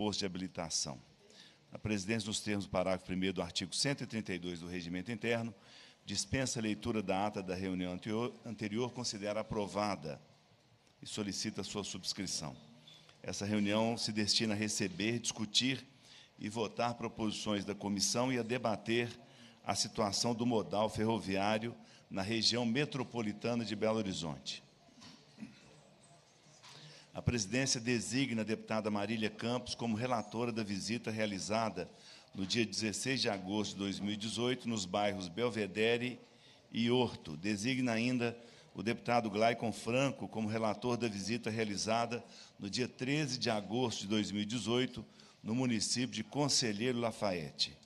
posto de habilitação. A presidência, nos termos do parágrafo 1 do artigo 132 do Regimento Interno, dispensa a leitura da ata da reunião anterior, anterior considera aprovada e solicita sua subscrição. Essa reunião se destina a receber, discutir e votar proposições da comissão e a debater a situação do modal ferroviário na região metropolitana de Belo Horizonte. A presidência designa a deputada Marília Campos como relatora da visita realizada no dia 16 de agosto de 2018 nos bairros Belvedere e Horto. Designa ainda o deputado Glaicon Franco como relator da visita realizada no dia 13 de agosto de 2018 no município de Conselheiro Lafayette.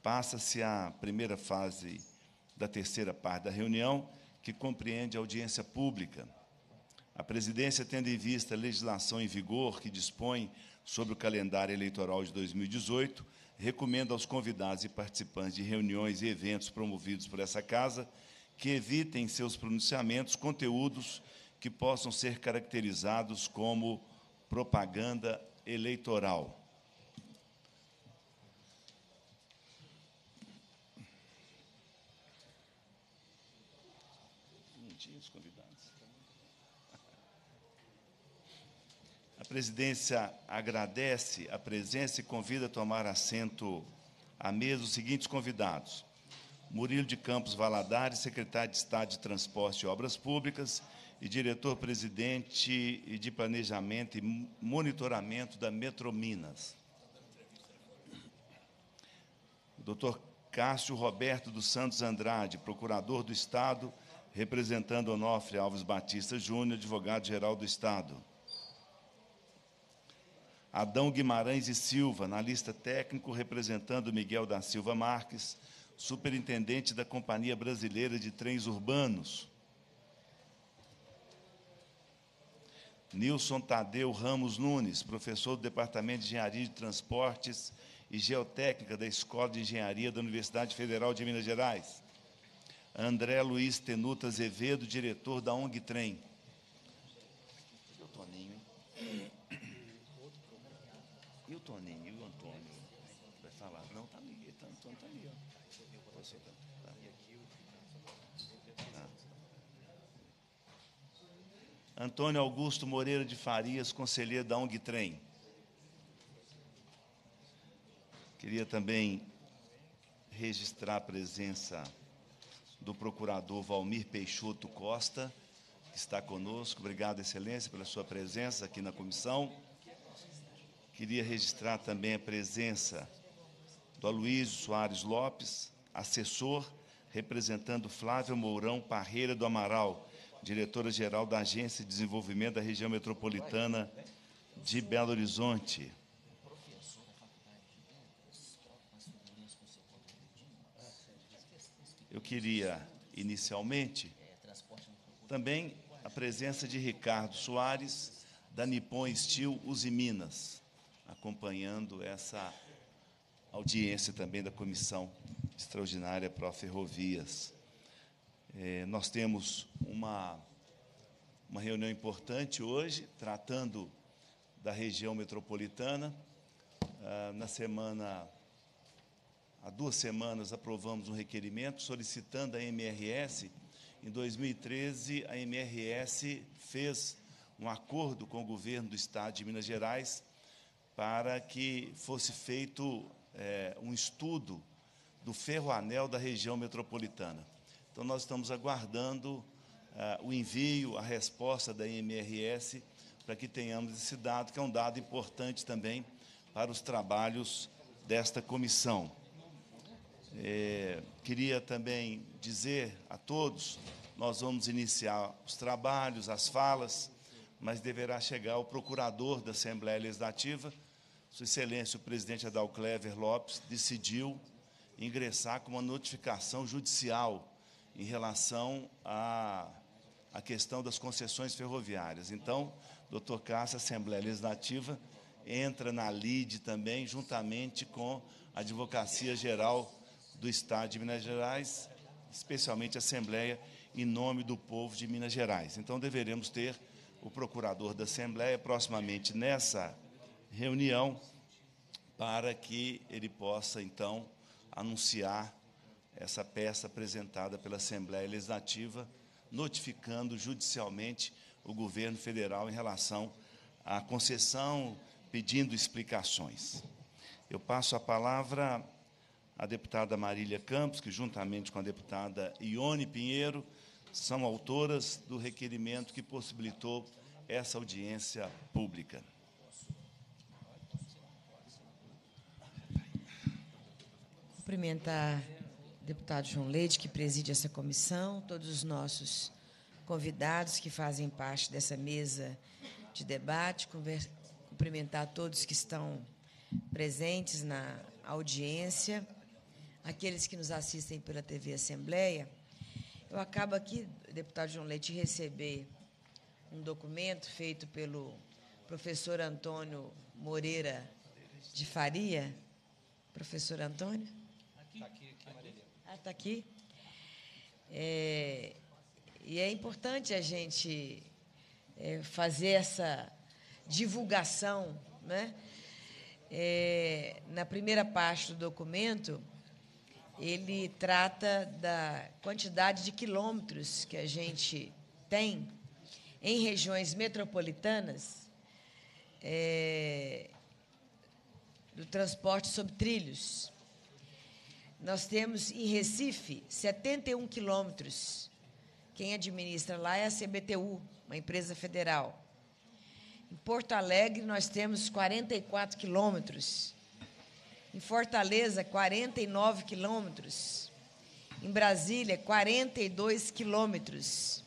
Passa-se a primeira fase da terceira parte da reunião, que compreende a audiência pública. A presidência, tendo em vista a legislação em vigor que dispõe sobre o calendário eleitoral de 2018, recomenda aos convidados e participantes de reuniões e eventos promovidos por essa casa que evitem seus pronunciamentos conteúdos que possam ser caracterizados como propaganda eleitoral. A presidência agradece a presença e convida a tomar assento à mesa os seguintes convidados: Murilo de Campos Valadares, secretário de Estado de Transporte e Obras Públicas e diretor-presidente de Planejamento e Monitoramento da Metrominas. Doutor Cássio Roberto dos Santos Andrade, procurador do Estado, representando Onofre Alves Batista Júnior, advogado-geral do Estado. Adão Guimarães e Silva, na lista técnico, representando Miguel da Silva Marques, superintendente da Companhia Brasileira de Trens Urbanos. Nilson Tadeu Ramos Nunes, professor do Departamento de Engenharia de Transportes e Geotécnica da Escola de Engenharia da Universidade Federal de Minas Gerais. André Luiz Tenuta Azevedo, diretor da ONG Trem. Antônio Augusto Moreira de Farias, conselheiro da ONG Trem. Queria também registrar a presença do procurador Valmir Peixoto Costa, que está conosco. Obrigado, Excelência, pela sua presença aqui na comissão. Queria registrar também a presença do Aloysio Soares Lopes, assessor, representando Flávio Mourão Parreira do Amaral, diretora-geral da Agência de Desenvolvimento da Região Metropolitana de Belo Horizonte. Eu queria, inicialmente, também a presença de Ricardo Soares, da Nippon Steel Uzi Minas, acompanhando essa audiência também da Comissão Extraordinária Pro Ferrovias. É, nós temos uma, uma reunião importante hoje, tratando da região metropolitana. Ah, na semana, há duas semanas, aprovamos um requerimento solicitando a MRS. Em 2013, a MRS fez um acordo com o governo do Estado de Minas Gerais para que fosse feito é, um estudo do ferroanel da região metropolitana. Então, nós estamos aguardando uh, o envio, a resposta da MRS, para que tenhamos esse dado, que é um dado importante também para os trabalhos desta comissão. É, queria também dizer a todos, nós vamos iniciar os trabalhos, as falas, mas deverá chegar o procurador da Assembleia Legislativa, Sua Excelência, o presidente Adal Clever Lopes, decidiu ingressar com uma notificação judicial em relação à, à questão das concessões ferroviárias. Então, doutor Cássio, Assembleia Legislativa, entra na LIDE também, juntamente com a Advocacia Geral do Estado de Minas Gerais, especialmente a Assembleia, em nome do povo de Minas Gerais. Então, deveremos ter o procurador da Assembleia proximamente nessa reunião para que ele possa, então, anunciar essa peça apresentada pela Assembleia Legislativa, notificando judicialmente o governo federal em relação à concessão, pedindo explicações. Eu passo a palavra à deputada Marília Campos, que, juntamente com a deputada Ione Pinheiro, são autoras do requerimento que possibilitou essa audiência pública. Cumprimentar deputado João Leite, que preside essa comissão, todos os nossos convidados que fazem parte dessa mesa de debate, cumprimentar todos que estão presentes na audiência, aqueles que nos assistem pela TV Assembleia. Eu acabo aqui, deputado João Leite, de receber um documento feito pelo professor Antônio Moreira de Faria. Professor Antônio? Aqui, está aqui. É, e é importante a gente é, fazer essa divulgação. Né? É, na primeira parte do documento, ele trata da quantidade de quilômetros que a gente tem em regiões metropolitanas é, do transporte sobre trilhos. Nós temos em Recife 71 quilômetros. Quem administra lá é a CBTU, uma empresa federal. Em Porto Alegre, nós temos 44 quilômetros. Em Fortaleza, 49 quilômetros. Em Brasília, 42 quilômetros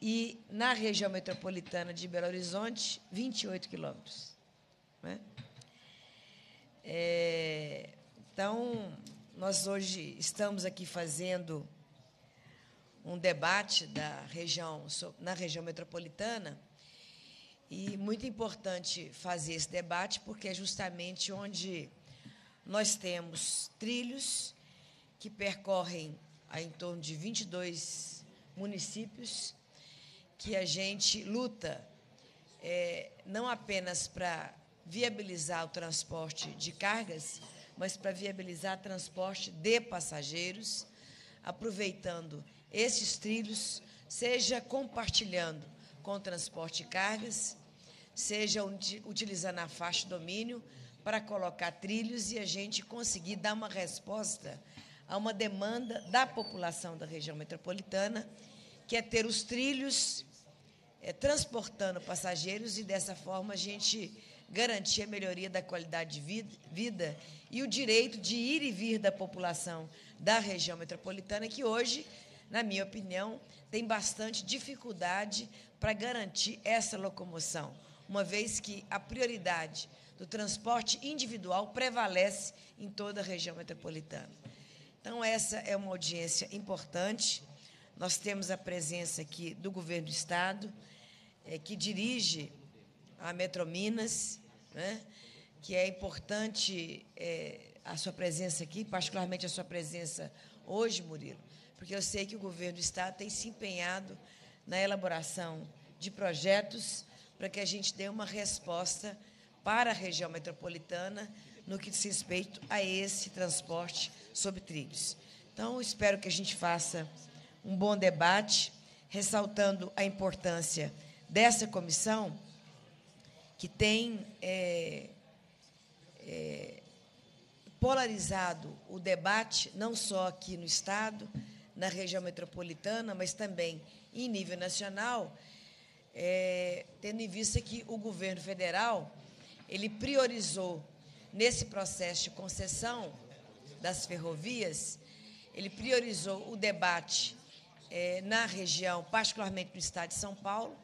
e na região metropolitana de Belo Horizonte, 28 quilômetros. Né? É, então, nós hoje estamos aqui fazendo um debate da região, na região metropolitana, e muito importante fazer esse debate, porque é justamente onde nós temos trilhos que percorrem em torno de 22 municípios que a gente luta é, não apenas para viabilizar o transporte de cargas, mas para viabilizar transporte de passageiros, aproveitando esses trilhos, seja compartilhando com transporte de cargas, seja utilizando a faixa de domínio para colocar trilhos e a gente conseguir dar uma resposta a uma demanda da população da região metropolitana, que é ter os trilhos é, transportando passageiros e dessa forma a gente garantir a melhoria da qualidade de vida, vida e o direito de ir e vir da população da região metropolitana, que hoje, na minha opinião, tem bastante dificuldade para garantir essa locomoção, uma vez que a prioridade do transporte individual prevalece em toda a região metropolitana. Então, essa é uma audiência importante. Nós temos a presença aqui do governo do Estado, é, que dirige a Metrominas, né, que é importante é, a sua presença aqui, particularmente a sua presença hoje, Murilo, porque eu sei que o governo do Estado tem se empenhado na elaboração de projetos para que a gente dê uma resposta para a região metropolitana no que diz respeito a esse transporte sobre trilhos. Então, espero que a gente faça um bom debate, ressaltando a importância dessa comissão, que tem é, é, polarizado o debate, não só aqui no Estado, na região metropolitana, mas também em nível nacional, é, tendo em vista que o governo federal ele priorizou nesse processo de concessão das ferrovias, ele priorizou o debate é, na região, particularmente no estado de São Paulo,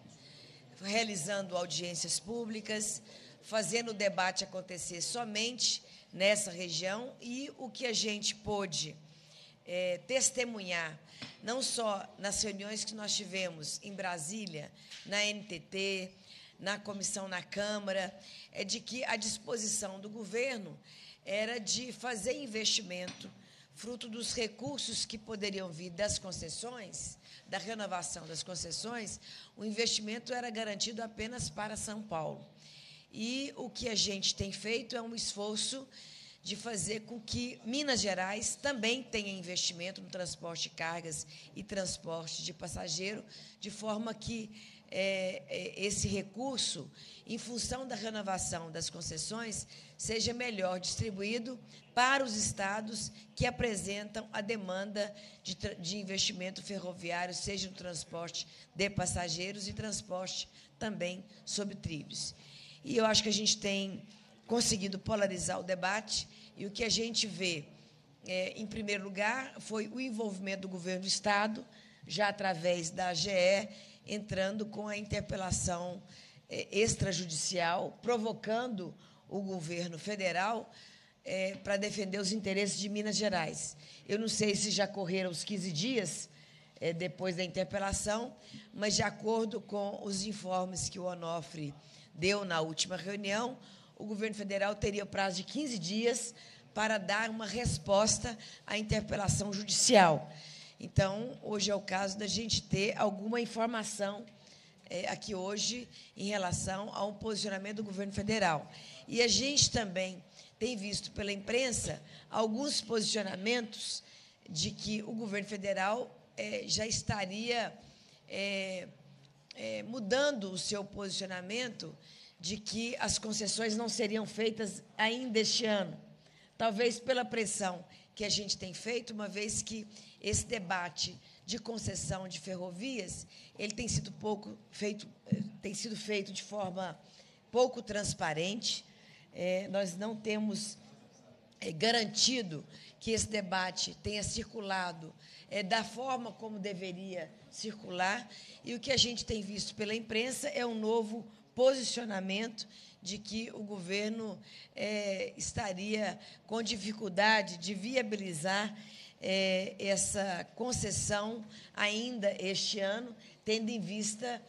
realizando audiências públicas, fazendo o debate acontecer somente nessa região e o que a gente pôde é, testemunhar, não só nas reuniões que nós tivemos em Brasília, na NTT, na comissão na Câmara, é de que a disposição do governo era de fazer investimento fruto dos recursos que poderiam vir das concessões, da renovação das concessões, o investimento era garantido apenas para São Paulo. E o que a gente tem feito é um esforço de fazer com que Minas Gerais também tenha investimento no transporte de cargas e transporte de passageiro, de forma que é, é, esse recurso, em função da renovação das concessões, seja melhor distribuído para os estados que apresentam a demanda de, de investimento ferroviário, seja no transporte de passageiros e transporte também sobre trilhos. E eu acho que a gente tem conseguido polarizar o debate, e o que a gente vê, é, em primeiro lugar, foi o envolvimento do governo do Estado, já através da AGE, entrando com a interpelação é, extrajudicial, provocando o governo federal é, para defender os interesses de Minas Gerais. Eu não sei se já correram os 15 dias é, depois da interpelação, mas, de acordo com os informes que o Onofre deu na última reunião, o governo federal teria o prazo de 15 dias para dar uma resposta à interpelação judicial. Então, hoje é o caso da gente ter alguma informação é, aqui hoje em relação a um posicionamento do governo federal. E a gente também tem visto pela imprensa alguns posicionamentos de que o governo federal é, já estaria é, é mudando o seu posicionamento de que as concessões não seriam feitas ainda este ano. Talvez pela pressão que a gente tem feito, uma vez que esse debate de concessão de ferrovias, ele tem sido pouco feito, tem sido feito de forma pouco transparente. É, nós não temos é, garantido que esse debate tenha circulado é, da forma como deveria circular. E o que a gente tem visto pela imprensa é um novo posicionamento de que o governo é, estaria com dificuldade de viabilizar é, essa concessão ainda este ano, tendo em vista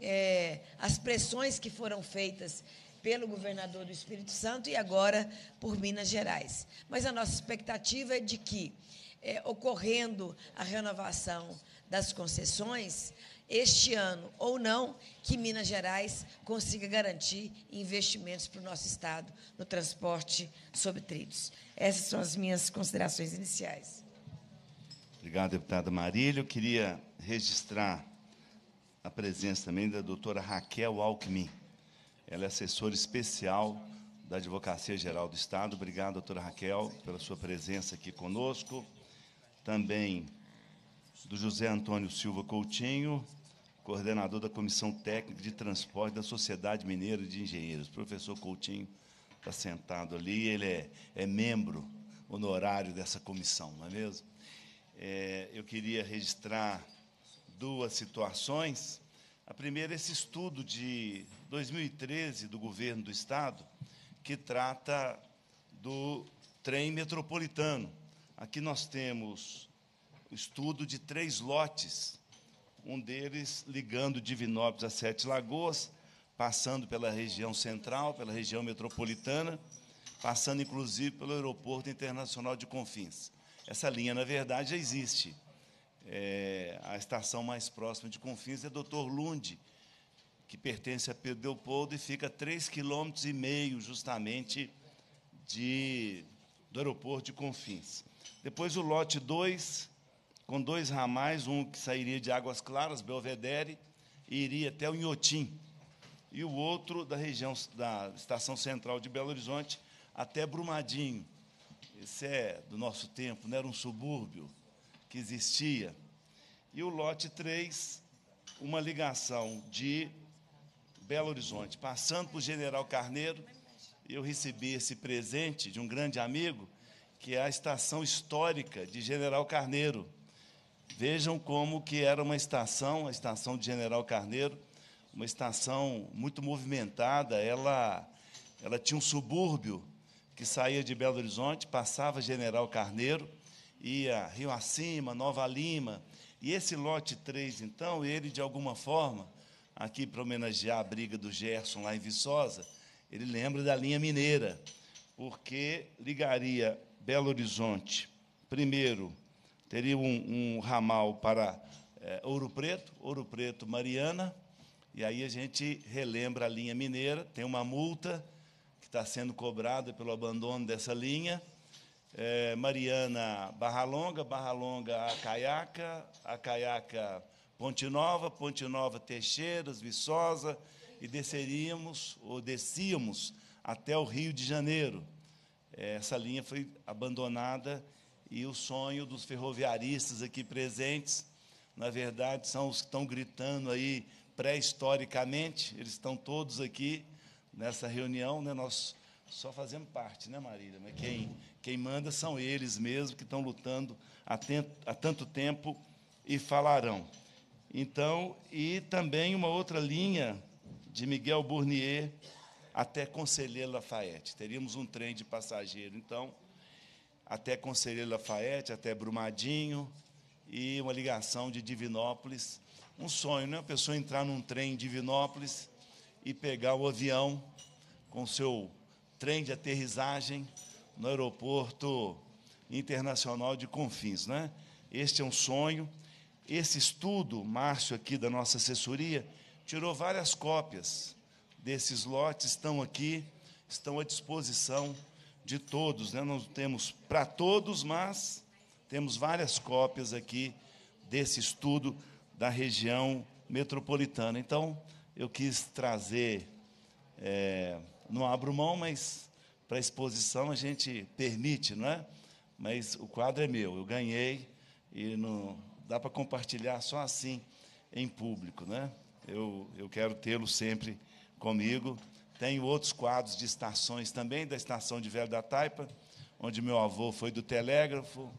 é, as pressões que foram feitas pelo governador do Espírito Santo e agora por Minas Gerais. Mas a nossa expectativa é de que, é, ocorrendo a renovação das concessões, este ano ou não, que Minas Gerais consiga garantir investimentos para o nosso Estado no transporte sobre trilhos. Essas são as minhas considerações iniciais. Obrigado, deputada Marília. Eu queria registrar a presença também da doutora Raquel Alckmin. Ela é assessora especial da Advocacia Geral do Estado. Obrigado, doutora Raquel, pela sua presença aqui conosco. Também do José Antônio Silva Coutinho, coordenador da Comissão Técnica de Transporte da Sociedade Mineira de Engenheiros. O professor Coutinho está sentado ali, ele é, é, membro honorário dessa comissão, não é mesmo? É, eu queria registrar duas situações. A primeira, esse estudo de 2013 do governo do Estado, que trata do trem metropolitano. Aqui nós temos estudo de três lotes, um deles ligando Divinópolis a Sete Lagoas, passando pela região central, pela região metropolitana, passando inclusive pelo Aeroporto Internacional de Confins. Essa linha, na verdade, já existe. É, a estação mais próxima de Confins é Doutor Lund, que pertence a Pedro Leopoldo e fica a 3,5 km justamente de, do aeroporto de Confins. Depois o lote 2, com dois ramais, um que sairia de Águas Claras, Belvedere, e iria até o Inhotim, e o outro da região da Estação Central de Belo Horizonte até Brumadinho. Esse é do nosso tempo, não era um subúrbio que existia. E o lote 3, uma ligação de Belo Horizonte, passando por General Carneiro, eu recebi esse presente de um grande amigo, que é a estação histórica de General Carneiro, Vejam como que era uma estação, a estação de General Carneiro, uma estação muito movimentada. Ela, ela tinha um subúrbio que saía de Belo Horizonte, passava General Carneiro, ia Rio Acima, Nova Lima. E esse lote 3, então, ele, de alguma forma, aqui para homenagear a briga do Gerson lá em Viçosa, ele lembra da linha mineira, porque ligaria Belo Horizonte, primeiro, teria um, um ramal para é, Ouro Preto, Ouro Preto, Mariana, E aí a gente relembra a linha mineira, tem uma multa que está sendo cobrada pelo abandono dessa linha. É, Mariana Barra Longa, Barra Longa Acaiaca, Acaiaca Ponte Nova, Ponte Nova Teixeiras, Viçosa, e desceríamos, ou descíamos, até o Rio de Janeiro. É, essa linha foi abandonada e o sonho dos ferroviaristas aqui presentes, na verdade, são os que estão gritando aí pré-historicamente, eles estão todos aqui nessa reunião, né? nós só fazemos parte, né, Marília? Mas quem, quem manda são eles mesmos que estão lutando há, tempo, há tanto tempo e falarão. Então, e também uma outra linha de Miguel Bournier até Conselheiro Lafayette. Teríamos um trem de passageiro, então, até Conselheiro Lafayette, até Brumadinho, e uma ligação de Divinópolis um sonho, né? A pessoa entrar num trem em Divinópolis e pegar o avião com seu trem de aterrissagem no aeroporto internacional de Confins, né? Este é um sonho. Esse estudo, Márcio aqui da nossa assessoria, tirou várias cópias desses lotes, estão aqui, estão à disposição de todos, né? Não temos para todos, mas temos várias cópias aqui desse estudo da região metropolitana. Então, eu quis trazer, é, não abro mão, mas para a exposição a gente permite, não é? Mas o quadro é meu, eu ganhei e não dá para compartilhar só assim em público, né? Eu, eu quero tê-lo sempre comigo. Tenho outros quadros de estações também, da estação de Velho da Taipa, onde meu avô foi do telégrafo,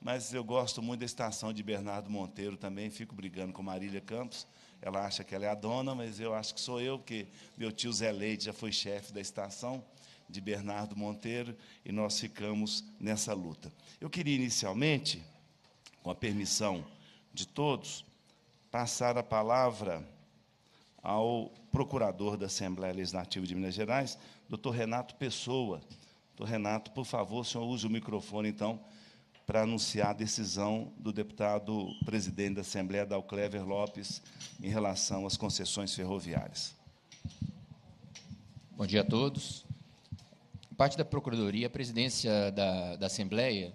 mas eu gosto muito da estação de Bernardo Monteiro também, fico brigando com Marília Campos. Ela acha que ela é a dona, mas eu acho que sou eu, porque meu tio Zé Leite já foi chefe da estação de Bernardo Monteiro e nós ficamos nessa luta. Eu queria inicialmente, com a permissão de todos, passar a palavra ao procurador da Assembleia Legislativa de Minas Gerais, doutor Renato Pessoa. Doutor Renato, por favor, o senhor use o microfone, então, para anunciar a decisão do deputado presidente da Assembleia, Dalclever Lopes, em relação às concessões ferroviárias. Bom dia a todos. Parte da Procuradoria, a presidência da, da Assembleia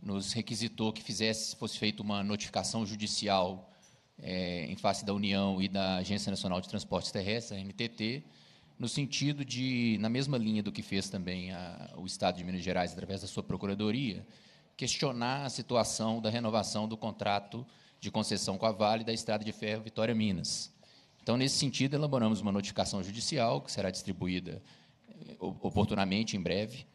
nos requisitou que fizesse, fosse feita uma notificação judicial é, em face da União e da Agência Nacional de Transportes Terrestres, a NTT, no sentido de, na mesma linha do que fez também a, o Estado de Minas Gerais através da sua Procuradoria, questionar a situação da renovação do contrato de concessão com a Vale da Estrada de Ferro Vitória Minas. Então, nesse sentido, elaboramos uma notificação judicial, que será distribuída eh, oportunamente, em breve,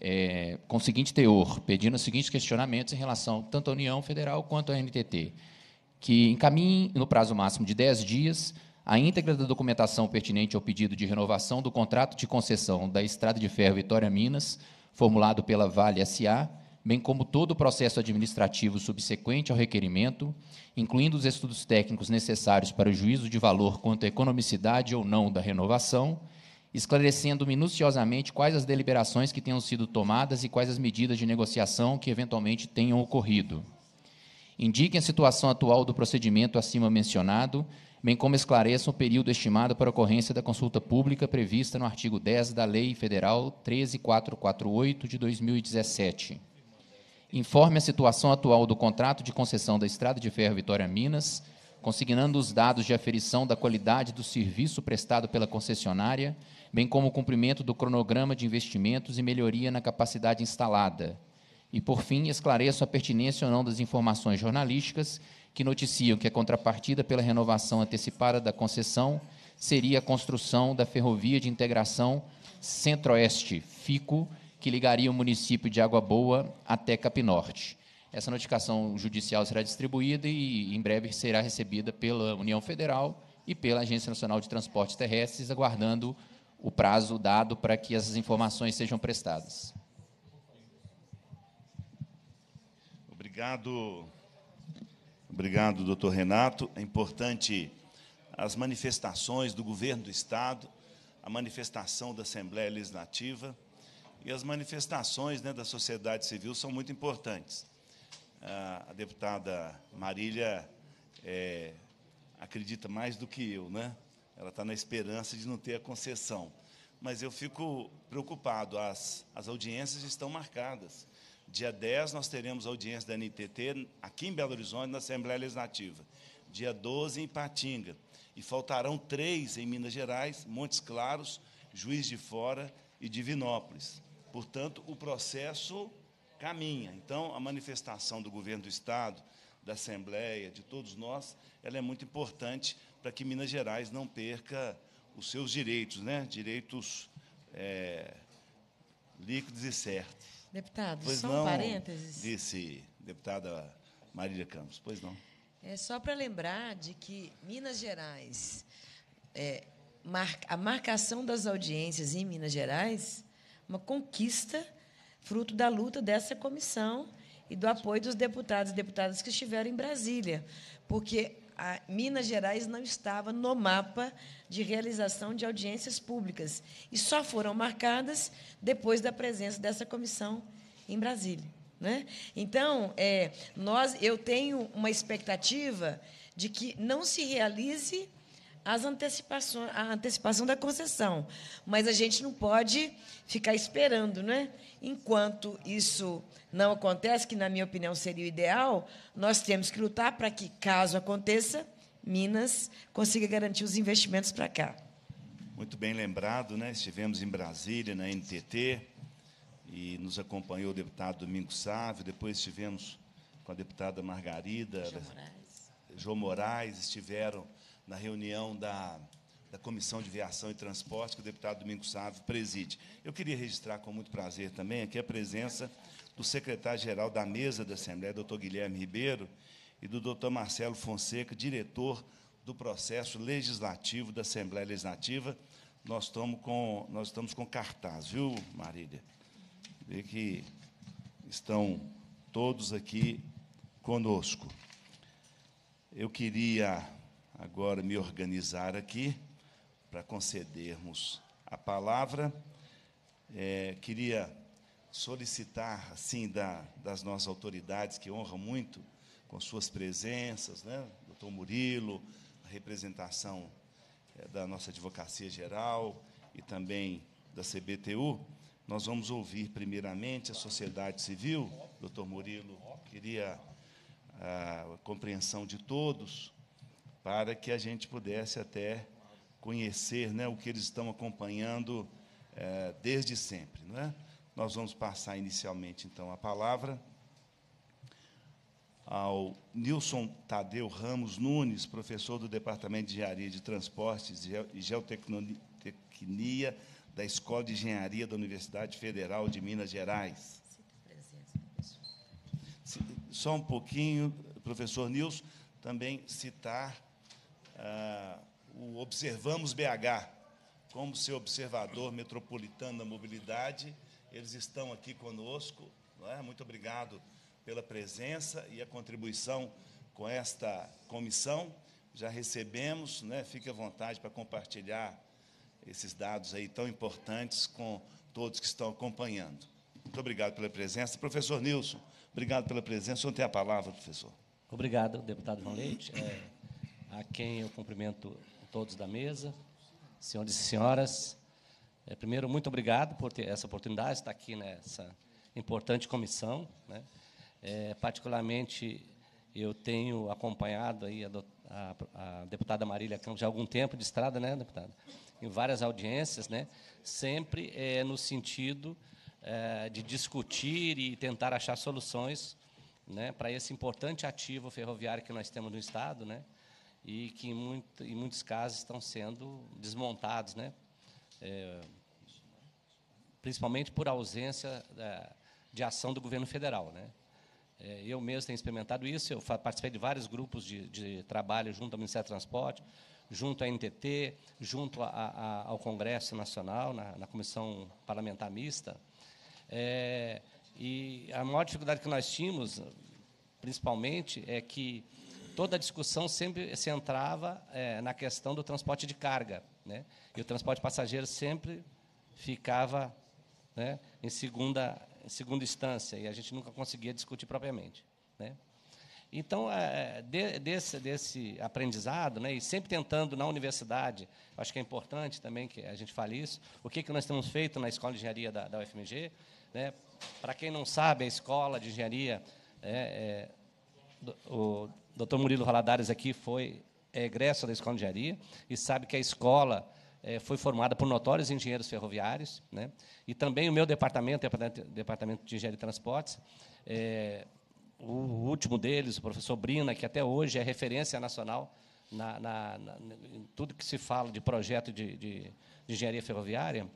é, com o seguinte teor, pedindo os seguintes questionamentos em relação tanto à União Federal quanto à NTT, que encaminhe, no prazo máximo de 10 dias, a íntegra da documentação pertinente ao pedido de renovação do contrato de concessão da Estrada de Ferro Vitória Minas, formulado pela Vale SA, bem como todo o processo administrativo subsequente ao requerimento, incluindo os estudos técnicos necessários para o juízo de valor quanto à economicidade ou não da renovação, esclarecendo minuciosamente quais as deliberações que tenham sido tomadas e quais as medidas de negociação que eventualmente tenham ocorrido. Indiquem a situação atual do procedimento acima mencionado, bem como esclareçam o período estimado para ocorrência da consulta pública prevista no artigo 10 da Lei Federal 13448 de 2017 informe a situação atual do contrato de concessão da Estrada de Ferro Vitória Minas, consignando os dados de aferição da qualidade do serviço prestado pela concessionária, bem como o cumprimento do cronograma de investimentos e melhoria na capacidade instalada. E, por fim, esclareço a pertinência ou não das informações jornalísticas que noticiam que a contrapartida pela renovação antecipada da concessão seria a construção da Ferrovia de Integração Centro-Oeste, FICO, que ligaria o município de Água Boa até Capinorte. Essa notificação judicial será distribuída e, em breve, será recebida pela União Federal e pela Agência Nacional de Transportes Terrestres, aguardando o prazo dado para que essas informações sejam prestadas. Obrigado. Obrigado, doutor Renato. É importante as manifestações do governo do Estado, a manifestação da Assembleia Legislativa e as manifestações né, da sociedade civil são muito importantes. A deputada Marília é, acredita mais do que eu, né? ela está na esperança de não ter a concessão. Mas eu fico preocupado, as, as audiências estão marcadas. Dia 10 nós teremos audiência da NTT aqui em Belo Horizonte, na Assembleia Legislativa. Dia 12 em Patinga. E faltarão três em Minas Gerais, Montes Claros, Juiz de Fora e Divinópolis. Portanto, o processo caminha. Então, a manifestação do governo do Estado, da Assembleia, de todos nós, ela é muito importante para que Minas Gerais não perca os seus direitos, né? direitos é, líquidos e certos. Deputado, pois só um parênteses. Disse deputada Marília Campos. Pois não. É só para lembrar de que Minas Gerais, é, mar, a marcação das audiências em Minas Gerais, uma conquista fruto da luta dessa comissão e do apoio dos deputados e deputadas que estiveram em Brasília, porque a Minas Gerais não estava no mapa de realização de audiências públicas e só foram marcadas depois da presença dessa comissão em Brasília. Né? Então, é, nós, eu tenho uma expectativa de que não se realize as antecipações, a antecipação da concessão, mas a gente não pode ficar esperando, né? Enquanto isso não acontece, que na minha opinião seria o ideal, nós temos que lutar para que, caso aconteça, Minas consiga garantir os investimentos para cá. Muito bem lembrado, né? Estivemos em Brasília, na NTT, e nos acompanhou o deputado Domingos Sávio, depois estivemos com a deputada Margarida, João Moraes, João Moraes estiveram na reunião da da Comissão de Viação e Transporte, que o deputado Domingos Sávio preside. Eu queria registrar com muito prazer também aqui a presença do secretário-geral da mesa da Assembleia, doutor Guilherme Ribeiro, e do doutor Marcelo Fonseca, diretor do processo legislativo da Assembleia Legislativa. Nós estamos com, nós estamos com cartaz, viu, Marília? Vê que estão todos aqui conosco. Eu queria agora me organizar aqui para concedermos a palavra. É, queria solicitar, assim, da, das nossas autoridades, que honram muito com suas presenças, né? doutor Murilo, a representação é, da nossa Advocacia Geral e também da CBTU, nós vamos ouvir primeiramente a sociedade civil, doutor Murilo, queria a compreensão de todos, para que a gente pudesse até conhecer né, o que eles estão acompanhando é, desde sempre. Não é? Nós vamos passar inicialmente, então, a palavra ao Nilson Tadeu Ramos Nunes, professor do Departamento de Engenharia de Transportes e Geotecnia da Escola de Engenharia da Universidade Federal de Minas Gerais. Só um pouquinho, professor Nilson, também citar ah, o Observamos BH, como seu observador metropolitano da mobilidade. Eles estão aqui conosco. É? Muito obrigado pela presença e a contribuição com esta comissão. Já recebemos, né? fique à vontade para compartilhar esses dados aí tão importantes com todos que estão acompanhando. Muito obrigado pela presença. Professor Nilson, obrigado pela presença. O senhor tem a palavra, professor. Obrigado, deputado Leite, é, a quem eu cumprimento todos da mesa, senhores e senhoras. É, primeiro, muito obrigado por ter essa oportunidade de estar aqui nessa importante comissão. Né? É, particularmente, eu tenho acompanhado aí a, a, a, deputada Marília Campos já há algum tempo de estrada, né, deputada? Em várias audiências, né? sempre é, no sentido é, de discutir e tentar achar soluções né, para esse importante ativo ferroviário que nós temos no Estado, né? E que em, muito, em muitos casos estão sendo desmontados, né? É, principalmente por ausência é, de ação do governo federal. Né? É, eu mesmo tenho experimentado isso, eu participei de vários grupos de, de trabalho junto ao Ministério do Transporte, junto à NTT, junto a, a, ao Congresso Nacional, na, na Comissão Parlamentar Mista. É, e a maior dificuldade que nós tínhamos, principalmente, é que toda a discussão sempre centrava é, na questão do transporte de carga. Né? E o transporte passageiro sempre ficava né, em, segunda, em segunda instância, e a gente nunca conseguia discutir propriamente. Né? Então, é, de, desse, desse aprendizado, né, e sempre tentando na universidade, acho que é importante também que a gente fale isso, o que, que nós temos feito na Escola de Engenharia da, da UFMG. Né, Para quem não sabe, a Escola de Engenharia, é, é, o Dr. Murilo Roladares aqui foi é, egresso da Escola de Engenharia e sabe que a escola é, foi formada por notórios engenheiros ferroviários, né, e também o meu departamento, departamento de Engenharia e Transportes, é, o último deles, o professor Brina, que até hoje é referência nacional na, na, na em tudo que se fala de projeto de, de, de, engenharia ferroviária.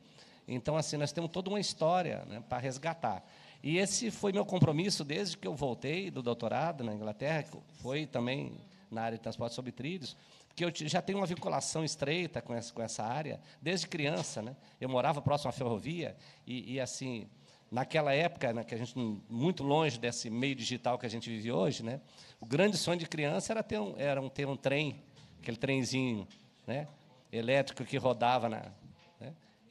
Então, assim, nós temos toda uma história né, para resgatar. E esse foi meu compromisso desde que eu voltei do doutorado na Inglaterra, foi também na área de transporte sobre trilhos, porque eu já tenho uma vinculação estreita com essa, com essa área desde criança. Né? Eu morava próximo à ferrovia e, e assim, naquela época, né, que a gente muito longe desse meio digital que a gente vive hoje, né, o grande sonho de criança era ter um, era um, ter um trem, aquele trenzinho né, elétrico que rodava na,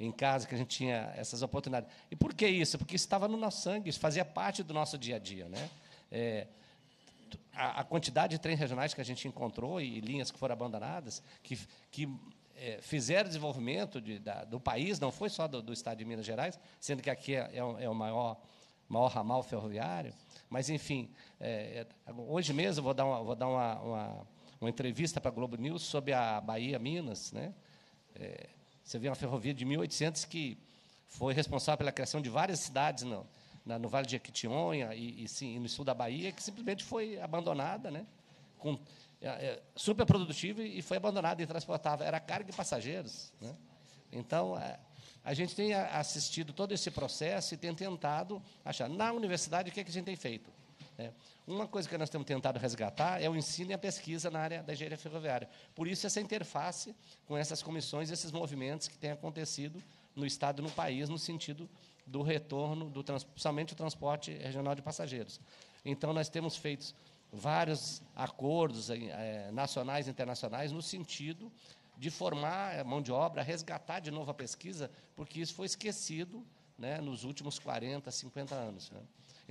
em casa, que a gente tinha essas oportunidades. E por que isso? Porque isso estava no nosso sangue, isso fazia parte do nosso dia a dia. Né? É, a, a, quantidade de trens regionais que a gente encontrou e, e linhas que foram abandonadas, que, que é, fizeram desenvolvimento de, da, do país, não foi só do, do, estado de Minas Gerais, sendo que aqui é, é, o, é o, maior, maior ramal ferroviário. Mas, enfim, é, é hoje mesmo vou dar uma, vou dar uma, uma, uma entrevista para a Globo News sobre a Bahia, Minas. Né? Você vê uma ferrovia de 1800 que foi responsável pela criação de várias cidades no, na, no Vale de Equitinhonha e, e, sim, no sul da Bahia, que simplesmente foi abandonada, né? com é, é, super produtivo e foi abandonado e transportava. Era carga e passageiros. Né? Então, é, a gente tem assistido todo esse processo e tem tentado achar. Na universidade, o que, é que a gente tem feito? Uma coisa que nós temos tentado resgatar é o ensino e a pesquisa na área da engenharia ferroviária. Por isso, essa interface com essas comissões, esses movimentos que têm acontecido no Estado e no país, no sentido do retorno, do, principalmente o transporte regional de passageiros. Então, nós temos feito vários acordos é, nacionais e internacionais no sentido de formar mão de obra, resgatar de novo a pesquisa, porque isso foi esquecido né, nos últimos 40, 50 anos. Né?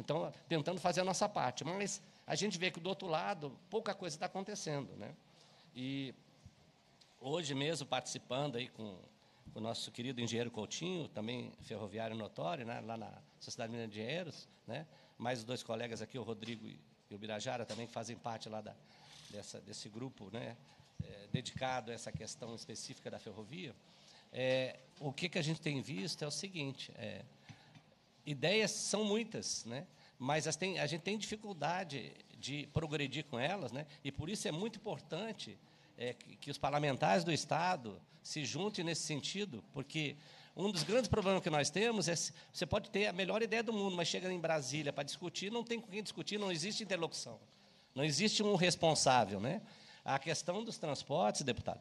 Então, tentando fazer a nossa parte. Mas a gente vê que, do outro lado, pouca coisa está acontecendo. Né? E hoje mesmo, participando aí com o nosso querido engenheiro Coutinho, também ferroviário notório, né, lá na Sociedade Mineira de Engenheiros, né, mais dois colegas aqui, o Rodrigo e o Birajara também que fazem parte lá da, dessa, desse grupo né, é, dedicado a essa questão específica da ferrovia, é, o que, que a gente tem visto é o seguinte: é, ideias são muitas, né, mas tem, a gente tem dificuldade de progredir com elas, né, e por isso é muito importante é, que, que os parlamentares do Estado se juntem nesse sentido, porque um dos grandes problemas que nós temos é você pode ter a melhor ideia do mundo, mas chega em Brasília para discutir, não tem com quem discutir, não existe interlocução. Não existe um responsável. Né? A questão dos transportes, deputado,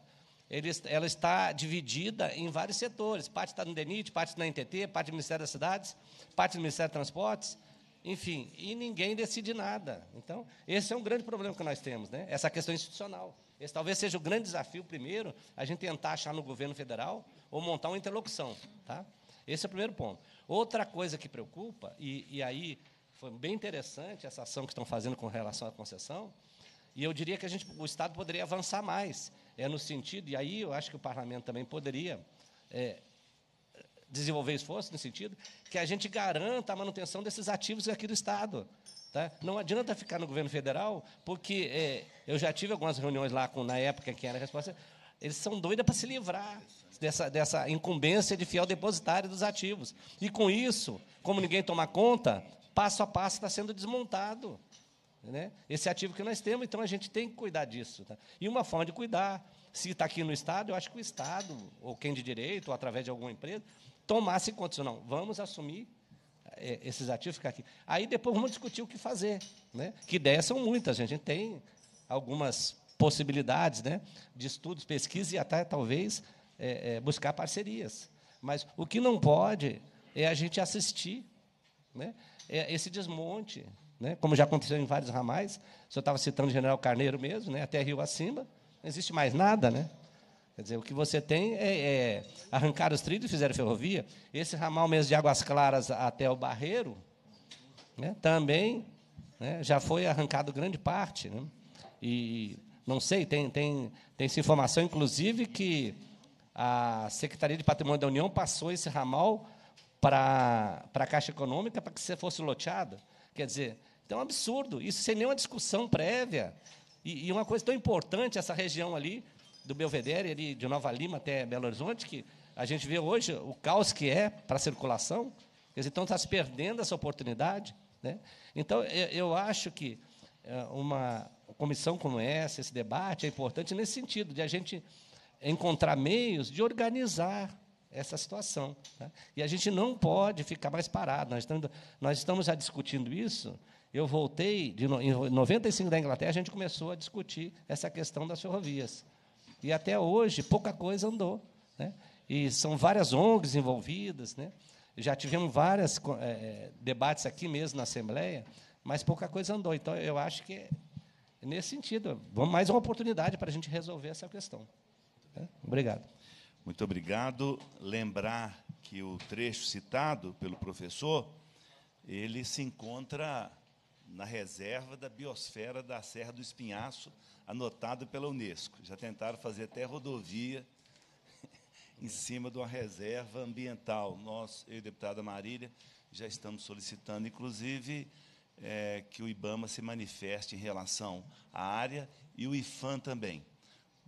ele, ela está dividida em vários setores. Parte está no DENIT, parte na NTT, parte do Ministério das Cidades, parte do Ministério dos Transportes, enfim, e ninguém decide nada. Então, esse é um grande problema que nós temos, né? essa questão institucional. Esse talvez seja o grande desafio, primeiro, a gente tentar achar no governo federal ou montar uma interlocução. Tá? Esse é o primeiro ponto. Outra coisa que preocupa, e, e aí foi bem interessante essa ação que estão fazendo com relação à concessão, e eu diria que a gente, o Estado poderia avançar mais, é no sentido, e aí eu acho que o parlamento também poderia é, desenvolver esforço no sentido que a gente garanta a manutenção desses ativos aqui do Estado. Tá? Não adianta ficar no governo federal, porque é, eu já tive algumas reuniões lá com, na época que era a resposta. Eles são doidos para se livrar dessa, dessa incumbência de fiel depositário dos ativos. E com isso, como ninguém toma conta, passo a passo está sendo desmontado. Né? Esse ativo que nós temos, então a gente tem que cuidar disso. Tá? E uma forma de cuidar, se está aqui no Estado, eu acho que o Estado, ou quem de direito, ou através de alguma empresa, tomasse conta. Não, vamos assumir é, esses ativos ficar aqui. Aí depois vamos discutir o que fazer. Né? Que ideias são muitas, a gente tem algumas possibilidades né, de estudos, pesquisa e até talvez é, é, buscar parcerias. Mas o que não pode é a gente assistir né, é esse desmonte. Né, como já aconteceu em vários ramais, o senhor estava citando o general Carneiro mesmo, né, até Rio acima, não existe mais nada. Né? Quer dizer, o que você tem é, é arrancar os trilhos e fizeram ferrovia. Esse ramal mesmo de Águas Claras até o Barreiro, né, também né? já foi arrancado grande parte. Né? E não sei, tem, tem, tem essa informação, inclusive, que a Secretaria de Patrimônio da União passou esse ramal para a Caixa Econômica para que você fosse loteado. Quer dizer, é um absurdo, isso sem nenhuma discussão prévia. E, e, uma coisa tão importante, essa região ali, do Belvedere, ali de Nova Lima até Belo Horizonte, que a gente vê hoje o caos que é para a circulação, quer dizer, então está se perdendo essa oportunidade. Né? Então, eu, eu acho que é, uma comissão como essa, esse debate, é importante nesse sentido, de a gente encontrar meios de organizar essa situação. Tá? E a gente não pode ficar mais parado. Nós estamos, nós estamos já discutindo isso. Eu voltei, de, em 95 da Inglaterra, a gente começou a discutir essa questão das ferrovias. E até hoje, pouca coisa andou. Né? E são várias ONGs envolvidas. Né? Já tivemos vários é, debates aqui mesmo na Assembleia, mas pouca coisa andou. Então, eu acho que, é nesse sentido, mais uma oportunidade para a gente resolver essa questão. Né? Obrigado. Muito obrigado. Lembrar que o trecho citado pelo professor, ele se encontra na reserva da biosfera da Serra do Espinhaço, anotado pela Unesco. Já tentaram fazer até rodovia em cima de uma reserva ambiental. Nós, eu e a deputada Marília, já estamos solicitando, inclusive, é, que o IBAMA se manifeste em relação à área e o IFAM também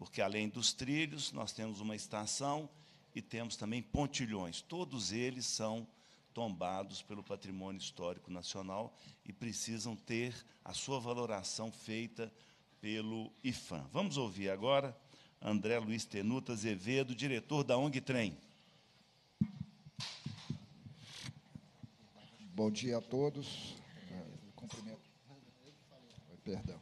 porque além dos trilhos, nós temos uma estação e temos também pontilhões. Todos eles são tombados pelo patrimônio histórico nacional e precisam ter a sua valoração feita pelo IFAM. Vamos ouvir agora André Luiz Tenuta Azevedo, diretor da ONG Trem. Bom dia a todos. Cumprimento. Perdão.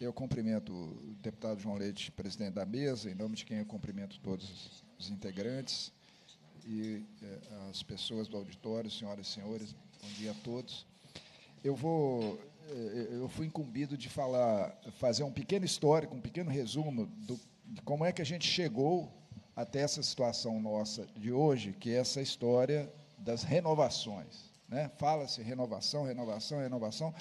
Eu cumprimento o deputado João Leite, presidente da mesa, em nome de quem eu cumprimento todos os integrantes e eh, as pessoas do auditório, senhoras e senhores, bom dia a todos. Eu vou, eh, eu fui incumbido de falar, fazer um pequeno histórico, um pequeno resumo do, de como é que a gente chegou até essa situação nossa de hoje, que é essa história das renovações. Né? Fala-se renovação, renovação, renovação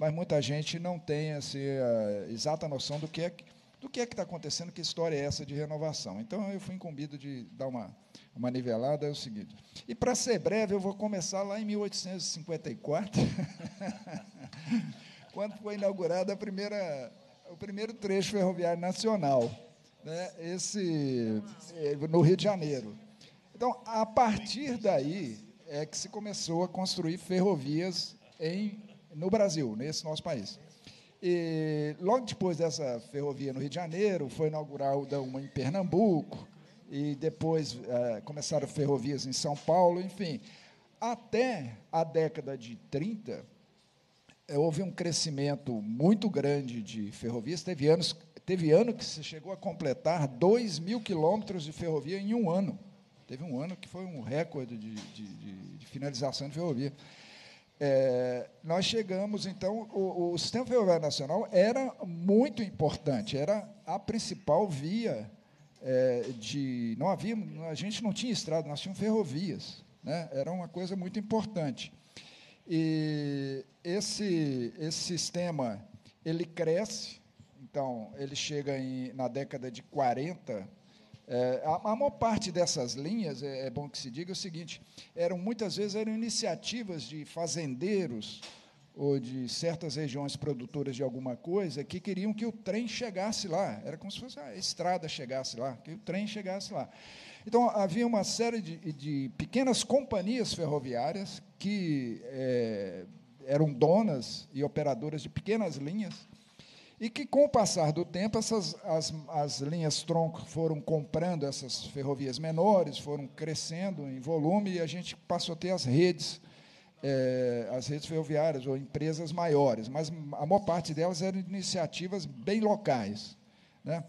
mas muita gente não tem assim, a exata noção do que é do que é que está acontecendo, que história é essa de renovação. Então, eu fui incumbido de dar uma, uma nivelada, é o seguinte. E, para ser breve, eu vou começar lá em 1854, quando foi inaugurada a primeira, o primeiro trecho ferroviário nacional, né, esse, eh, no Rio de Janeiro. Então, a partir daí é que se começou a construir ferrovias em no Brasil, nesse nosso país. E logo depois dessa ferrovia no Rio de Janeiro, foi inaugurada uma em Pernambuco, e depois é, começaram ferrovias em São Paulo, enfim. Até a década de 30, é, houve um crescimento muito grande de ferrovias. Teve, anos, teve ano que se chegou a completar 2 mil quilômetros de ferrovia em um ano. Teve um ano que foi um recorde de, de, de, de finalização de ferrovia. É, nós chegamos, então, o, o, Sistema Ferroviário Nacional era muito importante, era a principal via é, de. Não havia, a gente não tinha estrada, nós tínhamos ferrovias, né? era uma coisa muito importante. E esse, esse sistema ele cresce, então, ele chega em, na década de 40 é, a, a, maior parte dessas linhas, é, é, bom que se diga o seguinte, eram muitas vezes eram iniciativas de fazendeiros ou de certas regiões produtoras de alguma coisa que queriam que o trem chegasse lá. Era como se fosse a estrada chegasse lá, que o trem chegasse lá. Então, havia uma série de, de pequenas companhias ferroviárias que é, eram donas e operadoras de pequenas linhas, e que, com o passar do tempo, essas, as, as linhas tronco foram comprando essas ferrovias menores, foram crescendo em volume, e a gente passou a ter as redes, é, as redes ferroviárias, ou empresas maiores, mas a maior parte delas eram iniciativas bem locais. Né?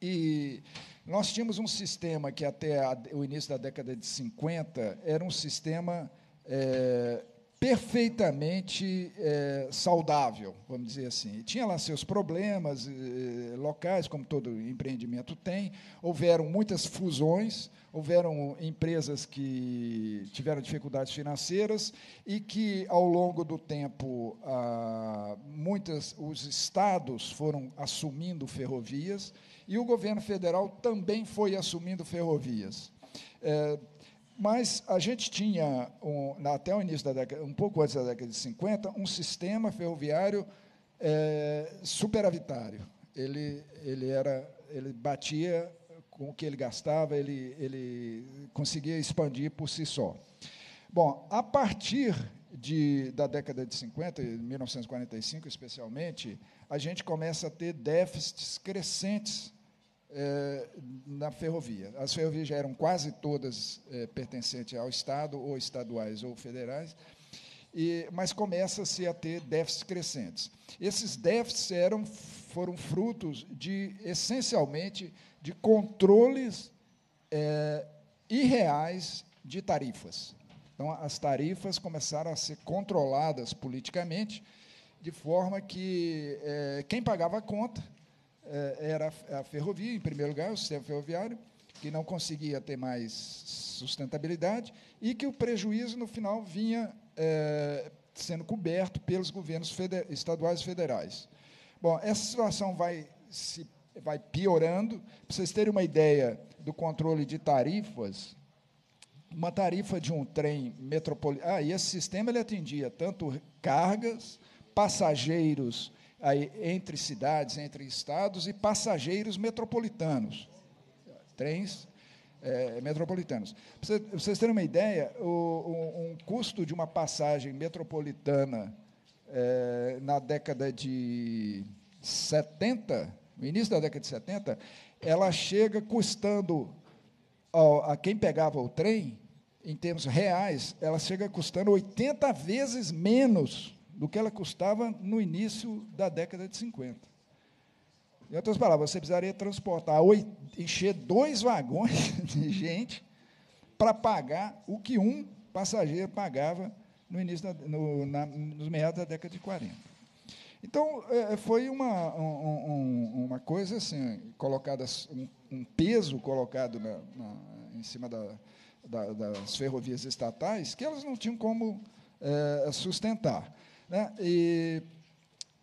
E nós tínhamos um sistema que, até a, o início da década de 50, era um sistema é, perfeitamente é, saudável, vamos dizer assim. Tinha lá seus problemas eh, locais, como todo empreendimento tem. Houveram muitas fusões, houveram empresas que tiveram dificuldades financeiras e que, ao longo do tempo, muitas, os estados foram assumindo ferrovias e o governo federal também foi assumindo ferrovias. É, mas a gente tinha, um, até o início da década, um pouco antes da década de 50, um sistema ferroviário é, superavitário. Ele, ele, era, ele batia com o que ele gastava, ele, ele conseguia expandir por si só. Bom, a partir de, da década de 50, 1945 especialmente, a gente começa a ter déficits crescentes é, na ferrovia. As ferrovias já eram quase todas é, pertencentes ao Estado, ou estaduais ou federais, e, mas começa-se a ter déficits crescentes. Esses déficits eram, foram frutos de, essencialmente, de controles é, irreais de tarifas. Então, as tarifas começaram a ser controladas politicamente, de forma que quem pagava a conta era a ferrovia, em primeiro lugar, o sistema ferroviário, que não conseguia ter mais sustentabilidade e que o prejuízo, no final, vinha é, sendo coberto pelos governos estaduais e federais. Bom, essa situação vai, se, vai piorando. Para vocês terem uma ideia do controle de tarifas, uma tarifa de um trem metropolitano. Ah, e esse sistema ele atendia tanto cargas, passageiros aí, entre cidades, entre estados e passageiros metropolitanos, trens é, metropolitanos. Para vocês terem uma ideia, o, um, custo de uma passagem metropolitana é, na década de 70, no início da década de 70, ela chega custando a quem pegava o trem, em termos reais, ela chega custando 80 vezes menos do que ela custava no início da década de 50. Em outras palavras, você precisaria transportar, encher dois vagões de gente para pagar o que um passageiro pagava no início da, no, na, nos meados da década de 40. Então, é, foi uma, um, um, uma coisa assim, colocada, um, um peso colocado na, na, em cima da, da, das ferrovias estatais que elas não tinham como é, sustentar. Né? E,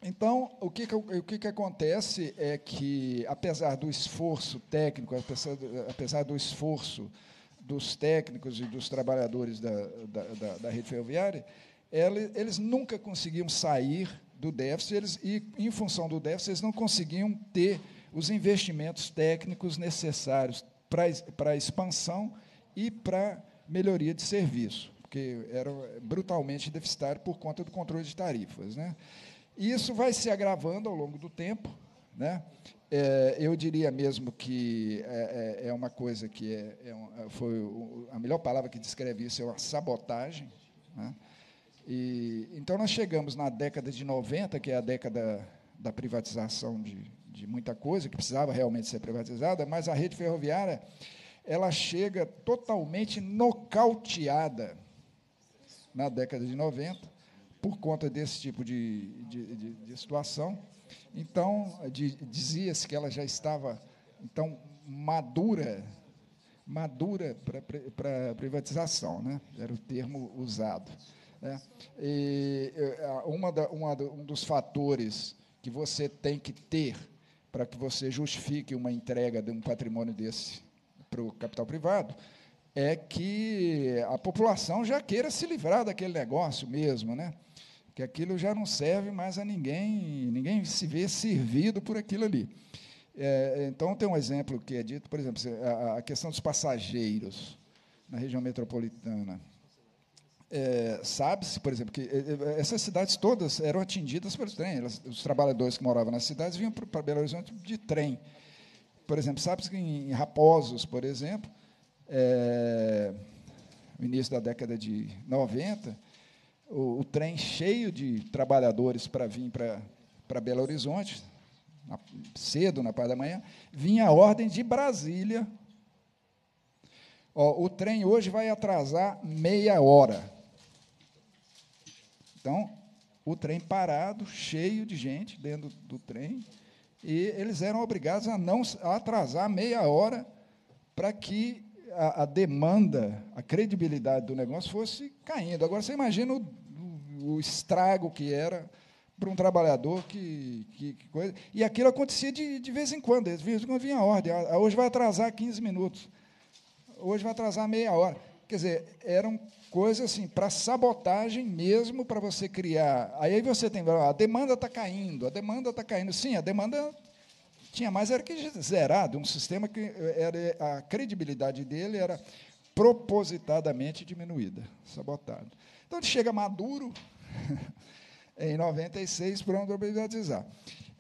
então, o que, o que, que acontece é que, apesar do esforço técnico, apesar do, apesar do esforço dos técnicos e dos trabalhadores da, da, da, da rede ferroviária, eles, eles nunca conseguiam sair do déficit, eles, e, em função do déficit, eles não conseguiam ter os investimentos técnicos necessários para a expansão e para melhoria de serviço porque era brutalmente deficitário por conta do controle de tarifas. Né? E isso vai se agravando ao longo do tempo. Né? É, eu diria mesmo que é, é, é uma coisa que é, é um, é, foi a melhor palavra que descreve isso é uma sabotagem. Né? E, então, nós chegamos na década de 90, que é a década da privatização de, de muita coisa, que precisava realmente ser privatizada, mas a rede ferroviária ela chega totalmente nocauteada na década de 90, por conta desse tipo de, de, de, de situação. Então, dizia-se que ela já estava então madura, madura para privatização, né? era o termo usado. Né? E uma da, uma, um dos fatores que você tem que ter para que você justifique uma entrega de um patrimônio desse para o capital privado é que a população já queira se livrar daquele negócio mesmo, né? que aquilo já não serve mais a ninguém, ninguém se vê servido por aquilo ali. É, então, tem um exemplo que é dito, por exemplo, a, questão dos passageiros na região metropolitana. É, Sabe-se, por exemplo, que é, é, essas cidades todas eram atingidas pelos trem. Elas, os trabalhadores que moravam nas cidades vinham para Belo Horizonte de trem. Por exemplo, sabe-se que em Raposos, por exemplo, é, no início da década de 90, o, o trem cheio de trabalhadores para vir para Belo Horizonte, na, cedo, na parte da manhã, vinha a ordem de Brasília. Ó, o trem hoje vai atrasar meia hora. Então, o trem parado, cheio de gente dentro do trem, e eles eram obrigados a não atrasar meia hora para que a, a, demanda, a credibilidade do negócio fosse caindo. Agora, você imagina o, o, estrago que era para um trabalhador que, que, que, coisa. E aquilo acontecia de, de vez em quando, de vez em quando vinha a ordem. Ah, hoje vai atrasar 15 minutos. Hoje vai atrasar meia hora. Quer dizer, eram coisas assim, para sabotagem mesmo, para você criar. Aí você tem, a demanda está caindo, a demanda está caindo. Sim, a demanda tinha mais era que zerado, um sistema que era, a credibilidade dele era propositadamente diminuída, sabotado. Então, ele chega maduro, em 96 para privatizar.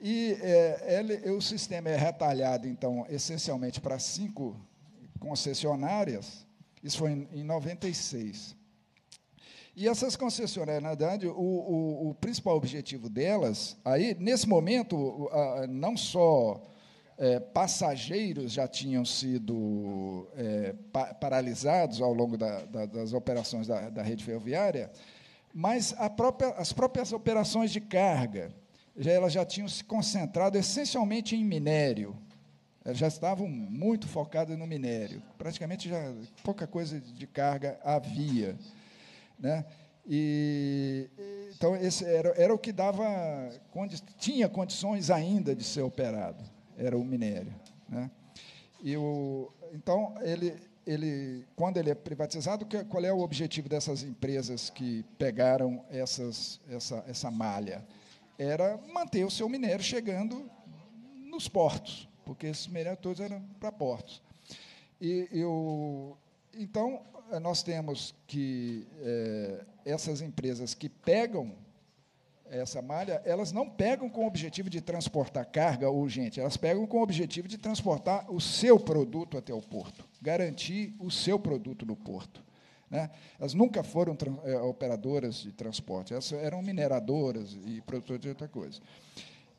E é, ele, o sistema é retalhado, então, essencialmente para cinco concessionárias, isso foi em, em 96. E essas concessionárias, na verdade, o, o, o, principal objetivo delas, aí, nesse momento, não só é, passageiros já tinham sido é, pa paralisados ao longo da, da, das operações da, da rede ferroviária, mas própria, as próprias operações de carga, já, elas já tinham se concentrado essencialmente em minério. Elas já estavam muito focadas no minério. Praticamente já pouca coisa de carga havia. Né? E, então, esse era, era o que dava, tinha condições ainda de ser operado, era o minério. Né? E o, então, ele, ele, quando ele é privatizado, qual é o objetivo dessas empresas que pegaram essas, essa, essa malha? Era manter o seu minério chegando nos portos, porque esses minérios todos eram para portos. E, eu, então, nós temos que é, essas empresas que pegam essa malha, elas não pegam com o objetivo de transportar carga urgente, elas pegam com o objetivo de transportar o seu produto até o porto, garantir o seu produto no porto. Né? Elas nunca foram é, operadoras de transporte, elas eram mineradoras e produtoras de outra coisa.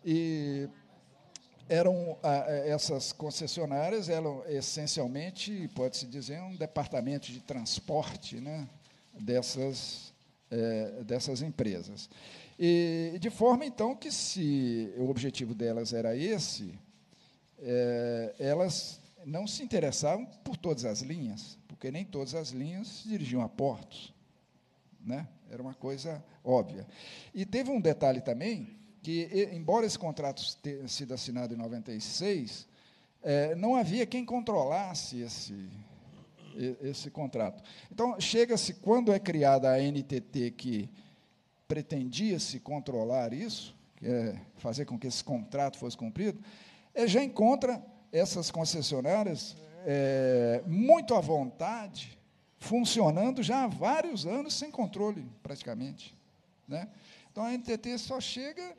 E eram essas concessionárias eram essencialmente, pode-se dizer, um departamento de transporte né, dessas, é, dessas empresas. E, de forma, então, que se o objetivo delas era esse, é, elas não se interessavam por todas as linhas, porque nem todas as linhas se dirigiam a portos. Né? Era uma coisa óbvia. E teve um detalhe também, que, embora esse contrato tenha sido assinado em 96, é, não havia quem controlasse esse, esse contrato. Então, chega-se, quando é criada a NTT, que pretendia-se controlar isso, é fazer com que esse contrato fosse cumprido, é, já encontra essas concessionárias é, muito à vontade, funcionando já há vários anos sem controle, praticamente. Né? Então a NTT só chega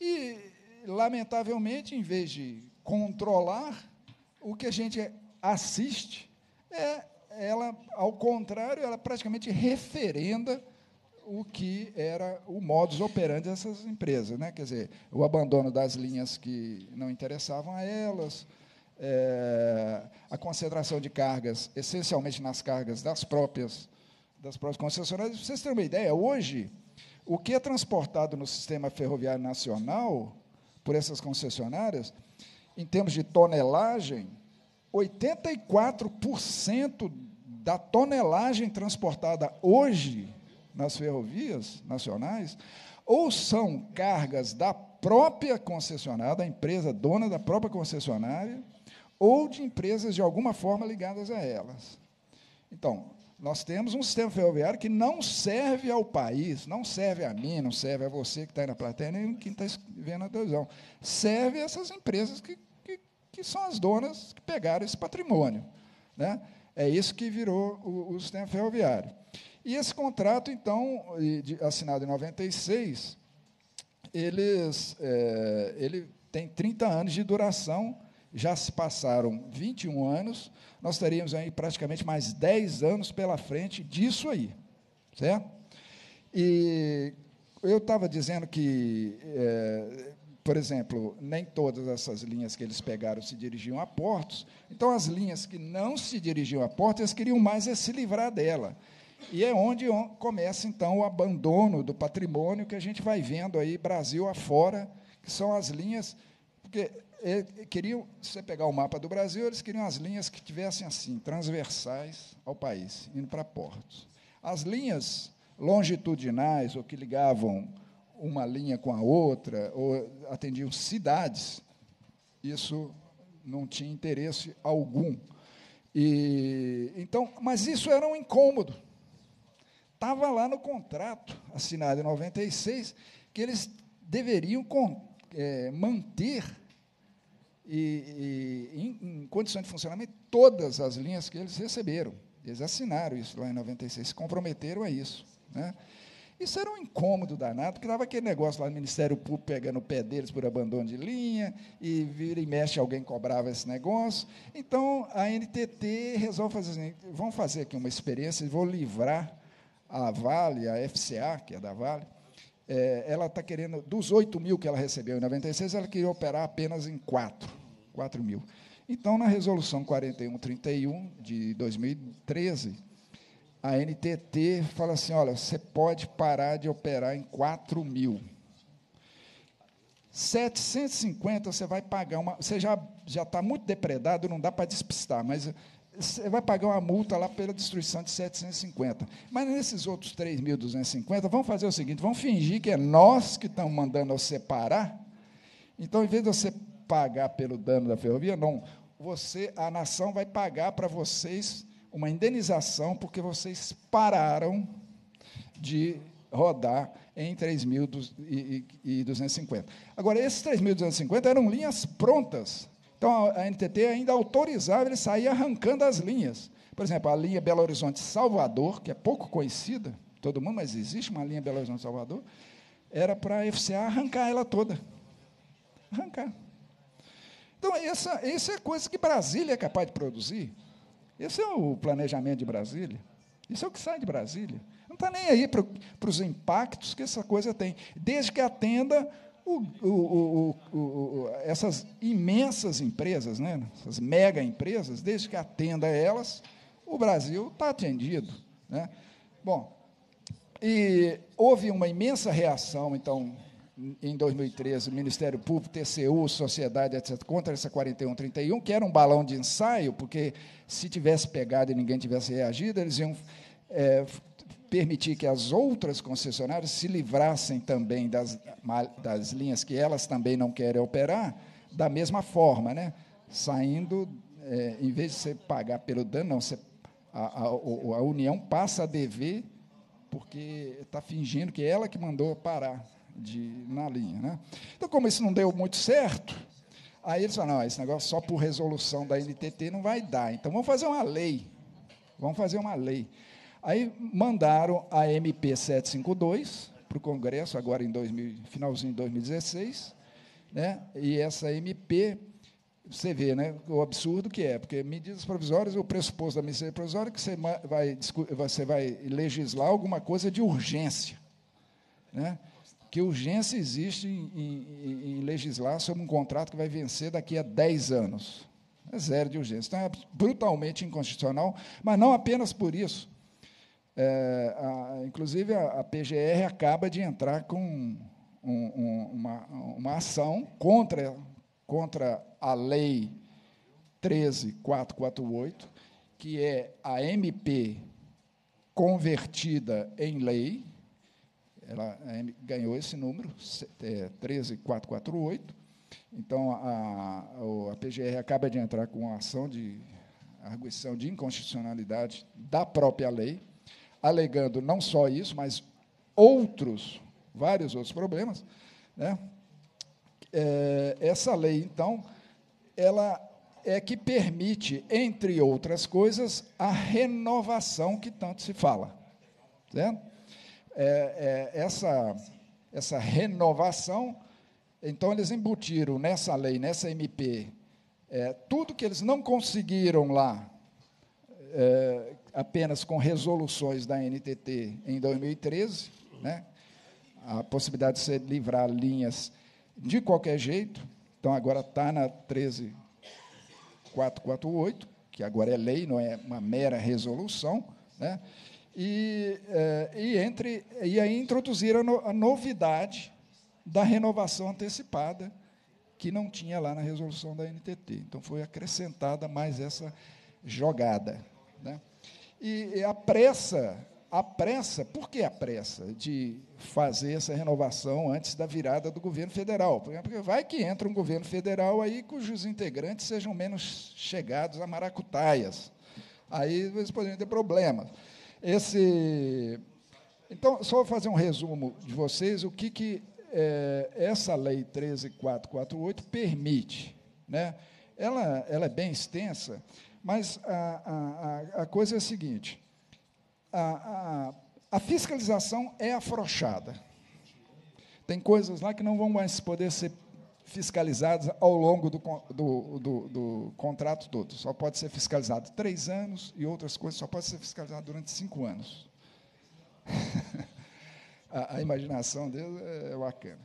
e, lamentavelmente, em vez de controlar, o que a gente assiste é ela, ao contrário, ela praticamente referenda o que era o modus operandi dessas empresas. Né? Quer dizer, o abandono das linhas que não interessavam a elas, é, a concentração de cargas, essencialmente nas cargas das próprias, das próprias concessionárias. Para vocês terem uma ideia, hoje, o que é transportado no sistema ferroviário nacional por essas concessionárias, em termos de tonelagem, 84% da tonelagem transportada hoje nas ferrovias nacionais, ou são cargas da própria concessionária, da empresa dona da própria concessionária, ou de empresas de alguma forma ligadas a elas. Então, nós temos um sistema ferroviário que não serve ao país, não serve a mim, não serve a você que está aí na plateia, nem quem está vendo a televisão. Serve a essas empresas que, que, que, são as donas que pegaram esse patrimônio. Né? É isso que virou o, o sistema ferroviário. E esse contrato, então, assinado em 96, eles, é, ele tem 30 anos de duração, já se passaram 21 anos, nós teríamos aí praticamente mais 10 anos pela frente disso aí, certo? E eu estava dizendo que, é, por exemplo, nem todas essas linhas que eles pegaram se dirigiam a portos, então as linhas que não se dirigiam a portos, eles queriam mais é se livrar dela. E é onde começa, então, o abandono do patrimônio que a gente vai vendo aí, Brasil afora, que são as linhas. Porque queriam, se você pegar o mapa do Brasil, eles queriam as linhas que tivessem assim, transversais ao país, indo para portos. As linhas longitudinais, ou que ligavam uma linha com a outra, ou atendiam cidades, isso não tinha interesse algum. E, então, mas isso era um incômodo. Estava lá no contrato, assinado em 96, que eles deveriam é, manter e, e em, em condições de funcionamento todas as linhas que eles receberam. Eles assinaram isso lá em 96, se comprometeram a isso. Né? Isso era um incômodo danado, porque estava aquele negócio lá no Ministério Público pegando o pé deles por abandono de linha, e vira e mexe alguém cobrava esse negócio. Então, a NTT resolve fazer assim, vamos fazer aqui uma experiência, vou livrar a Vale, a FCA, que é da Vale, é, ela está querendo, dos 8 mil que ela recebeu em 96, ela queria operar apenas em 4, 4 mil. Então, na resolução 4131 de 2013, a NTT fala assim: olha, você pode parar de operar em 4 mil. 750 você vai pagar uma. Você já já está muito depredado, não dá para despistar, mas você vai pagar uma multa lá pela destruição de 750. Mas nesses outros 3.250, vamos fazer o seguinte: vamos fingir que é nós que estamos mandando você parar. Então, em vez de você pagar pelo dano da ferrovia, não. Você, a nação vai pagar para vocês uma indenização porque vocês pararam de rodar em 3.250. Agora, esses 3.250 eram linhas prontas então, a NTT ainda autorizava ele sair arrancando as linhas. Por exemplo, a linha Belo Horizonte-Salvador, que é pouco conhecida, todo mundo, mas existe uma linha Belo Horizonte-Salvador, era para a FCA arrancar ela toda. Arrancar. Então, essa, essa é coisa que Brasília é capaz de produzir. Esse é o planejamento de Brasília. Isso é o que sai de Brasília. Não está nem aí para, os impactos que essa coisa tem, desde que atenda o, o, o, essas imensas empresas, né, essas mega empresas, desde que atenda elas, o Brasil está atendido. Né? Bom, e houve uma imensa reação, então, em 2013, o Ministério Público, TCU, Sociedade, etc., contra essa 4131, que era um balão de ensaio, porque se tivesse pegado e ninguém tivesse reagido, eles iam é, permitir que as outras concessionárias se livrassem também das, das linhas que elas também não querem operar, da mesma forma, né? saindo, é, em vez de você pagar pelo dano, não, você, a, a, a União passa a dever porque está fingindo que é ela que mandou parar de, na linha. Né? Então, como isso não deu muito certo, aí eles falaram, não, esse negócio só por resolução da NTT não vai dar, então vamos fazer uma lei. Vamos fazer uma lei. Aí mandaram a MP 752 para o Congresso, agora em 2000, finalzinho de 2016, né? e essa MP, você vê né, o absurdo que é, porque medidas provisórias, o pressuposto da medida provisória é que você vai, você vai legislar alguma coisa de urgência. Né? Que urgência existe em, em, em legislar sobre um contrato que vai vencer daqui a 10 anos. É zero de urgência. Então, é brutalmente inconstitucional, mas não apenas por isso é, a, inclusive, a, a, PGR acaba de entrar com um, um, uma, uma ação contra, contra a Lei 13448, que é a MP convertida em lei, ela ganhou esse número, é, 13448. Então, a, a PGR acaba de entrar com uma ação de arguição de inconstitucionalidade da própria lei, alegando não só isso, mas outros, vários outros problemas. Né? É, essa lei, então, ela é que permite, entre outras coisas, a renovação que tanto se fala. Certo? É, é, essa, essa renovação, então, eles embutiram nessa lei, nessa MP, é, tudo que eles não conseguiram lá, é, apenas com resoluções da NTT em 2013, né? a possibilidade de se livrar linhas de qualquer jeito, então agora está na 13448, que agora é lei, não é uma mera resolução, né? E, é, e, entre, e aí introduziram a novidade da renovação antecipada, que não tinha lá na resolução da NTT. Então, foi acrescentada mais essa jogada. Né? E, e a pressa, a pressa, por que a pressa de fazer essa renovação antes da virada do governo federal? Porque vai que entra um governo federal aí cujos integrantes sejam menos chegados a maracutaias. Aí eles poderiam ter problemas. Esse, então, só vou fazer um resumo de vocês, o que, que é, essa lei 13448 permite. Né? Ela, ela é bem extensa, mas a, a, a coisa é a seguinte: a, a, a fiscalização é afrouxada. Tem coisas lá que não vão mais poder ser fiscalizadas ao longo do, do, do, do, contrato todo. Só pode ser fiscalizado três anos e outras coisas só pode ser fiscalizado durante cinco anos. a, a, imaginação dele é bacana.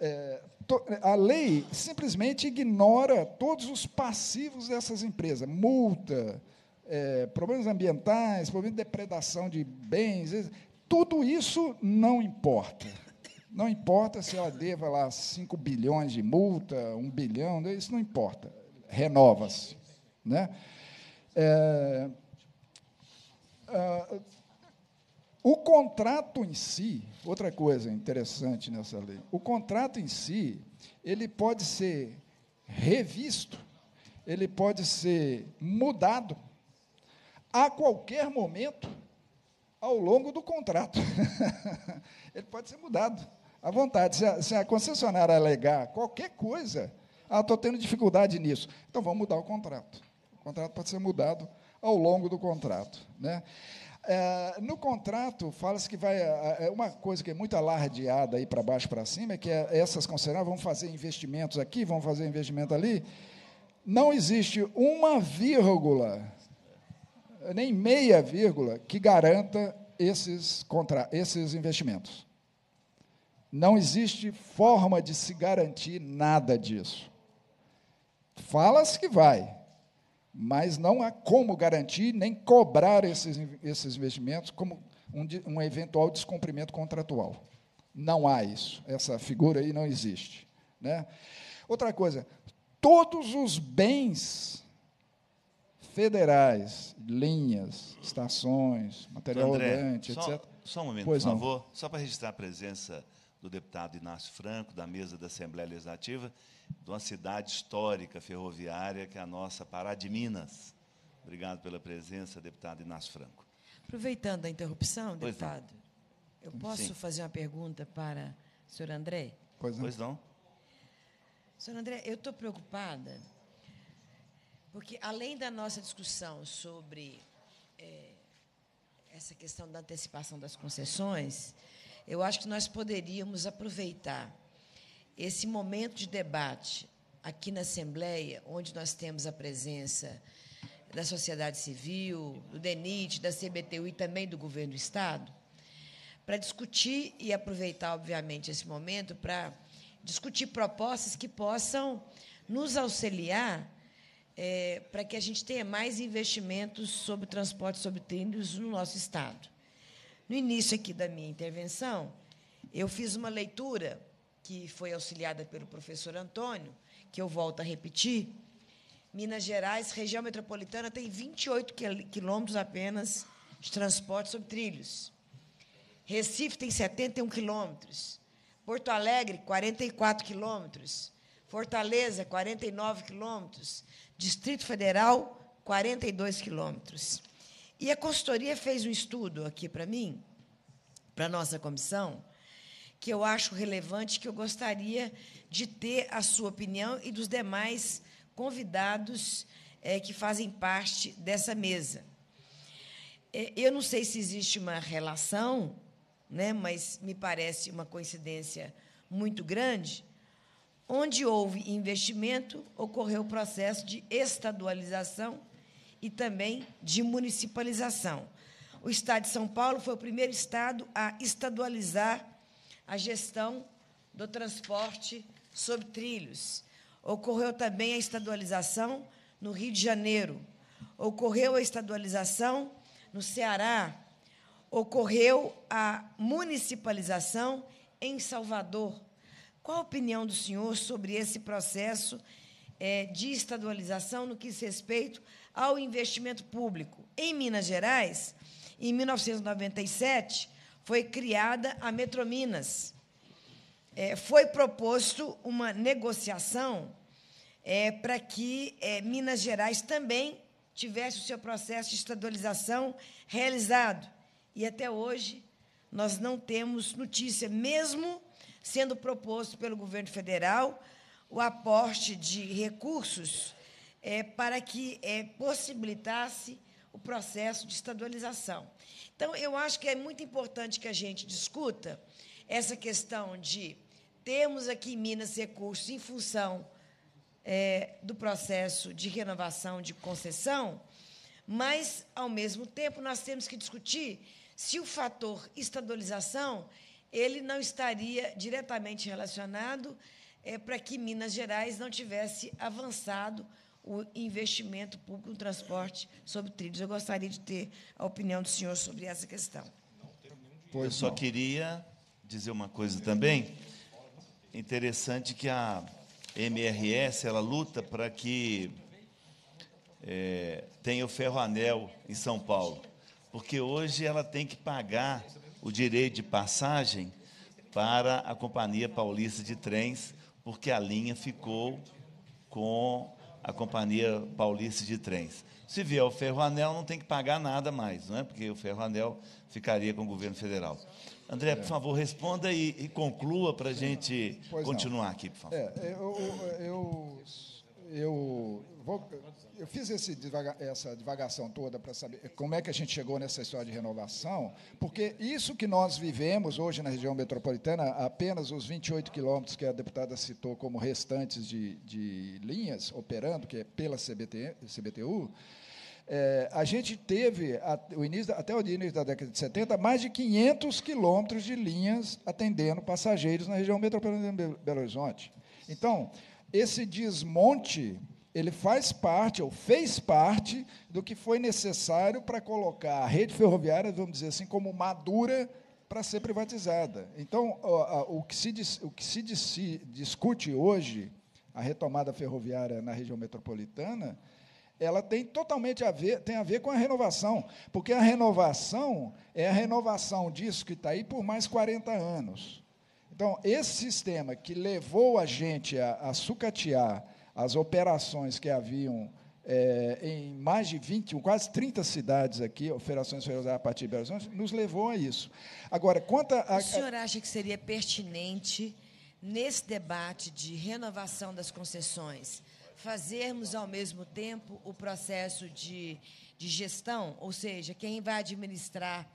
É, to, a lei simplesmente ignora todos os passivos dessas empresas, multa, é, problemas ambientais, problemas de depredação de bens, tudo isso não importa. Não importa se ela deva lá 5 bilhões de multa, 1 bilhão, isso não importa. Renova-se. Né? É, é, o contrato em si, outra coisa interessante nessa lei, o contrato em si, ele pode ser revisto, ele pode ser mudado a qualquer momento ao longo do contrato. ele pode ser mudado à vontade. Se a, se a concessionária alegar qualquer coisa, ah, estou tendo dificuldade nisso, então vamos mudar o contrato. O contrato pode ser mudado ao longo do contrato. Né? É, no contrato, fala-se que vai. É, uma coisa que é muito alardeada aí para baixo para cima, é que é, essas concessionárias vão fazer investimentos aqui, vão fazer investimento ali. Não existe uma vírgula, nem meia vírgula, que garanta esses, contra, esses investimentos. Não existe forma de se garantir nada disso. Fala-se que vai, mas não há como garantir nem cobrar esses, esses investimentos como um, um eventual descumprimento contratual. Não há isso. Essa figura aí não existe. Né? Outra coisa, todos os bens federais, linhas, estações, material André, organte, só, etc. Só um momento, pois por não. favor, só para registrar a presença do deputado Inácio Franco, da mesa da Assembleia Legislativa, de uma cidade histórica ferroviária, que é a nossa Pará de Minas. Obrigado pela presença, deputado Inácio Franco. Aproveitando a interrupção, Pois deputado, eu posso Sim. fazer uma pergunta para o senhor André? Pois não. Pois não? Senhor André, eu estou preocupada, porque além da nossa discussão sobre eh, essa questão da antecipação das concessões, eu acho que nós poderíamos aproveitar esse momento de debate aqui na Assembleia, onde nós temos a presença da sociedade civil, do DENIT, da CBTU e também do governo do Estado, para discutir e aproveitar, obviamente, esse momento para discutir propostas que possam nos auxiliar eh, para que a gente tenha mais investimentos sobre transporte sobre trilhos no nosso Estado. No início aqui da minha intervenção, eu fiz uma leitura que foi auxiliada pelo professor Antônio, que eu volto a repetir. Minas Gerais, região metropolitana, tem 28 quil- quilômetros apenas de transporte sobre trilhos. Recife tem 71 quilômetros. Porto Alegre, 44 quilômetros. Fortaleza, 49 quilômetros. Distrito Federal, 42 quilômetros. E a consultoria fez um estudo aqui para mim, para a nossa comissão, que eu acho relevante, que eu gostaria de ter a sua opinião e dos demais convidados eh, que fazem parte dessa mesa. Eh, Eu não sei se existe uma relação, né, mas me parece uma coincidência muito grande. Onde houve investimento, ocorreu o processo de estadualização e também de municipalização. O Estado de São Paulo foi o primeiro estado a estadualizar a gestão do transporte sobre trilhos. Ocorreu também a estadualização no Rio de Janeiro. Ocorreu a estadualização no Ceará. ocorreu a municipalização em Salvador. Qual a opinião do senhor sobre esse processo é, de estadualização no que diz respeito ao investimento público? Em Minas Gerais, em 1997, foi criada a Metrominas. É, foi proposto uma negociação é, para que é, Minas Gerais também tivesse o seu processo de estadualização realizado. E até hoje nós não temos notícia, mesmo sendo proposto pelo governo federal o aporte de recursos é, para que é, possibilitasse o processo de estadualização. Então, eu acho que é muito importante que a gente discuta essa questão de termos aqui em Minas recursos em função é, do processo de renovação de concessão, mas, ao mesmo tempo, nós temos que discutir se o fator estadualização ele não estaria diretamente relacionado é, para que Minas Gerais não tivesse avançado o investimento público no transporte sobre trilhos. Eu gostaria de ter a opinião do senhor sobre essa questão. Eu só queria dizer uma coisa também. Interessante que a MRS ela luta para que é, tenha o ferroanel em São Paulo, porque hoje ela tem que pagar o direito de passagem para a Companhia Paulista de Trens, porque a linha ficou com a Companhia Paulista de Trens. Se vier o ferroanel, não tem que pagar nada mais, não é? Porque o ferroanel ficaria com o governo federal. André, por favor, responda e, e conclua para a gente pois continuar não. aqui, por favor. É, eu, eu, eu, eu fiz esse essa divagação toda para saber como é que a gente chegou nessa história de renovação, porque isso que nós vivemos hoje na região metropolitana, apenas os 28 quilômetros que a deputada citou como restantes de, de linhas operando, que é pela CBT, CBTU, é, a gente teve, o início, até o início da década de 70, mais de 500 quilômetros de linhas atendendo passageiros na região metropolitana de Belo Horizonte. Então, esse desmonte ele faz parte, ou fez parte, do que foi necessário para colocar a rede ferroviária, vamos dizer assim, como madura para ser privatizada. Então, o que se, o que se discute hoje, a retomada ferroviária na região metropolitana, ela tem totalmente a ver, tem a ver com a renovação, porque a renovação é a renovação disso que está aí por mais 40 anos. Então, esse sistema que levou a gente a, a sucatear as operações que haviam é, em mais de 20, quase 30 cidades aqui, operações ferroviárias a partir de Belo Horizonte, nos levou a isso. Agora, quanto a... O senhor acha que seria pertinente, nesse debate de renovação das concessões, fazermos ao mesmo tempo o processo de, de gestão, ou seja, quem vai administrar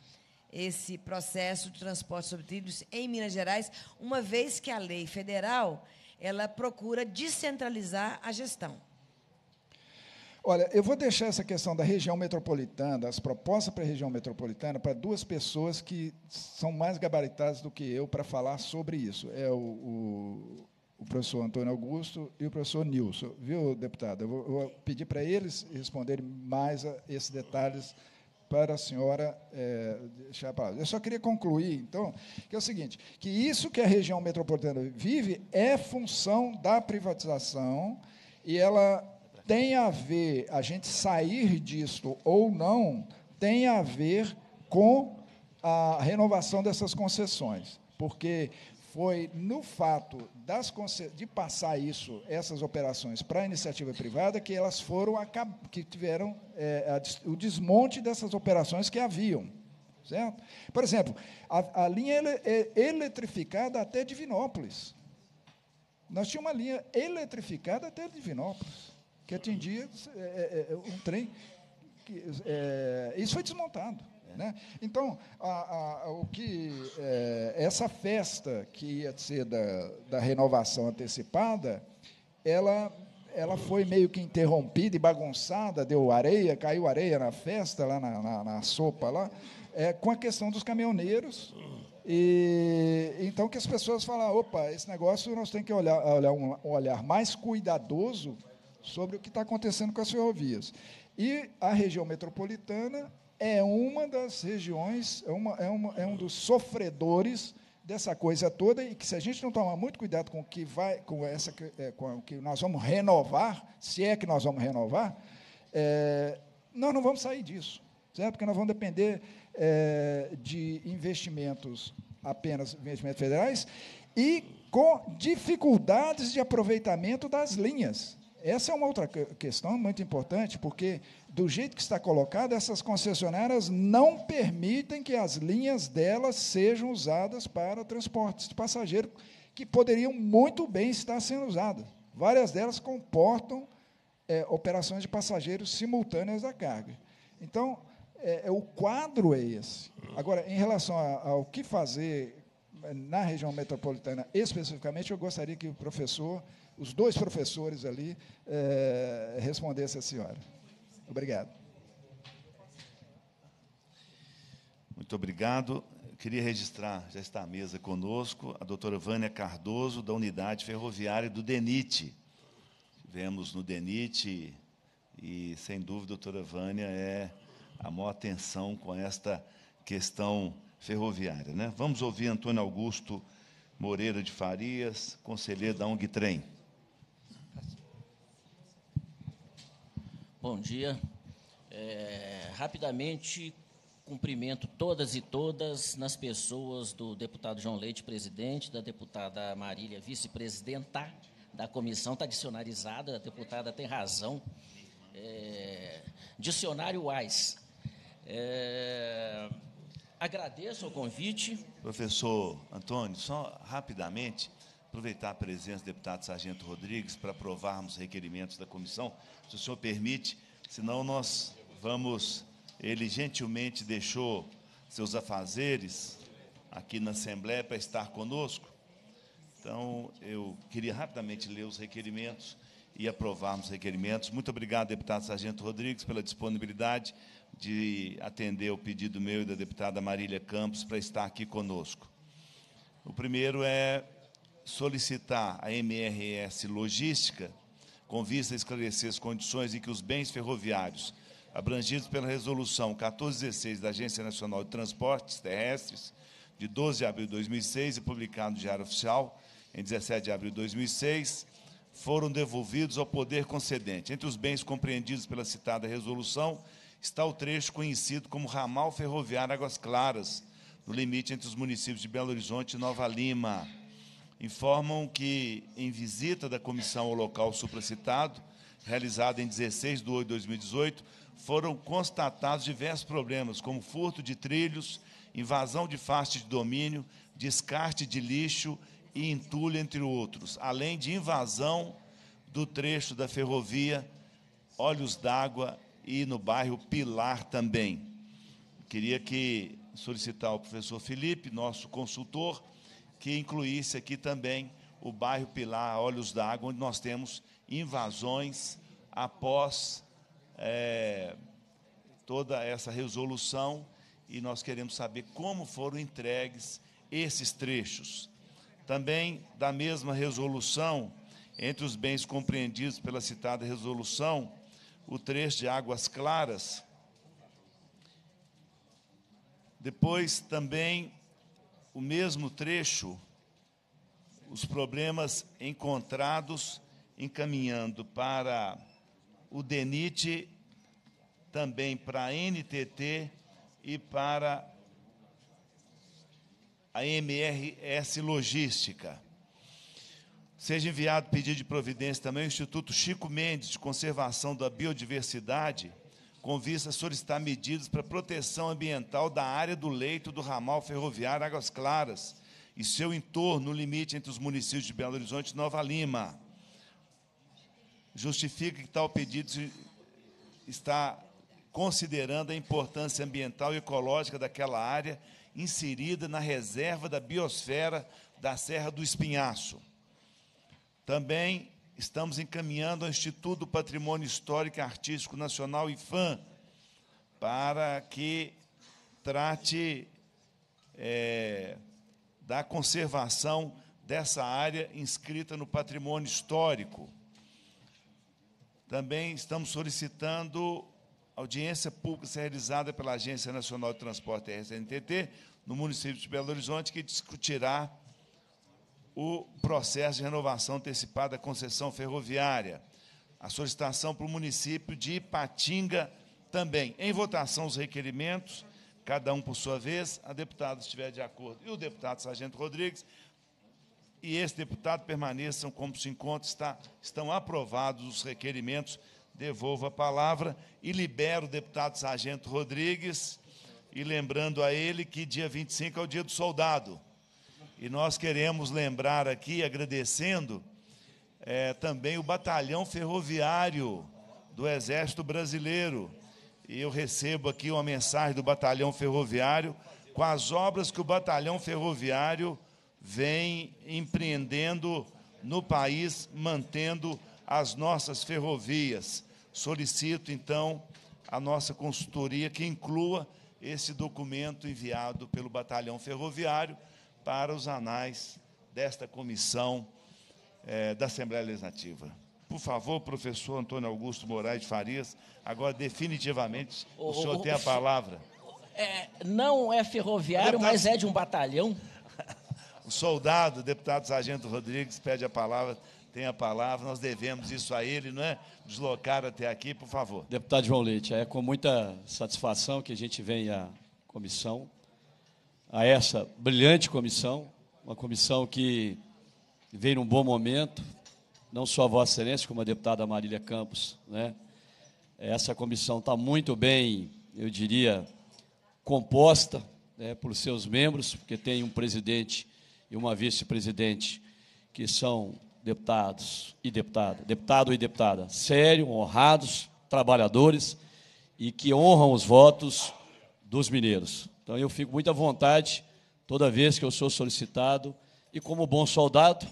esse processo de transporte sobre trilhos em Minas Gerais, uma vez que a lei federal ela procura descentralizar a gestão. Olha, eu vou deixar essa questão da região metropolitana, das propostas para a região metropolitana, para duas pessoas que são mais gabaritadas do que eu para falar sobre isso. É o, o o professor Antônio Augusto e o professor Nilson. Viu, deputado? Eu vou, eu vou pedir para eles responderem mais a esses detalhes para a senhora é, deixar a palavra. Eu só queria concluir, então, que é o seguinte, que isso que a região metropolitana vive é função da privatização e ela tem a ver, a gente sair disso ou não, tem a ver com a renovação dessas concessões. Porque foi no fato das, de passar isso, essas operações para a iniciativa privada, que elas foram que tiveram é, a, o desmonte dessas operações que haviam. Certo? Por exemplo, a, a linha ele, é eletrificada até Divinópolis. Nós tínhamos uma linha eletrificada até Divinópolis, que atendia é, é, é um trem. Que, é, isso foi desmontado. Né? Então, a, a, o que é, essa festa que ia ser da, da renovação antecipada, ela, ela foi meio que interrompida e bagunçada, deu areia, caiu areia na festa, lá na, na, na sopa, lá, é, com a questão dos caminhoneiros. E, então, que as pessoas falam, opa, esse negócio nós temos que olhar, olhar um, um olhar mais cuidadoso sobre o que está acontecendo com as ferrovias. E a região metropolitana é uma das regiões, é, uma, é, uma, é um dos sofredores dessa coisa toda e que se a gente não tomar muito cuidado com o que vai, com essa, é, com o que nós vamos renovar, se é que nós vamos renovar, é, nós não vamos sair disso, certo? Porque nós vamos depender é, de investimentos apenas investimentos federais e com dificuldades de aproveitamento das linhas. Essa é uma outra questão muito importante, porque, do jeito que está colocado, essas concessionárias não permitem que as linhas delas sejam usadas para transportes de passageiro, que poderiam muito bem estar sendo usadas. Várias delas comportam é, operações de passageiros simultâneas da carga. Então, é, é, o quadro é esse. Agora, em relação ao que fazer na região metropolitana especificamente, eu gostaria que o professor os dois professores ali é, respondessem a senhora. Obrigado. Muito obrigado. Eu queria registrar, já está à mesa conosco, a doutora Vânia Cardoso, da Unidade Ferroviária do DENIT. Tivemos no DENIT e, sem dúvida, a doutora Vânia é a maior atenção com esta questão ferroviária. Né? Vamos ouvir Antônio Augusto Moreira de Farias, conselheiro da ONG Trem. Bom dia. É, rapidamente, cumprimento todas e todas nas pessoas do deputado João Leite, presidente, da deputada Marília, vice-presidenta da comissão, está dicionarizada, a deputada tem razão. É, dicionário WAIS. É, agradeço o convite. Professor Antônio, só rapidamente, aproveitar a presença do deputado Sargento Rodrigues para aprovarmos requerimentos da comissão, se o senhor permite, senão nós vamos. Ele gentilmente deixou seus afazeres aqui na Assembleia para estar conosco. Então, eu queria rapidamente ler os requerimentos e aprovarmos os requerimentos. Muito obrigado, deputado Sargento Rodrigues, pela disponibilidade de atender o pedido meu e da deputada Marília Campos para estar aqui conosco. O primeiro é solicitar a MRS Logística, com vista a esclarecer as condições em que os bens ferroviários abrangidos pela Resolução 1416 da Agência Nacional de Transportes Terrestres, de 12 de abril de 2006 e publicado no Diário Oficial, em 17 de abril de 2006, foram devolvidos ao poder concedente. Entre os bens compreendidos pela citada resolução está o trecho conhecido como ramal ferroviário Águas Claras, no limite entre os municípios de Belo Horizonte e Nova Lima informam que, em visita da comissão ao local supracitado, realizada em 16 de 8 de 2018, foram constatados diversos problemas, como furto de trilhos, invasão de face de domínio, descarte de lixo e entulho, entre outros, além de invasão do trecho da ferrovia Olhos d'Água e no bairro Pilar também. Queria que solicitar ao professor Felipe, nosso consultor, que incluísse aqui também o bairro Pilar Olhos d'Água, onde nós temos invasões após é, toda essa resolução e nós queremos saber como foram entregues esses trechos. Também, da mesma resolução, entre os bens compreendidos pela citada resolução, o trecho de Águas Claras. Depois, também, o mesmo trecho, os problemas encontrados encaminhando para o DENIT, também para a NTT e para a MRS Logística. Seja enviado pedido de providência também ao Instituto Chico Mendes de Conservação da Biodiversidade, com vista a solicitar medidas para proteção ambiental da área do leito do ramal ferroviário Águas Claras e seu entorno no limite entre os municípios de Belo Horizonte e Nova Lima. Justifica que tal pedido está considerando a importância ambiental e ecológica daquela área inserida na reserva da biosfera da Serra do Espinhaço. Também estamos encaminhando ao Instituto do Patrimônio Histórico e Artístico Nacional, IFAM, para que trate é, da conservação dessa área inscrita no patrimônio histórico. Também estamos solicitando audiência pública ser realizada pela Agência Nacional de Transporte RSNTT, no município de Belo Horizonte, que discutirá o processo de renovação antecipada da concessão ferroviária. A solicitação para o município de Ipatinga também. Em votação, os requerimentos, cada um por sua vez, a deputada estiver de acordo, e o deputado Sargento Rodrigues, e esse deputado permaneçam como se encontra, está, estão aprovados os requerimentos, devolvo a palavra e libero o deputado Sargento Rodrigues, e lembrando a ele que dia 25 é o dia do soldado. E nós queremos lembrar aqui, agradecendo é, também o batalhão ferroviário do Exército Brasileiro. E eu recebo aqui uma mensagem do batalhão ferroviário com as obras que o batalhão ferroviário vem empreendendo no país, mantendo as nossas ferrovias. Solicito, então, a nossa consultoria que inclua esse documento enviado pelo Batalhão Ferroviário para os anais desta comissão é, da Assembleia Legislativa. Por favor, professor Antônio Augusto Moraes de Farias, agora definitivamente o, o senhor o, tem a palavra. É, não é ferroviário, deputado, mas é de um batalhão. o soldado, o deputado Sargento Rodrigues, pede a palavra, tem a palavra, nós devemos isso a ele, não é? Deslocar até aqui, por favor. Deputado João Leite, é com muita satisfação que a gente vem à comissão a essa brilhante comissão, uma comissão que veio num bom momento, não só a Vossa Excelência, como a deputada Marília Campos. Né? Essa comissão está muito bem, eu diria, composta né, por seus membros, porque tem um presidente e uma vice-presidente que são deputados e deputada, deputado e deputada, sérios, honrados, trabalhadores e que honram os votos dos mineiros. Então eu fico muito à vontade toda vez que eu sou solicitado e como bom soldado,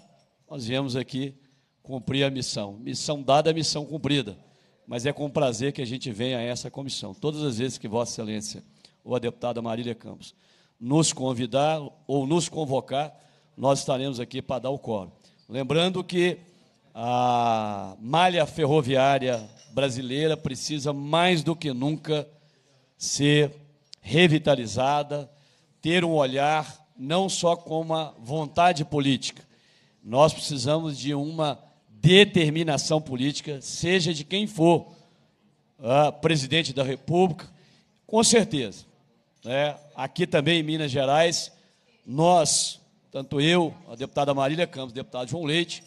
nós viemos aqui cumprir a missão. Missão dada é missão cumprida. Mas é com prazer que a gente vem a essa comissão. Todas as vezes que Vossa Excelência ou a deputada Marília Campos nos convidar ou nos convocar, nós estaremos aqui para dar o coro. Lembrando que a malha ferroviária brasileira precisa mais do que nunca ser revitalizada, ter um olhar não só com uma vontade política. Nós precisamos de uma determinação política, seja de quem for, uh, presidente da República, com certeza. Né? Aqui também em Minas Gerais, nós, tanto eu, a deputada Marília Campos, o deputado João Leite,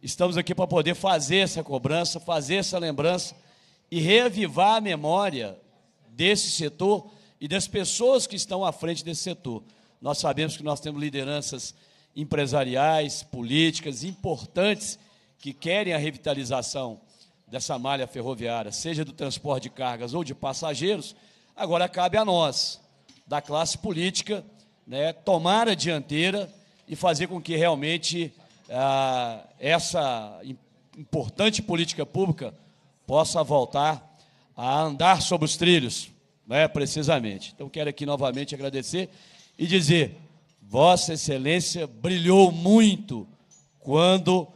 estamos aqui para poder fazer essa cobrança, fazer essa lembrança e reavivar a memória desse setor e das pessoas que estão à frente desse setor. Nós sabemos que nós temos lideranças empresariais, políticas importantes que querem a revitalização dessa malha ferroviária, seja do transporte de cargas ou de passageiros. Agora cabe a nós, da classe política, né, tomar a dianteira e fazer com que realmente ah, essa importante política pública possa voltar a andar sobre os trilhos né, precisamente. Então, quero aqui novamente agradecer e dizer: Vossa Excelência brilhou muito quando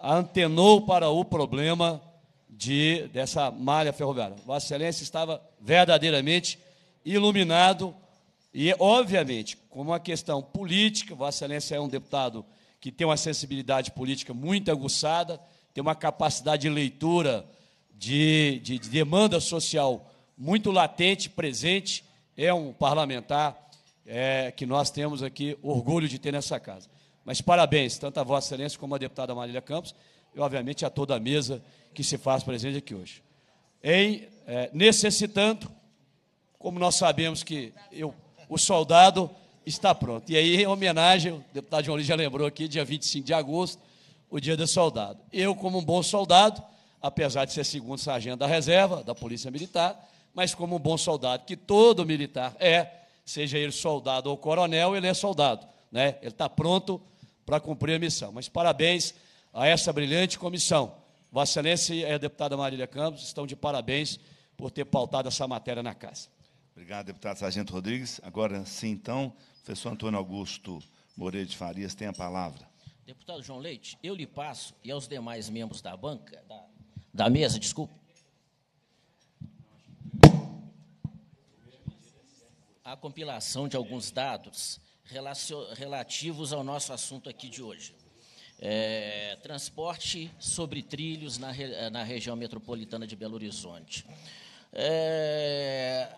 antenou para o problema de, dessa malha ferroviária. Vossa Excelência estava verdadeiramente iluminado e, obviamente, como uma questão política, Vossa Excelência é um deputado que tem uma sensibilidade política muito aguçada, tem uma capacidade de leitura de, de, de demanda social muito latente, presente, é um parlamentar é, que nós temos aqui orgulho de ter nessa casa. Mas parabéns, tanto a Vossa Excelência como a deputada Marília Campos, e obviamente a toda a mesa que se faz presente aqui hoje. Em é, necessitando, como nós sabemos que eu, o soldado está pronto. E aí, em homenagem, o deputado João Luiz já lembrou aqui, dia 25 de agosto, o dia do soldado. Eu, como um bom soldado, apesar de ser segundo sargento da reserva, da Polícia Militar, mas como um bom soldado, que todo militar é, seja ele soldado ou coronel, ele é soldado. Né? Ele está pronto para cumprir a missão. Mas parabéns a essa brilhante comissão. Vossa Excelência e a deputada Marília Campos estão de parabéns por ter pautado essa matéria na casa. Obrigado, deputado Sargento Rodrigues. Agora sim, então, professor Antônio Augusto Moreira de Farias tem a palavra. Deputado João Leite, eu lhe passo, e aos demais membros da banca, da, da mesa, desculpe, a compilação de alguns dados relativos ao nosso assunto aqui de hoje. É, transporte sobre trilhos na, na, região metropolitana de Belo Horizonte. É,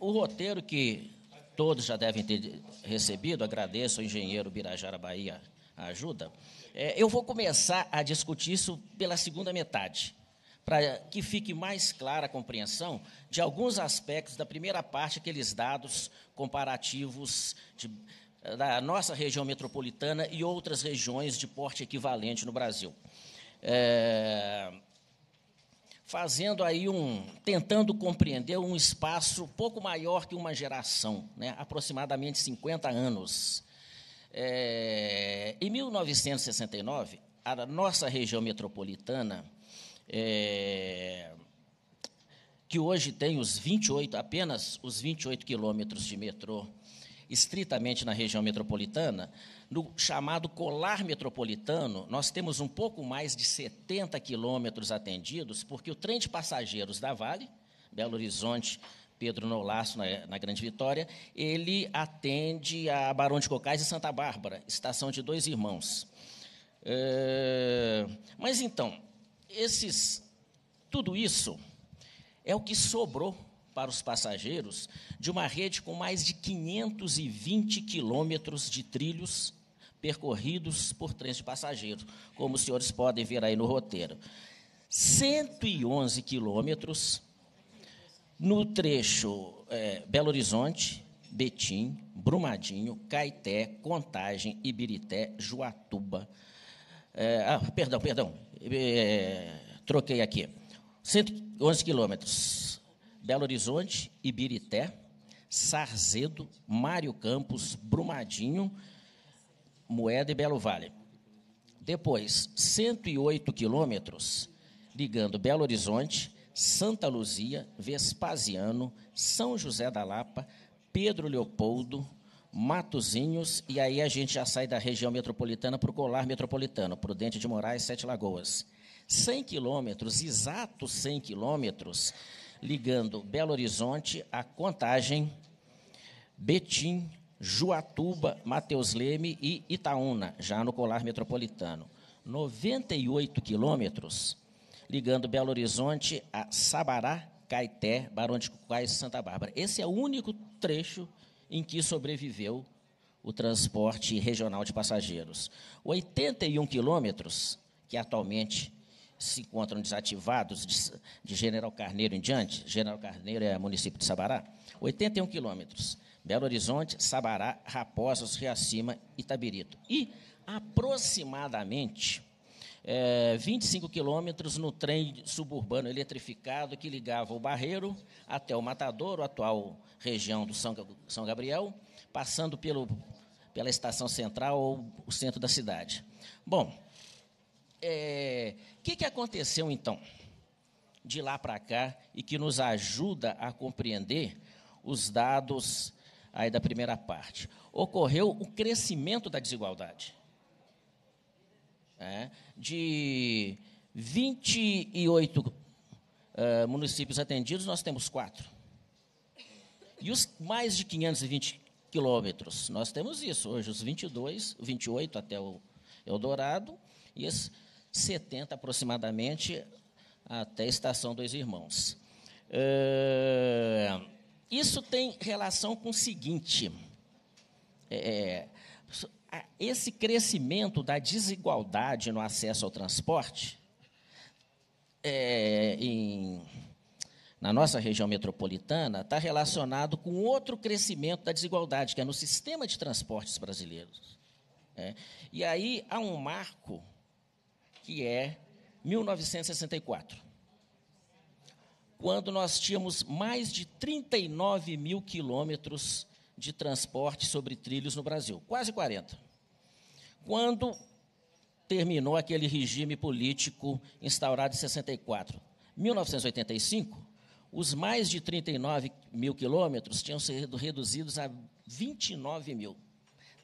o roteiro que todos já devem ter recebido, agradeço ao engenheiro Birajara Bahia a ajuda, é, eu vou começar a discutir isso pela segunda metade, para que fique mais clara a compreensão de alguns aspectos da primeira parte, aqueles dados comparativos de, da nossa região metropolitana e outras regiões de porte equivalente no Brasil. É, fazendo aí um, tentando compreender um espaço pouco maior que uma geração, né, aproximadamente 50 anos. É, em 1969, a nossa região metropolitana, é, que hoje tem os 28, apenas os 28 quilômetros de metrô, estritamente na região metropolitana, no chamado colar metropolitano, nós temos um pouco mais de 70 quilômetros atendidos, porque o trem de passageiros da Vale, Belo Horizonte, Pedro Nolaço, na, na, Grande Vitória, ele atende a Barão de Cocais e Santa Bárbara, estação de dois irmãos. É, mas então, esses, tudo isso é o que sobrou para os passageiros de uma rede com mais de 520 quilômetros de trilhos percorridos por trens de passageiros, como os senhores podem ver aí no roteiro. 111 quilômetros no trecho é, Belo Horizonte, Betim, Brumadinho, Caeté, Contagem, Ibirité, Juatuba. É, ah, perdão, perdão, é, troquei aqui. 111 quilômetros. Belo Horizonte, Ibirité, Sarzedo, Mário Campos, Brumadinho, Moeda e Belo Vale. Depois, 108 quilômetros ligando Belo Horizonte, Santa Luzia, Vespasiano, São José da Lapa, Pedro Leopoldo, Matozinhos, e aí a gente já sai da região metropolitana para o colar metropolitano, Prudente de Moraes, Sete Lagoas. 100 quilômetros, exatos 100 quilômetros, ligando Belo Horizonte a Contagem, Betim, Juatuba, Mateus Leme e Itaúna, já no colar metropolitano. 98 quilômetros, ligando Belo Horizonte a Sabará, Caeté, Barão de Cucais e Santa Bárbara. Esse é o único trecho em que sobreviveu o transporte regional de passageiros. 81 quilômetros, que atualmente se encontram desativados, de, de General Carneiro em diante, General Carneiro é município de Sabará, 81 quilômetros, Belo Horizonte, Sabará, Raposos, Riacima e Itabirito. E aproximadamente é, 25 quilômetros no trem suburbano eletrificado que ligava o Barreiro até o Matadouro, atual região do São, São Gabriel, passando pelo, pela estação central ou o centro da cidade. Bom, o é, que, que aconteceu então de lá para cá e que nos ajuda a compreender os dados aí da primeira parte? Ocorreu o crescimento da desigualdade. É, de 28 uh, eh, municípios atendidos, nós temos quatro. E os mais de 520 quilômetros, nós temos isso. Hoje, os 22, 28 até o Eldorado, e os 70 aproximadamente até a Estação Dois Irmãos. Uh, isso tem relação com o seguinte: é, esse crescimento da desigualdade no acesso ao transporte é, em, na nossa região metropolitana está relacionado com outro crescimento da desigualdade, que é no sistema de transportes brasileiros. É. E aí há um marco que é 1964, quando nós tínhamos mais de 39 mil quilômetros de transporte sobre trilhos no Brasil, quase 40. Quando terminou aquele regime político instaurado em 64, 1985, os mais de 39 mil quilômetros tinham sido reduzidos a 29 mil.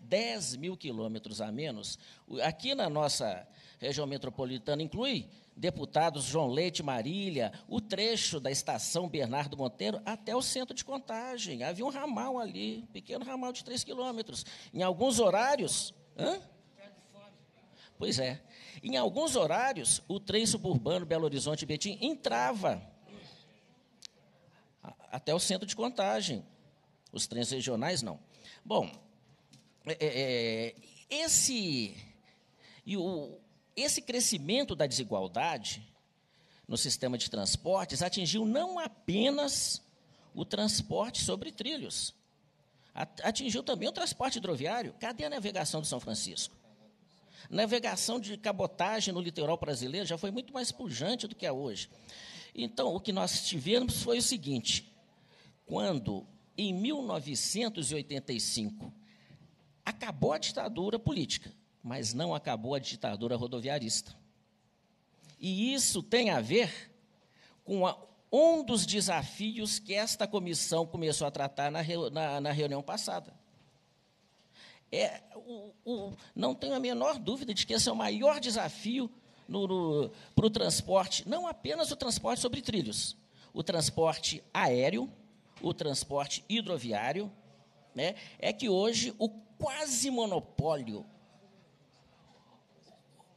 10 mil quilômetros a menos. Aqui na nossa região metropolitana inclui deputados João Leite Marília, o trecho da estação Bernardo Monteiro até o centro de contagem. Havia um ramal ali, um pequeno ramal de 3 quilômetros. Em alguns horários. Hã? Pois é. Em alguns horários, o trem suburbano Belo Horizonte e Betim entrava até o centro de contagem. Os trens regionais não. Bom, é, é, é esse e o, esse crescimento da desigualdade no sistema de transportes atingiu não apenas o transporte sobre trilhos, atingiu também o transporte hidroviário. Cadê a navegação de São Francisco? Navegação de cabotagem no litoral brasileiro já foi muito mais pujante do que é hoje. Então, o que nós tivemos foi o seguinte: quando, em 1985, acabou a ditadura política, mas não acabou a ditadura rodoviarista. E isso tem a ver com a, um dos desafios que esta comissão começou a tratar na, na, na reunião passada. É, o, o, não tenho a menor dúvida de que esse é o maior desafio para o transporte, não apenas o transporte sobre trilhos, o transporte aéreo, o transporte hidroviário, né, é que hoje o quase monopólio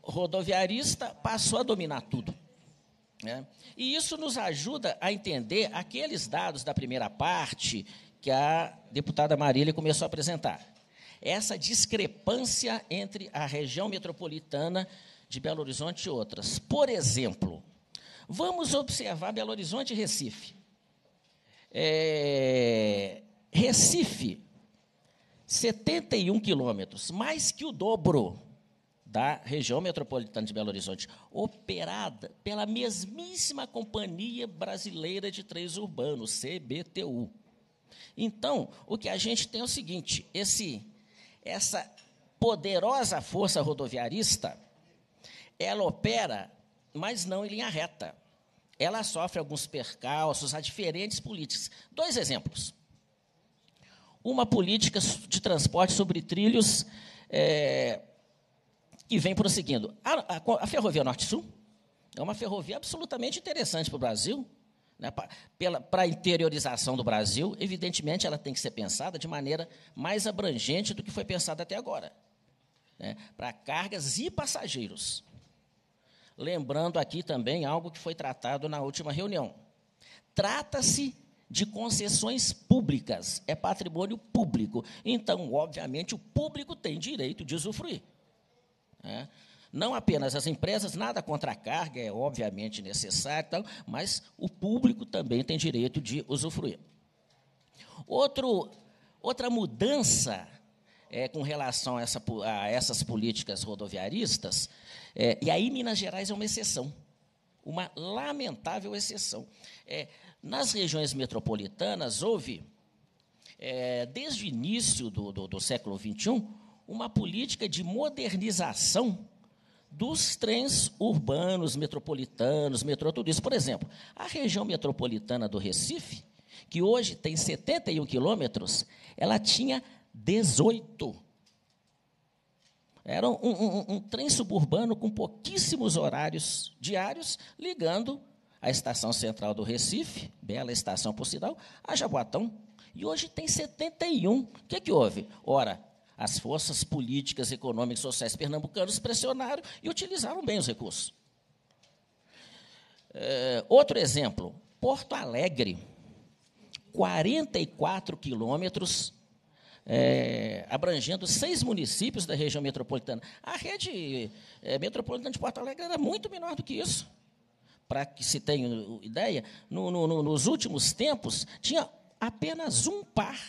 rodoviarista passou a dominar tudo. Né? E isso nos ajuda a entender aqueles dados da primeira parte que a deputada Marília começou a apresentar. Essa discrepância entre a região metropolitana de Belo Horizonte e outras. Por exemplo, vamos observar Belo Horizonte e Recife. É, Recife, 71 quilômetros, mais que o dobro da região metropolitana de Belo Horizonte, operada pela mesmíssima Companhia Brasileira de Trens Urbanos, CBTU. Então, o que a gente tem é o seguinte: esse, essa poderosa força rodoviarista, ela opera, mas não em linha reta. Ela sofre alguns percalços a diferentes políticas. Dois exemplos. Uma política de transporte sobre trilhos é, que vem prosseguindo. A, a, a Ferrovia Norte-Sul é uma ferrovia absolutamente interessante para o Brasil, né, para a interiorização do Brasil. Evidentemente, ela tem que ser pensada de maneira mais abrangente do que foi pensada até agora, né, para cargas e passageiros. Lembrando aqui também algo que foi tratado na última reunião. Trata-se de concessões públicas, é patrimônio público. Então, obviamente, o público tem direito de usufruir. É. Não apenas as empresas, nada contra a carga, é obviamente necessário, então, mas o público também tem direito de usufruir. Outro, outra mudança é, com relação a, essa, a, essas políticas rodoviaristas, é, e aí Minas Gerais é uma exceção, uma lamentável exceção. É, nas regiões metropolitanas, houve, é, desde o início do, do, do século XXI, uma política de modernização dos trens urbanos, metropolitanos, metrô, tudo isso. Por exemplo, a região metropolitana do Recife, que hoje tem 71 quilômetros, ela tinha 18. Era um, um, um, trem suburbano com pouquíssimos horários diários, ligando a estação central do Recife, bela estação por sinal, a Jaboatão. E hoje tem 71. O que, é que houve? Ora, as forças políticas, econômicas e sociais pernambucanos pressionaram e utilizaram bem os recursos. É, outro exemplo, Porto Alegre, 44 quilômetros, é, abrangendo seis municípios da região metropolitana. A rede é, metropolitana de Porto Alegre era muito menor do que isso. Para que se tenha ideia, no, no, nos últimos tempos, tinha apenas um par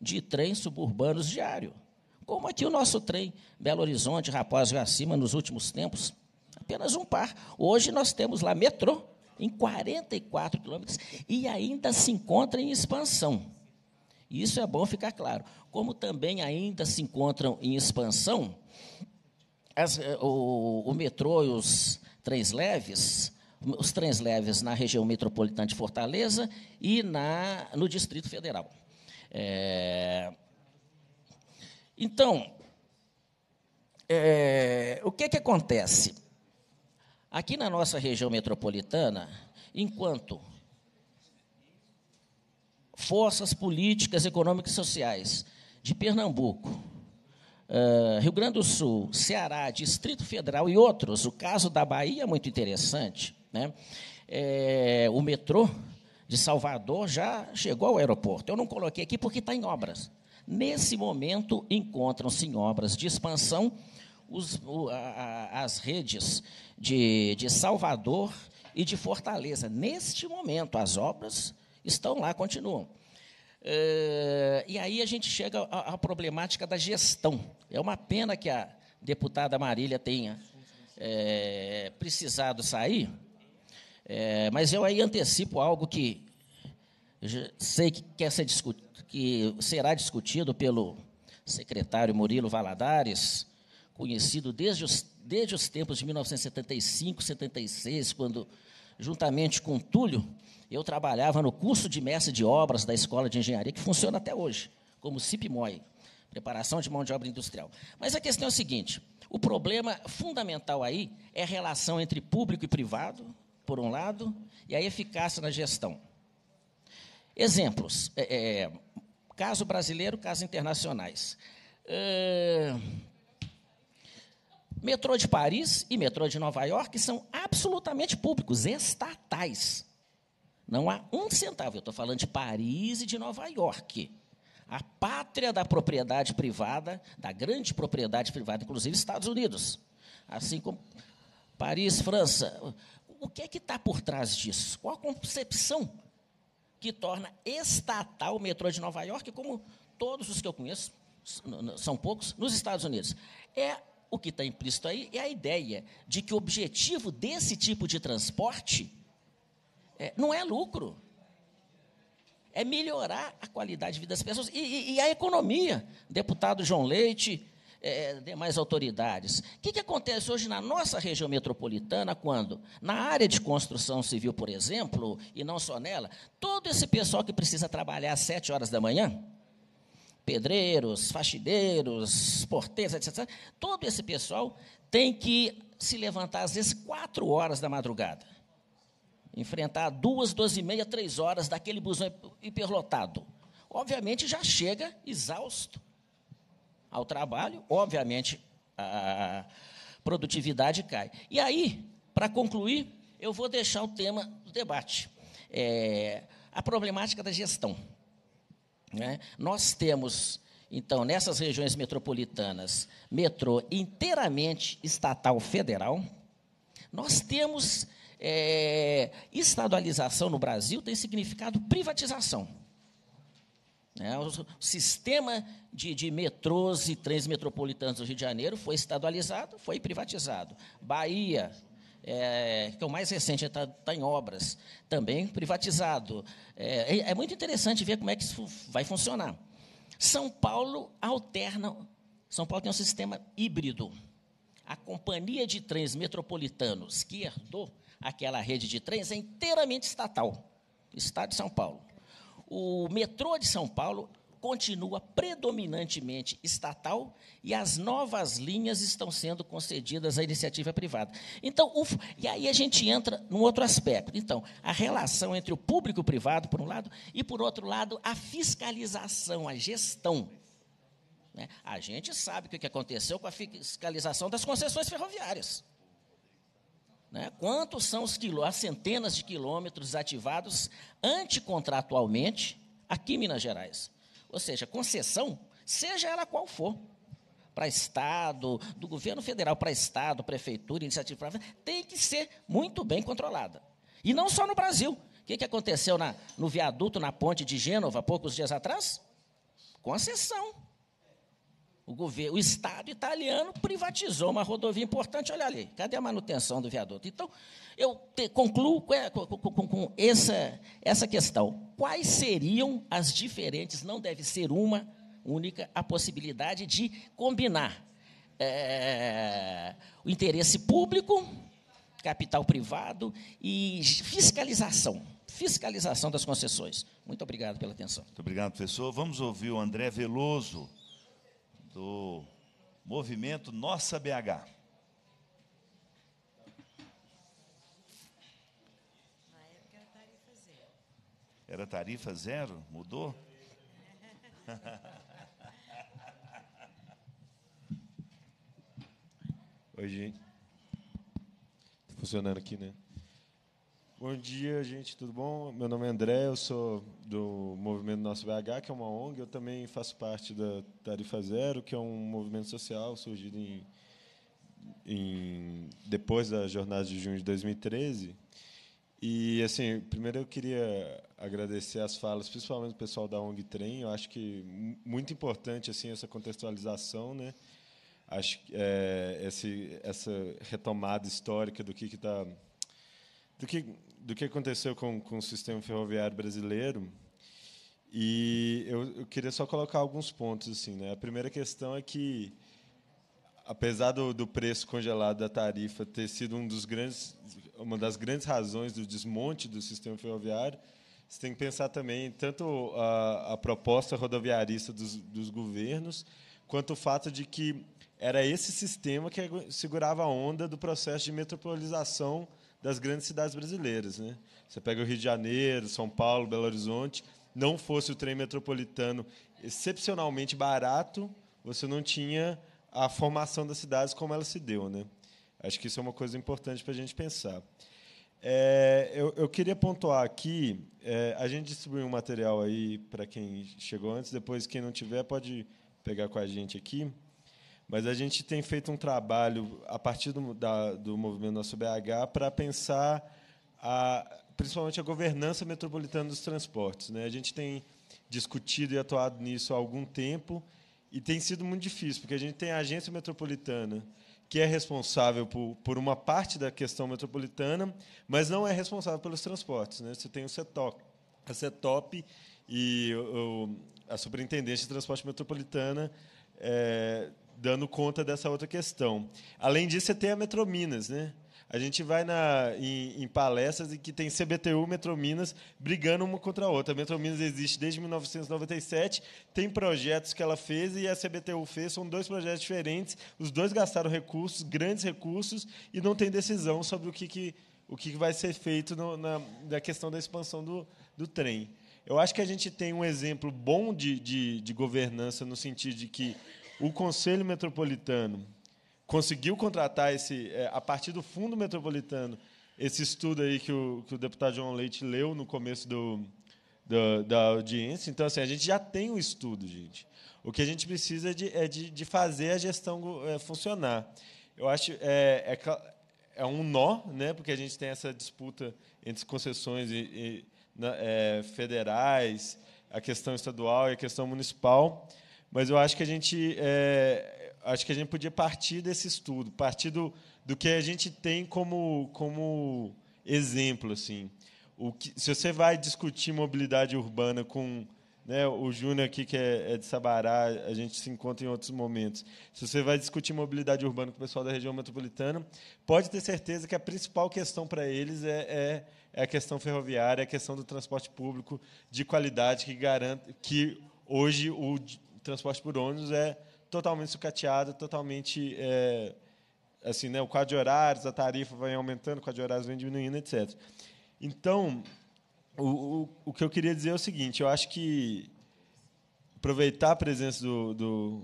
de trens suburbanos diário. Como aqui o nosso trem, Belo Horizonte, Raposo e acima, nos últimos tempos, apenas um par. Hoje nós temos lá metrô em 44 quilômetros e ainda se encontra em expansão. Isso é bom ficar claro. Como também ainda se encontram em expansão as, eh, o, o metrô e os trens leves, os trens leves na região metropolitana de Fortaleza e na, no Distrito Federal. É, então, é, o que, que acontece? Aqui na nossa região metropolitana, enquanto forças políticas, econômicas e sociais de Pernambuco, uh, Rio Grande do Sul, Ceará, Distrito Federal e outros, o caso da Bahia é muito interessante. Né? É, o metrô de Salvador já chegou ao aeroporto. Eu não coloquei aqui porque está em obras. Nesse momento, encontram-se em obras de expansão os, o, a, as redes de, de Salvador e de Fortaleza. Neste momento, as obras estão lá, continuam. É, e aí a gente chega à, à, problemática da gestão. É uma pena que a deputada Marília tenha é, precisado sair, é, mas eu aí antecipo algo que sei que, quer ser que será discutido pelo secretário Murilo Valadares, conhecido desde os, desde os tempos de 1975, 76, quando, juntamente com Túlio, eu trabalhava no curso de mestre de obras da Escola de Engenharia, que funciona até hoje, como CIPMOI, Preparação de Mão de Obra Industrial. Mas a questão é a seguinte, o problema fundamental aí é a relação entre público e privado, por um lado, e a eficácia na gestão. Exemplos, é, é, caso brasileiro, casos internacionais. É, Metrô de Paris e metrô de Nova York são absolutamente públicos, estatais. Não há um centavo. Eu estou falando de Paris e de Nova York. A pátria da propriedade privada, da grande propriedade privada, inclusive Estados Unidos. Assim como Paris, França. O que é que está por trás disso? Qual a concepção que torna estatal o metrô de Nova York, como todos os que eu conheço, são poucos, nos Estados Unidos? É o que está implícito aí é a ideia de que o objetivo desse tipo de transporte é, não é lucro, é melhorar a qualidade de vida das pessoas e, e, e a economia. Deputado João Leite, é, demais autoridades. O que, que acontece hoje na nossa região metropolitana, quando, na área de construção civil, por exemplo, e não só nela, todo esse pessoal que precisa trabalhar às sete horas da manhã, pedreiros, faxineiros, porteiros, etc. Todo esse pessoal tem que se levantar às vezes quatro horas da madrugada, enfrentar duas, duas e meia, três horas daquele busão hiperlotado. Obviamente já chega exausto ao trabalho, obviamente a produtividade cai. E aí, para concluir, eu vou deixar o tema do debate, é, a problemática da gestão. Né? Nós temos, então, nessas regiões metropolitanas, metrô inteiramente estatal federal. Nós temos é, estadualização no Brasil, tem significado privatização. É, o sistema de, de, metrôs e trens metropolitanos do Rio de Janeiro foi estadualizado, foi privatizado. Bahia, é, que é o mais recente, está tá em obras, também privatizado. É, é, muito interessante ver como é que isso vai funcionar. São Paulo alterna. São Paulo tem um sistema híbrido. A companhia de trens metropolitanos que herdou aquela rede de trens é inteiramente estatal, Estado de São Paulo. O metrô de São Paulo continua predominantemente estatal e as novas linhas estão sendo concedidas à iniciativa privada. Então, o, e aí a gente entra num outro aspecto. Então, a relação entre o público e o privado, por um lado, e, por outro lado, a fiscalização, a gestão. Né? A gente sabe o que aconteceu com a fiscalização das concessões ferroviárias. Né? Quantos são os as centenas de quilômetros ativados anticontratualmente aqui em Minas Gerais? Ou seja, concessão, seja ela qual for, para Estado, do governo federal para Estado, prefeitura, iniciativa privada, tem que ser muito bem controlada. E não só no Brasil. O que, que aconteceu na, no viaduto na ponte de Gênova, poucos dias atrás? Concessão. O, governo, o Estado italiano privatizou uma rodovia importante. Olha ali, cadê a manutenção do viaduto? Então, eu te, concluo com, com, com, com, essa, essa questão. Quais seriam as diferentes, não deve ser uma única, a possibilidade de combinar é, o interesse público, capital privado e fiscalização. Fiscalização das concessões. Muito obrigado pela atenção. Muito obrigado, professor. Vamos ouvir o André Veloso, do Movimento Nossa BH. Era tarifa zero? Mudou? Oi, gente. Tá funcionando aqui, né? Bom dia, gente, tudo bom? Meu nome é André, eu sou do Movimento Nosso BH, que é uma ONG. Eu também faço parte da Tarifa Zero, que é um movimento social surgido em, em depois da jornada de junho de 2013. E, assim, primeiro eu queria agradecer as falas, principalmente do pessoal da ONG Trem. Eu acho que muito importante assim essa contextualização, né? Acho é, esse, essa retomada histórica do que está do que do que aconteceu com, com o sistema ferroviário brasileiro. E eu, eu, queria só colocar alguns pontos assim, né? A primeira questão é que apesar do, do preço congelado da tarifa ter sido um dos grandes, uma das grandes razões do desmonte do sistema ferroviário, você tem que pensar também tanto a, a proposta rodoviarista dos, dos governos, quanto o fato de que era esse sistema que segurava a onda do processo de metropolização das grandes cidades brasileiras. Né? Você pega o Rio de Janeiro, São Paulo, Belo Horizonte, não fosse o trem metropolitano excepcionalmente barato, você não tinha a formação das cidades como ela se deu. Né? Acho que isso é uma coisa importante para a gente pensar. É, eu, eu, queria pontuar aqui, é, a gente distribuiu um material aí para quem chegou antes, depois quem não tiver pode pegar com a gente aqui. Mas a gente tem feito um trabalho a partir do, da, do movimento Nosso BH para pensar a, principalmente a governança metropolitana dos transportes. Né? A gente tem discutido e atuado nisso há algum tempo e tem sido muito difícil, porque a gente tem a agência metropolitana que é responsável por, por uma parte da questão metropolitana, mas não é responsável pelos transportes. Né? Você tem o CETOP, a CETOP e o, a Superintendência de Transporte Metropolitana é, dando conta dessa outra questão. Além disso, você tem a Metrominas, né? A gente vai na, em, em palestras em que tem CBTU Metrominas brigando uma contra a outra. A Metrominas existe desde 1997, tem projetos que ela fez e a CBTU fez, são dois projetos diferentes. Os dois gastaram recursos, grandes recursos, e não tem decisão sobre o que, que, o que vai ser feito no, na, na questão da expansão do, do trem. Eu acho que a gente tem um exemplo bom de, de, de governança no sentido de que o Conselho Metropolitano conseguiu contratar esse, é, a partir do Fundo Metropolitano, esse estudo aí que o, que o deputado João Leite leu no começo do, do, da audiência. Então, assim, a gente já tem o estudo, gente. O que a gente precisa é de, é de, de fazer a gestão é, funcionar. Eu acho é, é, é, um nó, né, porque a gente tem essa disputa entre concessões e, e, na, é, federais, a questão estadual e a questão municipal. Mas eu acho que a gente é, acho que a gente podia partir desse estudo, partir do, do que a gente tem como, como exemplo. Assim. O que, se você vai discutir mobilidade urbana com né, o Júnior aqui, que é, é, de Sabará, a gente se encontra em outros momentos. Se você vai discutir mobilidade urbana com o pessoal da região metropolitana, pode ter certeza que a principal questão para eles é, é, é, a questão ferroviária, é a questão do transporte público de qualidade que garante que hoje o transporte por ônibus é totalmente sucateado, totalmente é, assim, né, o quadro de horários, a tarifa vai aumentando, o quadro de horários vem diminuindo, etc. Então, o, o, o que eu queria dizer é o seguinte: eu acho que aproveitar a presença do, do,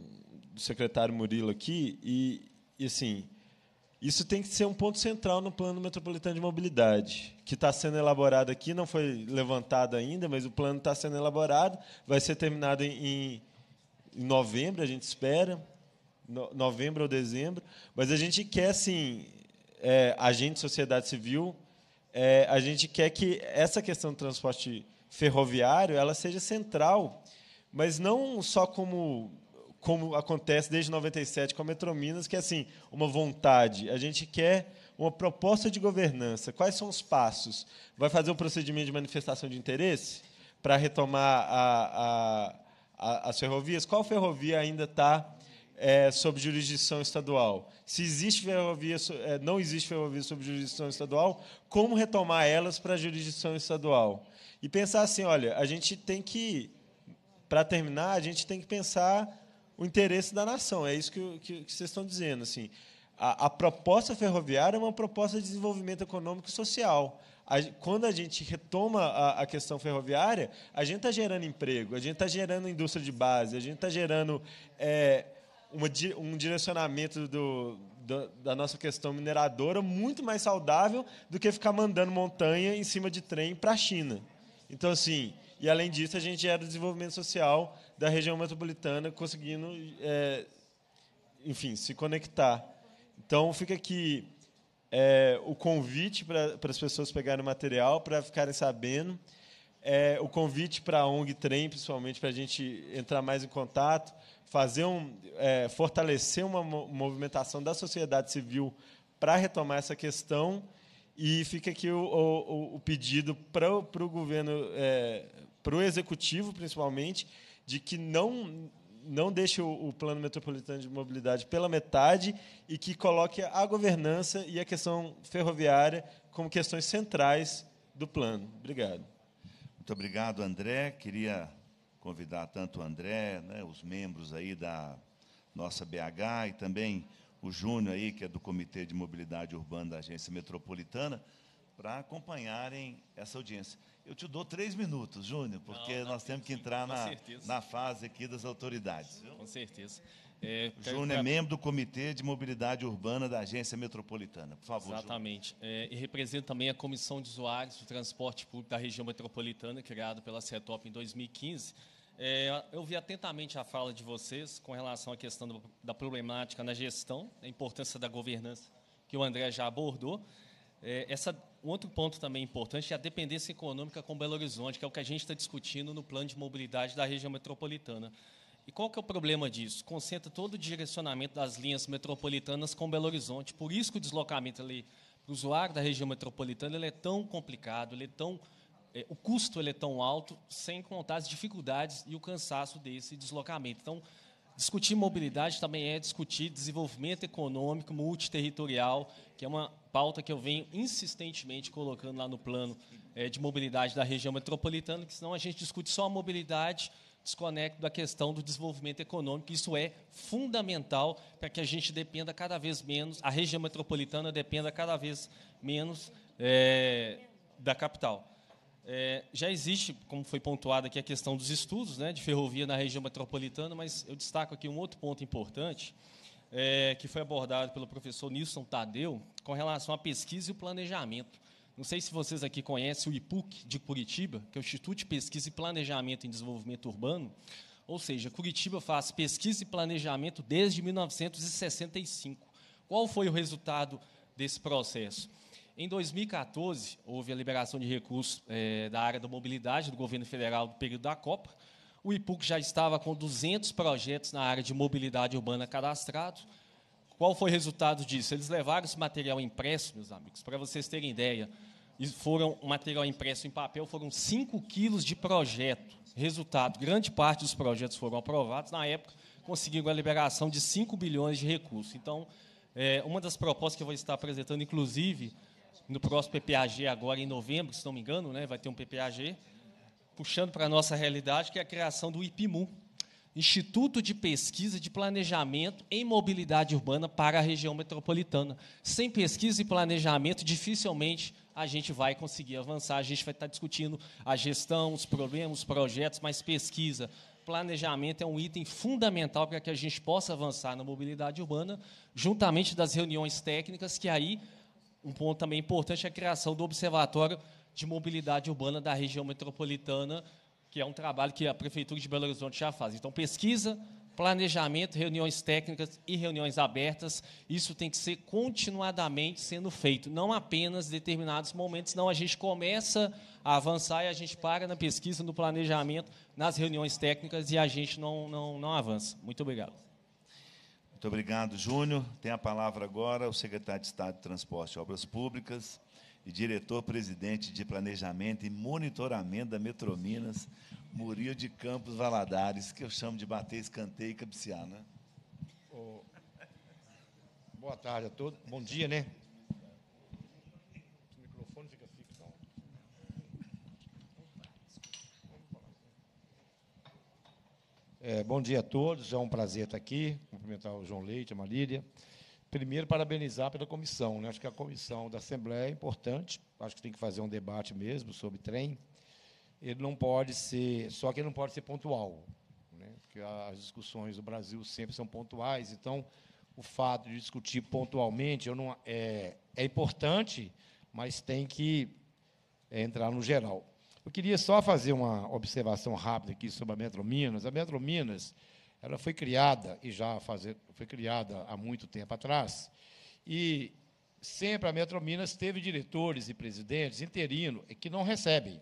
do secretário Murilo aqui e, e assim isso tem que ser um ponto central no plano metropolitano de mobilidade, que está sendo elaborado aqui, não foi levantado ainda, mas o plano está sendo elaborado, vai ser terminado em, em novembro, a gente espera, no, novembro ou dezembro, mas a gente quer, assim, é, agente sociedade civil, é, a gente quer que essa questão do transporte ferroviário ela seja central, mas não só como como acontece desde 97 com a Metrominas, que é assim, uma vontade. A gente quer uma proposta de governança. Quais são os passos? Vai fazer um procedimento de manifestação de interesse para retomar a, as ferrovias, qual ferrovia ainda está é, sob jurisdição estadual? Se existe ferrovia, é, não existe ferrovia sob jurisdição estadual, como retomar elas para a jurisdição estadual? E pensar assim, olha, a gente tem que, para terminar, a gente tem que pensar o interesse da nação. É isso que, que, que vocês estão dizendo. Assim, a, a, proposta ferroviária é uma proposta de desenvolvimento econômico e social. A, quando a gente retoma a, a questão ferroviária, a gente está gerando emprego, a gente está gerando indústria de base, a gente está gerando é, uma, um direcionamento do, do, da nossa questão mineradora muito mais saudável do que ficar mandando montanha em cima de trem para a China. Então, assim, e além disso, a gente gera o desenvolvimento social da região metropolitana, conseguindo, é, enfim, se conectar. Então, fica aqui é, o convite para as pessoas pegarem o material, para ficarem sabendo. É, o convite para a ONG Trem, principalmente, para a gente entrar mais em contato, fazer um, é, fortalecer uma movimentação da sociedade civil para retomar essa questão. E fica aqui o, o, o pedido para o governo, é, para o executivo, principalmente, de que não não deixe o, o, plano metropolitano de mobilidade pela metade e que coloque a governança e a questão ferroviária como questões centrais do plano. Obrigado. Muito obrigado, André. Queria convidar tanto o André, né, os membros aí da nossa BH e também o Júnior aí, que é do Comitê de Mobilidade Urbana da Agência Metropolitana, para acompanharem essa audiência. Eu te dou três minutos, Júnior, porque não, não, nós temos que entrar na, na fase aqui das autoridades. Viu? Com certeza. É, Júnior é membro do Comitê de Mobilidade Urbana da Agência Metropolitana. Por favor. Exatamente. É, e representa também a Comissão de Usuários do Transporte Público da Região Metropolitana, criada pela CETOP em 2015. É, eu vi atentamente a fala de vocês com relação à questão do, da problemática na gestão, a importância da governança, que o André já abordou. É, essa, um outro ponto também importante é a dependência econômica com Belo Horizonte, que é o que a gente está discutindo no plano de mobilidade da região metropolitana. E qual que é o problema disso? Concentra todo o direcionamento das linhas metropolitanas com Belo Horizonte. Por isso que o deslocamento ali para o usuário da região metropolitana ele é tão complicado, ele é tão, é, o custo ele é tão alto, sem contar as dificuldades e o cansaço desse deslocamento. Então, discutir mobilidade também é discutir desenvolvimento econômico multiterritorial, que é uma pauta que eu venho insistentemente colocando lá no plano é, de mobilidade da região metropolitana, que senão a gente discute só a mobilidade, desconecta da questão do desenvolvimento econômico. Isso é fundamental para que a gente dependa cada vez menos, a região metropolitana dependa cada vez menos é, da capital. É, já existe, como foi pontuado aqui, a questão dos estudos né, de ferrovia na região metropolitana, mas eu destaco aqui um outro ponto importante, é, que foi abordado pelo professor Nilson Tadeu, com relação à pesquisa e o planejamento. Não sei se vocês aqui conhecem o IPUC de Curitiba, que é o Instituto de Pesquisa e Planejamento em Desenvolvimento Urbano. Ou seja, Curitiba faz pesquisa e planejamento desde 1965. Qual foi o resultado desse processo? Em 2014, houve a liberação de recursos é, da área da mobilidade do governo federal do período da Copa. O IPUC já estava com 200 projetos na área de mobilidade urbana cadastrados. Qual foi o resultado disso? Eles levaram esse material impresso, meus amigos, para vocês terem ideia foram um material impresso em papel, foram 5 quilos de projeto. Resultado, grande parte dos projetos foram aprovados. Na época, conseguiram a liberação de 5 bilhões de recursos. Então, é, uma das propostas que eu vou estar apresentando, inclusive, no próximo PPAG, agora em novembro, se não me engano, né, vai ter um PPAG, puxando para a nossa realidade, que é a criação do IPMU, Instituto de Pesquisa de Planejamento em Mobilidade Urbana para a região metropolitana. Sem pesquisa e planejamento, dificilmente a gente vai conseguir avançar. A gente vai estar discutindo a gestão, os problemas, os projetos, mas pesquisa, planejamento é um item fundamental para que a gente possa avançar na mobilidade urbana, juntamente das reuniões técnicas, que aí um ponto também importante é a criação do Observatório de Mobilidade Urbana da região metropolitana, que é um trabalho que a Prefeitura de Belo Horizonte já faz. Então, pesquisa, planejamento, reuniões técnicas e reuniões abertas, isso tem que ser continuadamente sendo feito, não apenas em determinados momentos, senão a gente começa a avançar e a gente para na pesquisa, no planejamento, nas reuniões técnicas e a gente não, não, não avança. Muito obrigado. Muito obrigado, Júnior. Tem a palavra agora o secretário de Estado de Transporte e Obras Públicas, e diretor-presidente de Planejamento e Monitoramento da Metrominas, Murilo de Campos Valadares, que eu chamo de bater escanteio e cabecear, né? Oh, boa tarde a todos. Bom dia, né? O microfone fica fixo. É, bom dia a todos, é um prazer estar aqui, cumprimentar o João Leite, a Marília. Primeiro, parabenizar pela comissão. Né? Acho que a comissão da Assembleia é importante, acho que tem que fazer um debate mesmo sobre trem. Ele não pode ser, só que ele não pode ser pontual, né? porque as discussões do Brasil sempre são pontuais, então o fato de discutir pontualmente eu não, é, é importante, mas tem que é, entrar no geral. Eu queria só fazer uma observação rápida aqui sobre a Metro Minas. A Metro Minas ela foi criada, e já fazer, foi criada há muito tempo atrás, e sempre a Metro Minas teve diretores e presidentes interinos que não recebem.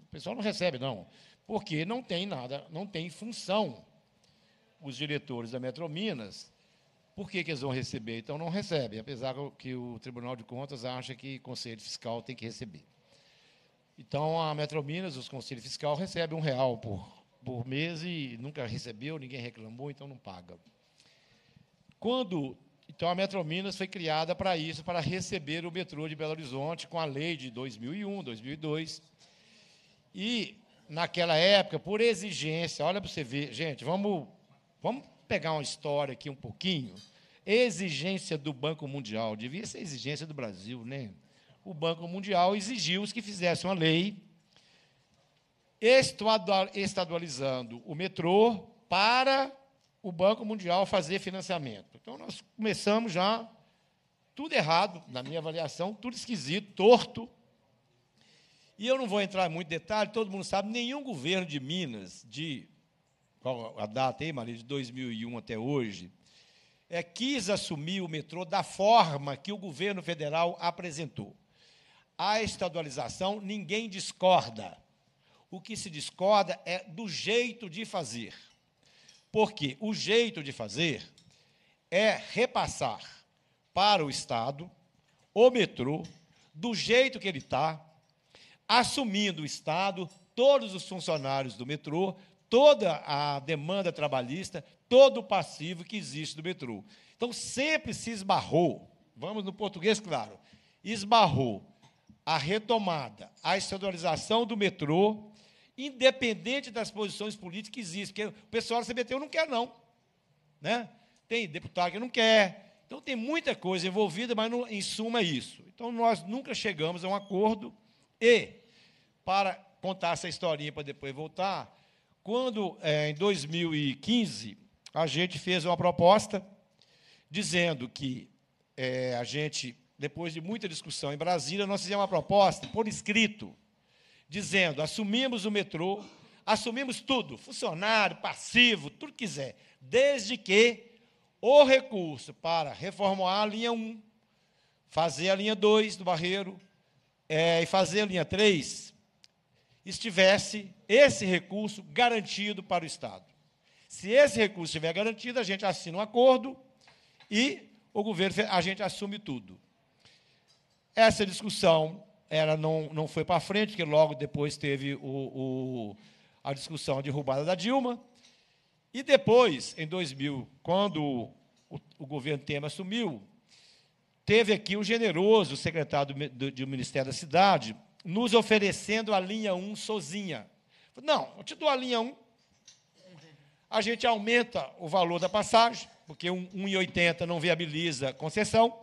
O pessoal não recebe, não, porque não tem nada, não tem função. Os diretores da Metro Minas, por que, que eles vão receber? Então, não recebem, apesar que o Tribunal de Contas acha que Conselho Fiscal tem que receber. Então, a Metro Minas, os Conselhos Fiscal, recebem um real por, por mês e nunca recebeu, ninguém reclamou, então não paga. Quando então a Metro Minas foi criada para isso, para receber o metrô de Belo Horizonte com a lei de 2001, 2002. E naquela época, por exigência, olha para você ver, gente, vamos vamos pegar uma história aqui um pouquinho. Exigência do Banco Mundial, devia ser exigência do Brasil, né? O Banco Mundial exigiu que fizessem uma lei estadualizando o metrô para o Banco Mundial fazer financiamento. Então, nós começamos já tudo errado, na minha avaliação, tudo esquisito, torto. E eu não vou entrar em muito detalhe, todo mundo sabe, nenhum governo de Minas, de qual a data aí, Maria, de 2001 até hoje, é, quis assumir o metrô da forma que o governo federal apresentou. A estadualização, ninguém discorda. O que se discorda é do jeito de fazer. Porque o jeito de fazer é repassar para o Estado o metrô do jeito que ele está, assumindo o Estado, todos os funcionários do metrô, toda a demanda trabalhista, todo o passivo que existe do metrô. Então, sempre se esbarrou, vamos no português claro, esbarrou a retomada, a estadualização do metrô independente das posições políticas que existem. Porque o pessoal da CBTU não quer, não. Né? Tem deputado que não quer. Então, tem muita coisa envolvida, mas, não, em suma, é isso. Então, nós nunca chegamos a um acordo. E, para contar essa historinha para depois voltar, quando, é, em 2015, a gente fez uma proposta dizendo que é, a gente, depois de muita discussão em Brasília, nós fizemos uma proposta por escrito dizendo: assumimos o metrô, assumimos tudo, funcionário, passivo, tudo que quiser, desde que o recurso para reformular a linha 1, fazer a linha 2 do Barreiro é, e fazer a linha 3, estivesse esse recurso garantido para o Estado. Se esse recurso estiver garantido, a gente assina um acordo e o governo, a gente assume tudo. Essa discussão ela não, não foi para frente, porque logo depois teve o, o, a discussão de derrubada da Dilma. E depois, em 2000, quando o, o governo Temer assumiu, teve aqui o generoso secretário do, do, do, Ministério da Cidade nos oferecendo a linha 1 sozinha. Não, eu te dou a linha 1, a gente aumenta o valor da passagem, porque 1,80 não viabiliza concessão,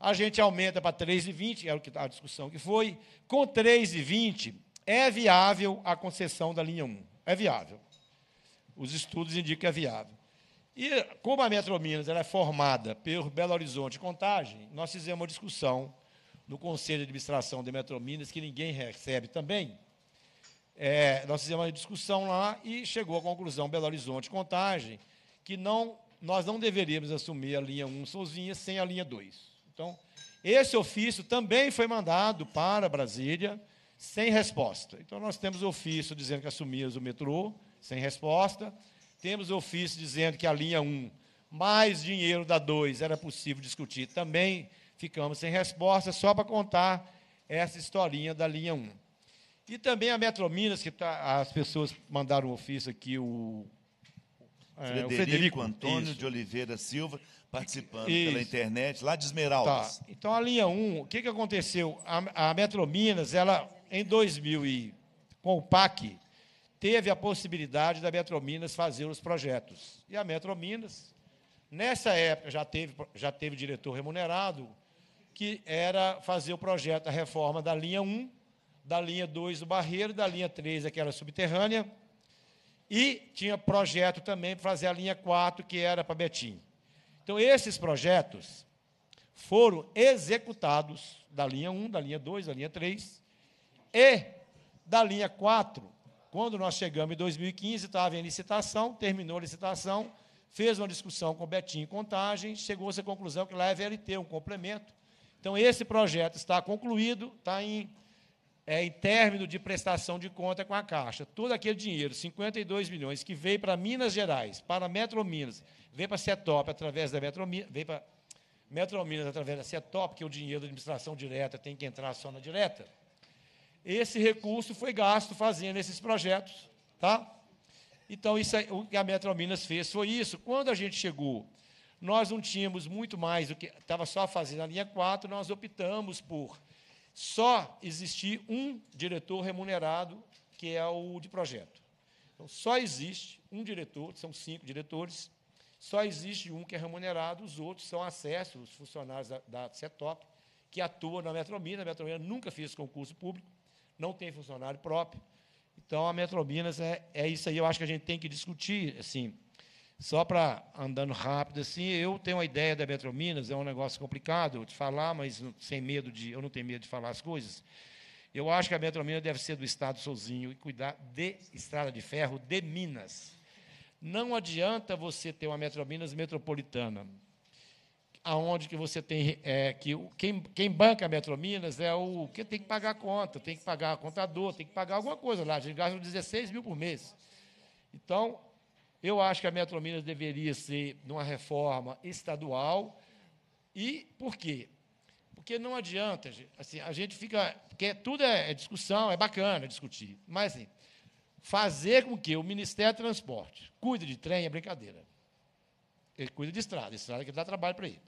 a gente aumenta para 3,20, era a discussão que foi. Com 3,20 é viável a concessão da linha 1. É viável. Os estudos indicam que é viável. E como a Metro Minas é formada por Belo Horizonte Contagem, nós fizemos uma discussão no Conselho de Administração da Metro Minas, que ninguém recebe também. É, nós fizemos uma discussão lá e chegou à conclusão Belo Horizonte Contagem que não, nós não deveríamos assumir a linha 1 sozinha sem a linha 2. Então, esse ofício também foi mandado para Brasília sem resposta. Então, nós temos ofício dizendo que assumimos o metrô, sem resposta. Temos ofício dizendo que a linha 1, mais dinheiro da 2, era possível discutir. Também ficamos sem resposta, só para contar essa historinha da linha 1. E também a Metrominas, que tá, as pessoas mandaram um ofício aqui, o, Frederico, é, o Frederico Antônio isso. de Oliveira Silva, participando Isso. pela internet, lá de Esmeraldas. Tá. Então, a linha 1, o que, que aconteceu? A, a Metro Minas, ela, em 2000, e, com o PAC, teve a possibilidade da Metrominas fazer os projetos. E a Metrominas, nessa época, já teve, já teve diretor remunerado, que era fazer o projeto da reforma da linha 1, da linha 2 do Barreiro, da linha 3, aquela subterrânea, e tinha projeto também para fazer a linha 4, que era para Betim. Então, esses projetos foram executados da linha 1, da linha 2, da linha 3, e da linha 4, quando nós chegamos em 2015, estava em licitação, terminou a licitação, fez uma discussão com o Betinho Contagem, chegou-se à conclusão que lá é VLT, um complemento. Então, esse projeto está concluído, está em é, em término de prestação de conta com a Caixa. Todo aquele dinheiro, 52 milhões, que veio para Minas Gerais, para a Veio para CETOP através da Metro Minas, veio para Metro Minas através da CETOP, que é o dinheiro da administração direta tem que entrar só na direta. Esse recurso foi gasto fazendo esses projetos. Tá? Então, isso, o que a Metro Minas fez foi isso. Quando a gente chegou, nós não tínhamos muito mais do que estava só fazendo a linha 4, nós optamos por só existir um diretor remunerado, que é o de projeto. Então, só existe um diretor, são cinco diretores, só existe um que é remunerado, os outros são acessos, os funcionários da, da CETOP, que atuam na Metromina. A Metromina nunca fez concurso público, não tem funcionário próprio. Então, a Metrominas é, é isso aí, eu acho que a gente tem que discutir, assim, só para andando rápido assim, eu tenho uma ideia da Metrominas, é um negócio complicado de falar, mas sem medo de, eu não tenho medo de falar as coisas. Eu acho que a Metrominas deve ser do Estado sozinho e cuidar de estrada de ferro de Minas. Não adianta você ter uma Metrominas metropolitana, aonde que você tem é, que quem, quem banca a Metrominas é o que tem que pagar a conta, tem que pagar contador, tem que pagar alguma coisa lá. A gente gasta 16 mil por mês. Então, eu acho que a Metro Minas deveria ser numa reforma estadual. E por quê? Porque não adianta, assim, a gente fica. Porque tudo é, é discussão, é bacana discutir. Mas assim, fazer com que o Ministério do Transporte cuide de trem é brincadeira. Ele cuida de estrada, estrada que dá trabalho para ele.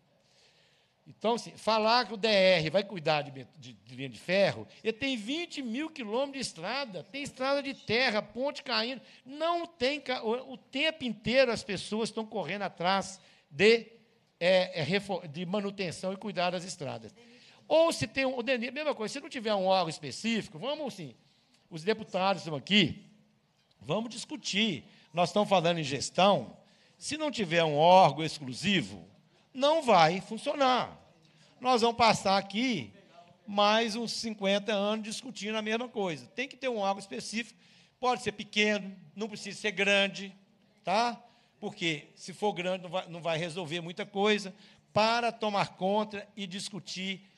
Então, assim, falar que o DR vai cuidar de, de, de, linha de ferro, ele tem 20 mil quilômetros de estrada, tem estrada de terra, ponte caindo, não tem. O, o tempo inteiro as pessoas estão correndo atrás de, é, é, de manutenção e cuidar das estradas. Ou se tem um. Mesma coisa, se não tiver um órgão específico, vamos assim, os deputados estão aqui, vamos discutir. Nós estamos falando em gestão. Se não tiver um órgão exclusivo, não vai funcionar. Nós vamos passar aqui mais uns 50 anos discutindo a mesma coisa. Tem que ter um órgão específico, pode ser pequeno, não precisa ser grande, tá? Porque se for grande não vai, não vai resolver muita coisa, para tomar conta e discutir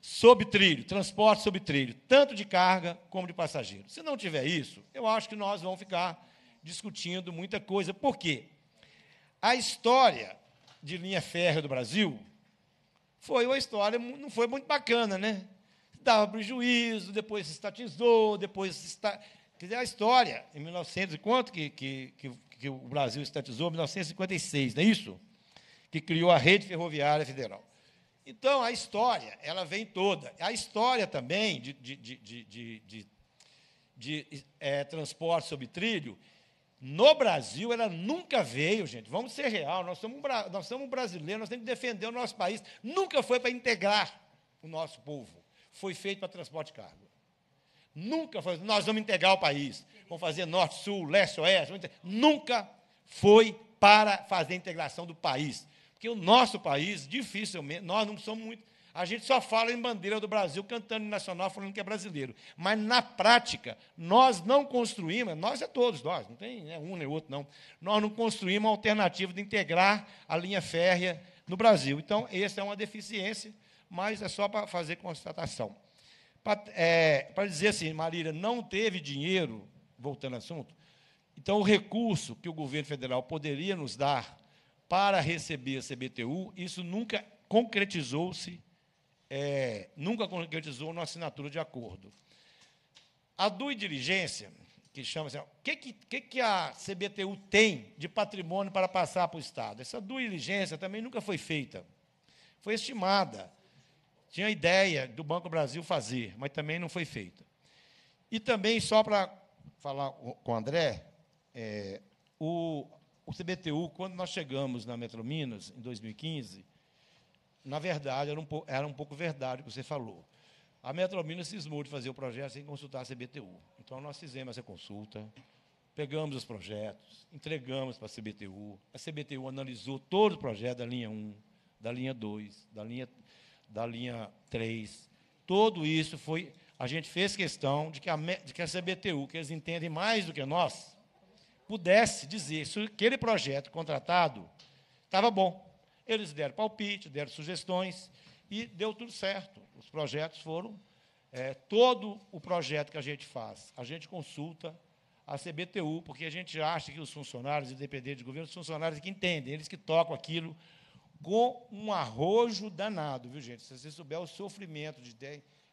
sob trilho, transporte sob trilho, tanto de carga como de passageiro. Se não tiver isso, eu acho que nós vamos ficar discutindo muita coisa. Por quê? A história de linha férrea do Brasil, foi uma história, não foi muito bacana, né? Dava prejuízo, depois se estatizou, depois se está. Quer dizer, a história, em 1900 e quanto que, que, que, que o Brasil estatizou? 1956, não é isso? Que criou a rede ferroviária federal. Então, a história, ela vem toda. A história também de, de, de, de, de, de, é, transporte sobre trilho, no Brasil, ela nunca veio, gente. Vamos ser real. Nós somos, nós somos brasileiros, nós temos que defender o nosso país. Nunca foi para integrar o nosso povo. Foi feito para transporte de carga. Nunca foi. Nós vamos integrar o país. Vamos fazer norte, sul, leste, oeste. Nunca foi para fazer a integração do país. Porque o nosso país, dificilmente, nós não somos muito a gente só fala em bandeira do Brasil, cantando em nacional, falando que é brasileiro. Mas, na prática, nós não construímos, nós é todos, nós, não tem né, um nem outro, não. Nós não construímos uma alternativa de integrar a linha férrea no Brasil. Então, essa é uma deficiência, mas é só para fazer constatação. Para, é, para dizer assim, Marília, não teve dinheiro, voltando ao assunto, então o recurso que o governo federal poderia nos dar para receber a CBTU, isso nunca concretizou-se é, nunca concretizou uma assinatura de acordo. A due diligência, que chama assim, o que, que, que a CBTU tem de patrimônio para passar para o Estado? Essa due diligência também nunca foi feita. Foi estimada. Tinha a ideia do Banco Brasil fazer, mas também não foi feita. E também, só para falar com o André. É, o, o CBTU, quando nós chegamos na Metrominas, em 2015, na verdade, era um, era um pouco verdade o que você falou. A Metrominas cismou de fazer o projeto sem consultar a CBTU. Então, nós fizemos essa consulta, pegamos os projetos, entregamos para a CBTU. A CBTU analisou todo o projeto da linha 1, da linha 2, da linha, da linha 3. Tudo isso foi. A gente fez questão de que a, de que a CBTU, que eles entendem mais do que nós, pudesse dizer se aquele projeto contratado estava bom. Eles deram palpite, deram sugestões e deu tudo certo. Os projetos foram. É, todo o projeto que a gente faz, a gente consulta a CBTU, porque a gente acha que os funcionários, independentes de governo, os funcionários que entendem, eles que tocam aquilo com um arrojo danado, viu, gente? Se você souber o sofrimento de,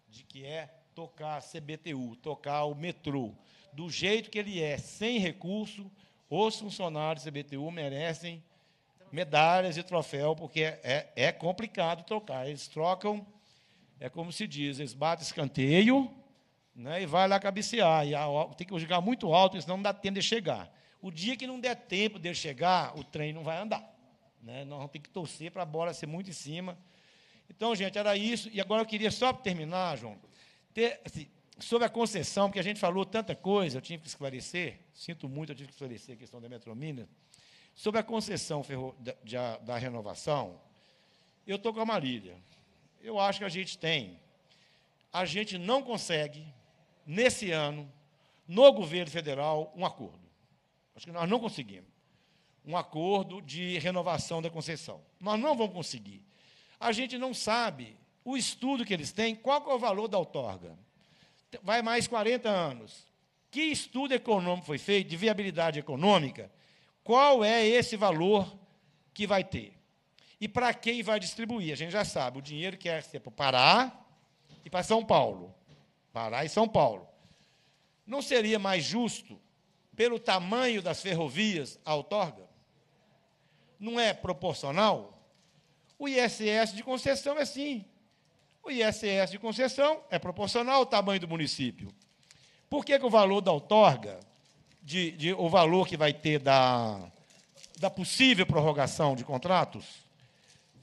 de que é tocar a CBTU, tocar o metrô, do jeito que ele é, sem recurso, os funcionários da CBTU merecem medalhas e troféu, porque é, é, é complicado trocar. Eles trocam, é como se diz, eles batem escanteio né, e vai lá cabecear. E a, tem que jogar muito alto, senão não dá tempo de chegar. O dia que não der tempo de chegar, o trem não vai andar. Né? Nós vamos ter que torcer para a bola ser muito em cima. Então, gente, era isso. E agora eu queria só terminar, João, ter, assim, sobre a concessão, porque a gente falou tanta coisa, eu tive que esclarecer, sinto muito, eu tive que esclarecer a questão da Metromina. Sobre a concessão da, da, da renovação, eu estou com a Marília. Eu acho que a gente tem. A gente não consegue, nesse ano, no governo federal, um acordo. Acho que nós não conseguimos um acordo de renovação da concessão. Nós não vamos conseguir. A gente não sabe o estudo que eles têm, qual é o valor da outorga vai mais 40 anos. Que estudo econômico foi feito, de viabilidade econômica? Qual é esse valor que vai ter? E para quem vai distribuir? A gente já sabe, o dinheiro quer ser para o Pará e para São Paulo. Pará e São Paulo. Não seria mais justo, pelo tamanho das ferrovias, a outorga? Não é proporcional? O ISS de concessão é sim. O ISS de concessão é proporcional ao tamanho do município. Por que, que o valor da outorga, de, de, o valor que vai ter da, da possível prorrogação de contratos,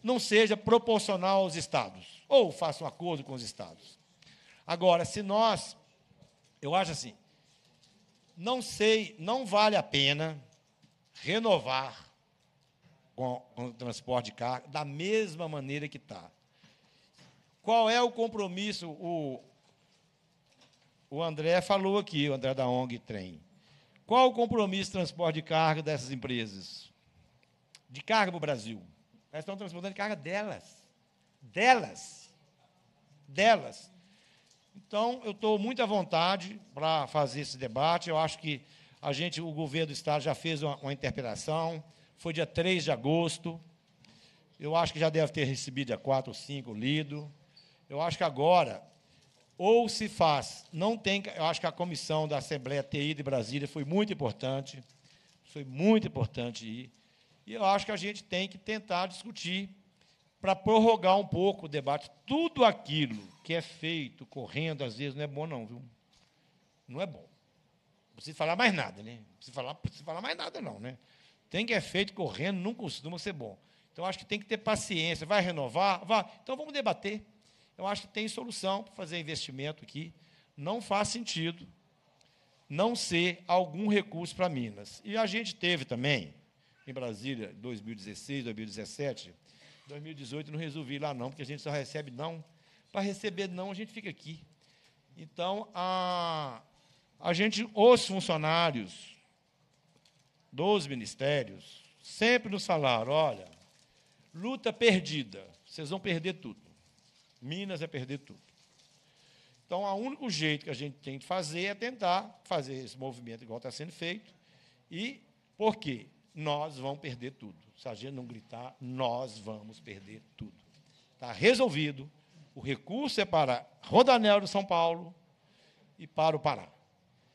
não seja proporcional aos estados? Ou faça um acordo com os estados. Agora, se nós, eu acho assim, não sei, não vale a pena renovar com, o transporte de carga da mesma maneira que está. Qual é o compromisso? O, o André falou aqui, o André da ONG Trem. Qual o compromisso de transporte de carga dessas empresas? De carga para o Brasil. Elas estão transportando carga delas. Delas. Delas. Então, eu estou muito à vontade para fazer esse debate. Eu acho que a gente, o governo do Estado já fez uma, uma interpelação. Foi dia 3 de agosto. Eu acho que já deve ter recebido dia 4 ou 5 lido. Eu acho que agora, ou se faz, não tem. Eu acho que a comissão da Assembleia TI de Brasília foi muito importante, foi muito importante ir. E eu acho que a gente tem que tentar discutir para prorrogar um pouco o debate. Tudo aquilo que é feito correndo, às vezes, não é bom, não, viu? Não é bom. Não precisa falar mais nada, né? Não precisa falar, precisa falar mais nada, não, né? Tem que é feito correndo, não costuma ser bom. Então, acho que tem que ter paciência. Vai renovar? Vai. Então, vamos debater. Eu acho que tem solução para fazer investimento aqui. Não faz sentido não ser algum recurso para Minas. E a gente teve também, em Brasília, 2016, 2017, 2018 não resolvi lá não, porque a gente só recebe não. Para receber não, a gente fica aqui. Então, a, a gente, os funcionários dos ministérios, sempre nos falaram, olha, luta perdida, vocês vão perder tudo. Minas é perder tudo. Então, o único jeito que a gente tem de fazer é tentar fazer esse movimento igual está sendo feito. E por quê? Nós vamos perder tudo. Se a gente não gritar, nós vamos perder tudo. Está resolvido. O recurso é para Rodanel de São Paulo e para o Pará.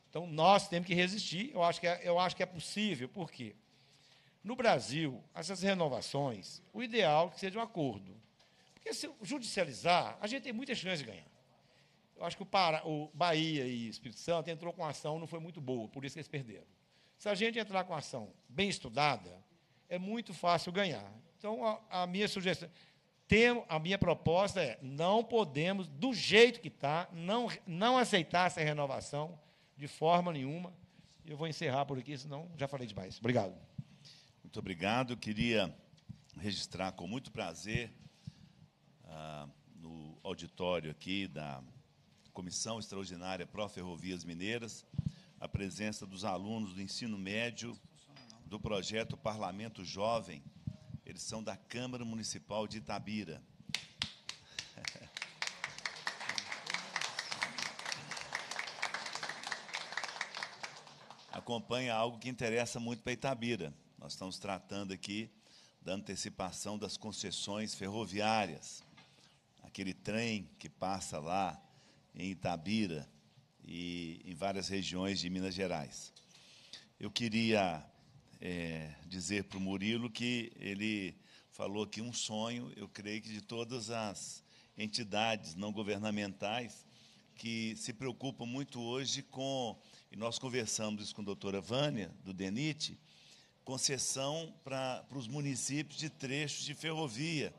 Então, nós temos que resistir. Eu acho que é, eu acho que é possível. Por quê? No Brasil, essas renovações, o ideal é que seja um acordo. Porque se judicializar, a gente tem muita chance de ganhar. Eu acho que o, Pará, o Bahia e Espírito Santo entrou com ação, não foi muito boa, por isso que eles perderam. Se a gente entrar com ação bem estudada, é muito fácil ganhar. Então, a, a minha sugestão, tem, a minha proposta é: não podemos, do jeito que está, não, não aceitar essa renovação de forma nenhuma. Eu vou encerrar por aqui, senão já falei demais. Obrigado. Muito obrigado. Queria registrar com muito prazer no auditório aqui da Comissão Extraordinária Pró Ferrovias Mineiras a presença dos alunos do ensino médio do projeto Parlamento Jovem. Eles são da Câmara Municipal de Itabira. Acompanha algo que interessa muito para Itabira. Nós estamos tratando aqui da antecipação das concessões ferroviárias. Aquele trem que passa lá em Itabira e em várias regiões de Minas Gerais. Eu queria é, dizer para o Murilo que ele falou aqui um sonho, eu creio que de todas as entidades não governamentais que se preocupam muito hoje com, e nós conversamos isso com a doutora Vânia, do DENIT, concessão para, para os municípios de trechos de ferrovia.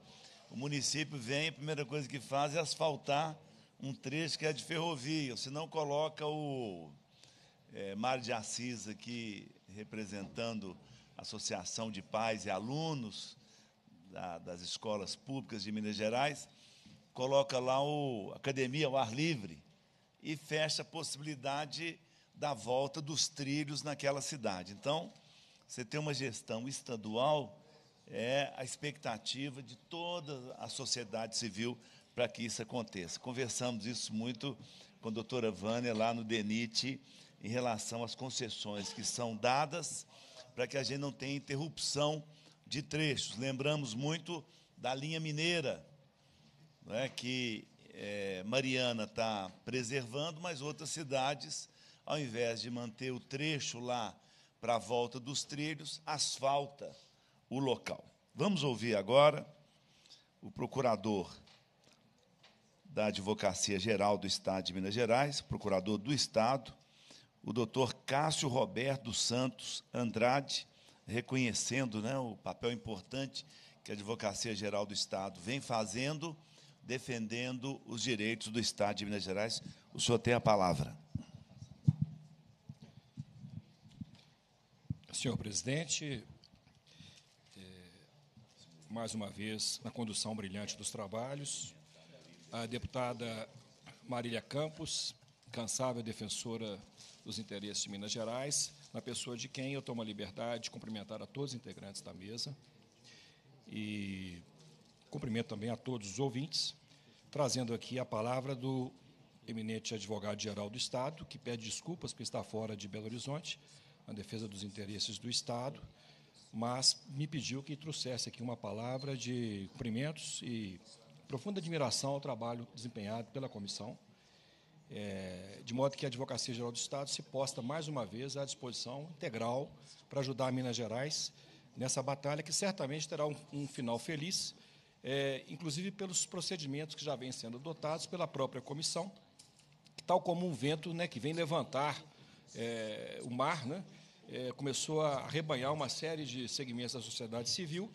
O município vem, a primeira coisa que faz é asfaltar um trecho que é de ferrovia, se não coloca o é, Mário de Assis aqui representando a Associação de Pais e Alunos da, das escolas públicas de Minas Gerais, coloca lá o Academia ao Ar Livre e fecha a possibilidade da volta dos trilhos naquela cidade. Então, você tem uma gestão estadual, é a expectativa de toda a sociedade civil para que isso aconteça. Conversamos isso muito com a doutora Vânia lá no DENIT, em relação às concessões que são dadas para que a gente não tenha interrupção de trechos. Lembramos muito da linha mineira, é, que é, Mariana está preservando, mas outras cidades, ao invés de manter o trecho lá para a volta dos trilhos, asfalta o local. Vamos ouvir agora o procurador da Advocacia Geral do Estado de Minas Gerais, procurador do Estado, o doutor Cássio Roberto Santos Andrade, reconhecendo né, o papel importante que a Advocacia Geral do Estado vem fazendo, defendendo os direitos do Estado de Minas Gerais. O senhor tem a palavra. Senhor presidente, mais uma vez, na condução brilhante dos trabalhos, a deputada Marília Campos, cansável defensora dos interesses de Minas Gerais, na pessoa de quem eu tomo a liberdade de cumprimentar a todos os integrantes da mesa e cumprimento também a todos os ouvintes, trazendo aqui a palavra do eminente advogado-geral do Estado, que pede desculpas por estar fora de Belo Horizonte, na defesa dos interesses do Estado, mas me pediu que trouxesse aqui uma palavra de cumprimentos e profunda admiração ao trabalho desempenhado pela comissão, é, de modo que a Advocacia Geral do Estado se posta mais uma vez à disposição integral para ajudar Minas Gerais nessa batalha que certamente terá um, um final feliz, é, inclusive pelos procedimentos que já vêm sendo adotados pela própria comissão, tal como um vento né, que vem levantar é, o mar, né, é, começou a arrebanhar uma série de segmentos da sociedade civil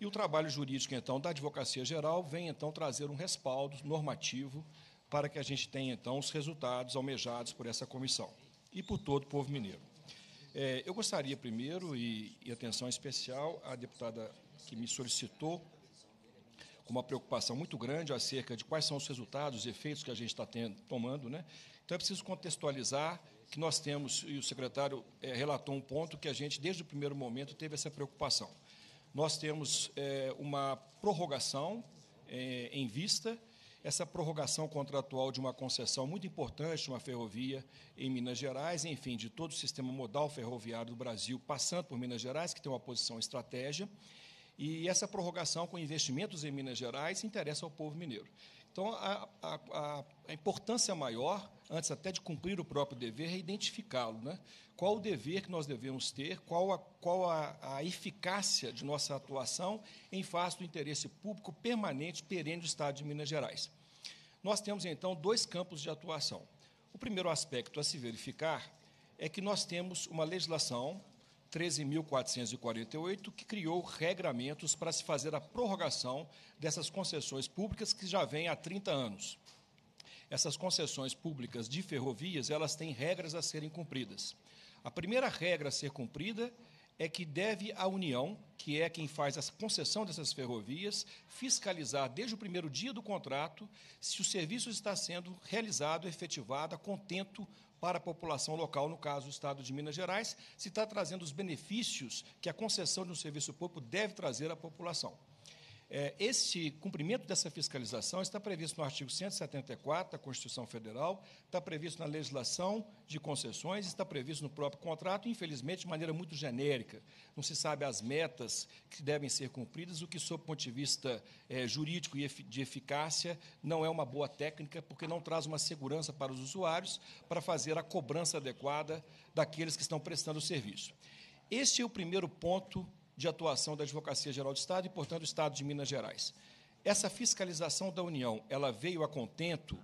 e o trabalho jurídico, então, da Advocacia Geral vem, então, trazer um respaldo normativo para que a gente tenha, então, os resultados almejados por essa comissão e por todo o povo mineiro. É, eu gostaria, primeiro, e, e atenção especial à deputada que me solicitou com uma preocupação muito grande acerca de quais são os resultados, os efeitos que a gente está tendo, tomando. Né? Então, é preciso contextualizar que nós temos, e o secretário é, relatou um ponto que a gente, desde o primeiro momento, teve essa preocupação. Nós temos é, uma prorrogação é, em vista, essa prorrogação contratual de uma concessão muito importante uma ferrovia em Minas Gerais, enfim, de todo o sistema modal ferroviário do Brasil, passando por Minas Gerais, que tem uma posição estratégia, e essa prorrogação com investimentos em Minas Gerais interessa ao povo mineiro. Então, a, a, a importância maior, antes até de cumprir o próprio dever, é identificá-lo. Né? Qual o dever que nós devemos ter, qual, a, qual a, a eficácia de nossa atuação em face do interesse público permanente, perene do Estado de Minas Gerais. nós temos, então, dois campos de atuação. O primeiro aspecto a se verificar é que nós temos uma legislação 13.448, que criou regramentos para se fazer a prorrogação dessas concessões públicas que já vêm há 30 anos. Essas concessões públicas de ferrovias, elas têm regras a serem cumpridas. A primeira regra a ser cumprida é que deve a União, que é quem faz a concessão dessas ferrovias, fiscalizar desde o primeiro dia do contrato se o serviço está sendo realizado, efetivado, a contento para a população local, no caso, o Estado de Minas Gerais, se está trazendo os benefícios que a concessão de um serviço público deve trazer à população. É, esse cumprimento dessa fiscalização está previsto no artigo 174 da Constituição Federal, está previsto na legislação de concessões, está previsto no próprio contrato, infelizmente, de maneira muito genérica. Não se sabe as metas que devem ser cumpridas, o que, sob o ponto de vista é, jurídico e de eficácia, não é uma boa técnica, porque não traz uma segurança para os usuários para fazer a cobrança adequada daqueles que estão prestando o serviço. Este é o primeiro ponto de atuação da Advocacia Geral do Estado e, portanto, do Estado de Minas Gerais. Essa fiscalização da União, ela veio a contento.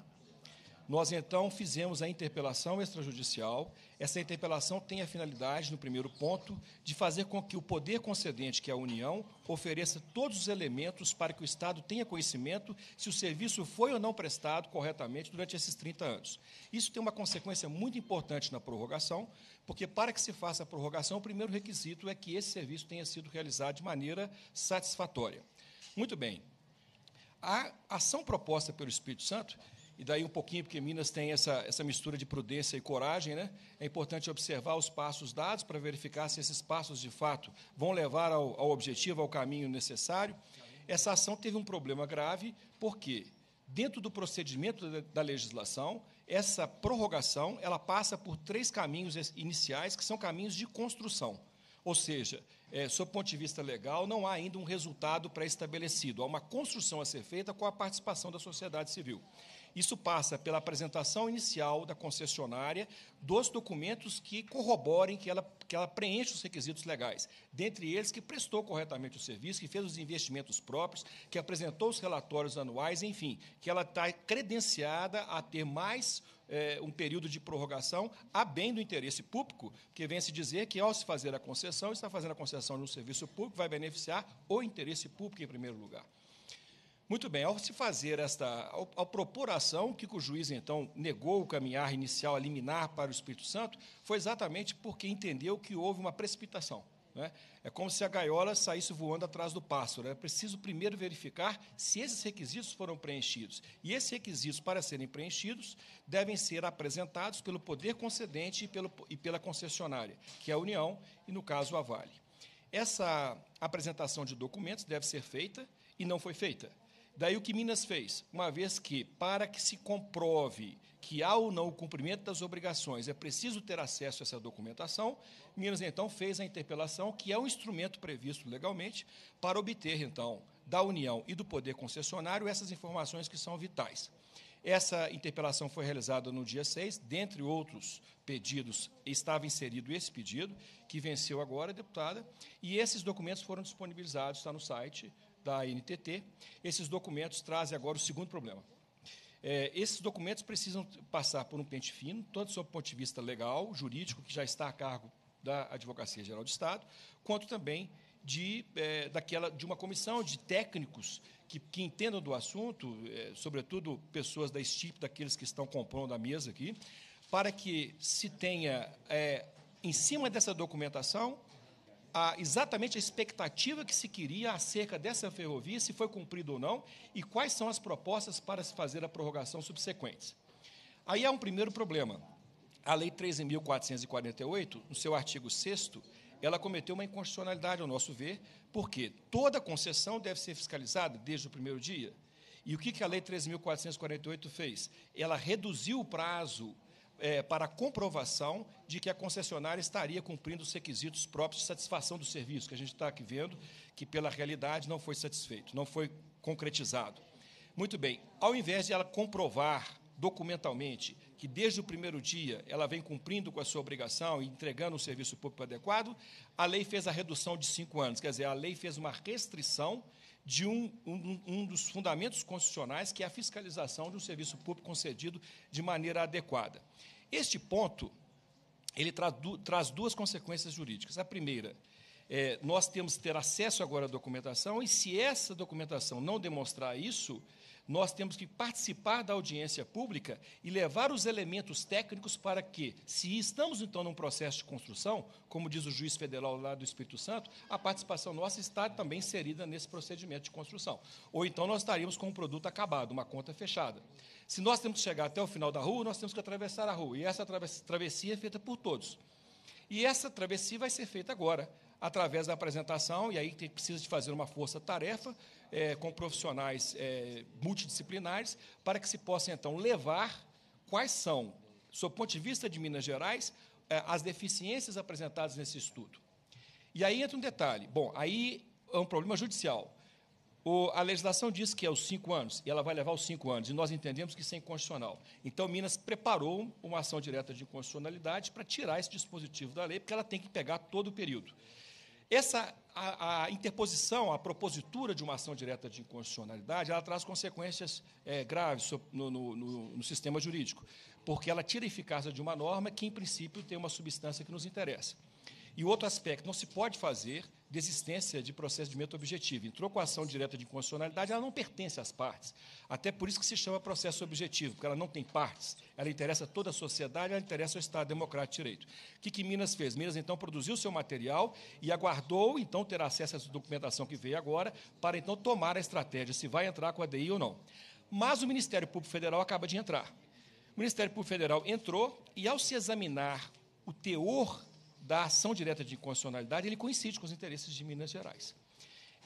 Nós então fizemos a interpelação extrajudicial. Essa interpelação tem a finalidade, no primeiro ponto, de fazer com que o poder concedente, que é a União, ofereça todos os elementos para que o Estado tenha conhecimento se o serviço foi ou não prestado corretamente durante esses 30 anos. Isso tem uma consequência muito importante na prorrogação, porque para que se faça a prorrogação, o primeiro requisito é que esse serviço tenha sido realizado de maneira satisfatória. Muito bem. A ação proposta pelo Espírito Santo, e daí um pouquinho, porque Minas tem essa, essa mistura de prudência e coragem, né? é importante observar os passos dados para verificar se esses passos, de fato, vão levar ao, ao objetivo, ao caminho necessário. Essa ação teve um problema grave, porque, dentro do procedimento da, da legislação, essa prorrogação ela passa por três caminhos iniciais, que são caminhos de construção. Ou seja, é, sob o ponto de vista legal, não há ainda um resultado pré-estabelecido. Há uma construção a ser feita com a participação da sociedade civil. Isso passa pela apresentação inicial da concessionária dos documentos que corroborem que ela, que ela preenche os requisitos legais. Dentre eles, que prestou corretamente o serviço, que fez os investimentos próprios, que apresentou os relatórios anuais, enfim, que ela está credenciada a ter mais é, um período de prorrogação a bem do interesse público, que vem se dizer que, ao se fazer a concessão, está fazendo a concessão de um serviço público, vai beneficiar o interesse público em primeiro lugar. Muito bem, ao se fazer esta, ao, ao, propor a ação, que o juiz então negou o caminhar inicial a liminar para o Espírito Santo, foi exatamente porque entendeu que houve uma precipitação. Né? É como se a gaiola saísse voando atrás do pássaro. É preciso primeiro verificar se esses requisitos foram preenchidos. E esses requisitos, para serem preenchidos, devem ser apresentados pelo poder concedente e, pelo, e pela concessionária, que é a União e, no caso, a Vale. Essa apresentação de documentos deve ser feita e não foi feita. Daí o que Minas fez? Uma vez que, para que se comprove que há ou não o cumprimento das obrigações, é preciso ter acesso a essa documentação, Minas então fez a interpelação, que é um instrumento previsto legalmente para obter então da União e do poder concessionário essas informações que são vitais. Essa interpelação foi realizada no dia 6, dentre outros pedidos, estava inserido esse pedido, que venceu agora, deputada, e esses documentos foram disponibilizados, está no site da NTT. Esses documentos trazem agora o segundo problema. É, esses documentos precisam passar por um pente fino, tanto sob o ponto de vista legal, jurídico, que já está a cargo da Advocacia Geral do Estado, quanto também de, é, daquela, de uma comissão de técnicos que, que entendam do assunto, é, sobretudo pessoas da STIP, daqueles que estão compondo a mesa aqui, para que se tenha, é, em cima dessa documentação, a, exatamente a expectativa que se queria acerca dessa ferrovia, se foi cumprido ou não, e quais são as propostas para se fazer a prorrogação subsequente. Aí há um primeiro problema. A Lei 13.448, no seu artigo 6 ela cometeu uma inconstitucionalidade, ao nosso ver, porque toda concessão deve ser fiscalizada desde o primeiro dia. E o que, que a Lei 13.448 fez? Ela reduziu o prazo é, para comprovação de que a concessionária estaria cumprindo os requisitos próprios de satisfação do serviço, que a gente está aqui vendo que, pela realidade, não foi satisfeito, não foi concretizado. Muito bem, ao invés de ela comprovar documentalmente que, desde o primeiro dia, ela vem cumprindo com a sua obrigação e entregando um serviço público adequado, a lei fez a redução de cinco anos, quer dizer, a lei fez uma restrição de um, um, um, dos fundamentos constitucionais, que é a fiscalização de um serviço público concedido de maneira adequada. Este ponto ele tra traz duas consequências jurídicas. A primeira, é, nós temos que ter acesso agora à documentação, e se essa documentação não demonstrar isso, nós temos que participar da audiência pública e levar os elementos técnicos para que, se estamos então num processo de construção, como diz o juiz federal lá do Espírito Santo, a participação nossa está também inserida nesse procedimento de construção. Ou então nós estaríamos com um produto acabado, uma conta fechada. Se nós temos que chegar até o final da rua, nós temos que atravessar a rua. E essa travessia é feita por todos. E essa travessia vai ser feita agora, através da apresentação, e aí precisa de fazer uma força-tarefa é, com profissionais é, multidisciplinares, para que se possa, então, levar quais são, sob o ponto de vista de Minas Gerais, é, as deficiências apresentadas nesse estudo. E aí entra um detalhe. Bom, aí é um problema judicial. O, a legislação diz que é os cinco anos, e ela vai levar os cinco anos, e nós entendemos que isso é inconstitucional. Então, Minas preparou uma ação direta de inconstitucionalidade para tirar esse dispositivo da lei, porque ela tem que pegar todo o período. Essa a, a, interposição, a propositura de uma ação direta de inconstitucionalidade, ela traz consequências é, graves no, no, no, no, sistema jurídico, porque ela tira a eficácia de uma norma que, em princípio, tem uma substância que nos interessa. E outro aspecto, não se pode fazer desistência de procedimento objetivo. Entrou com a ação direta de inconstitucionalidade, ela não pertence às partes. Até por isso que se chama processo objetivo, porque ela não tem partes. Ela interessa toda a sociedade, ela interessa ao Estado democrático de direito. O que, que Minas fez? Minas, então, produziu seu material e aguardou, então, ter acesso essa documentação que veio agora, para, então, tomar a estratégia, se vai entrar com a DI ou não. Mas o Ministério Público Federal acaba de entrar. O Ministério Público Federal entrou e, ao se examinar o teor da ação direta de inconstitucionalidade, ele coincide com os interesses de Minas Gerais.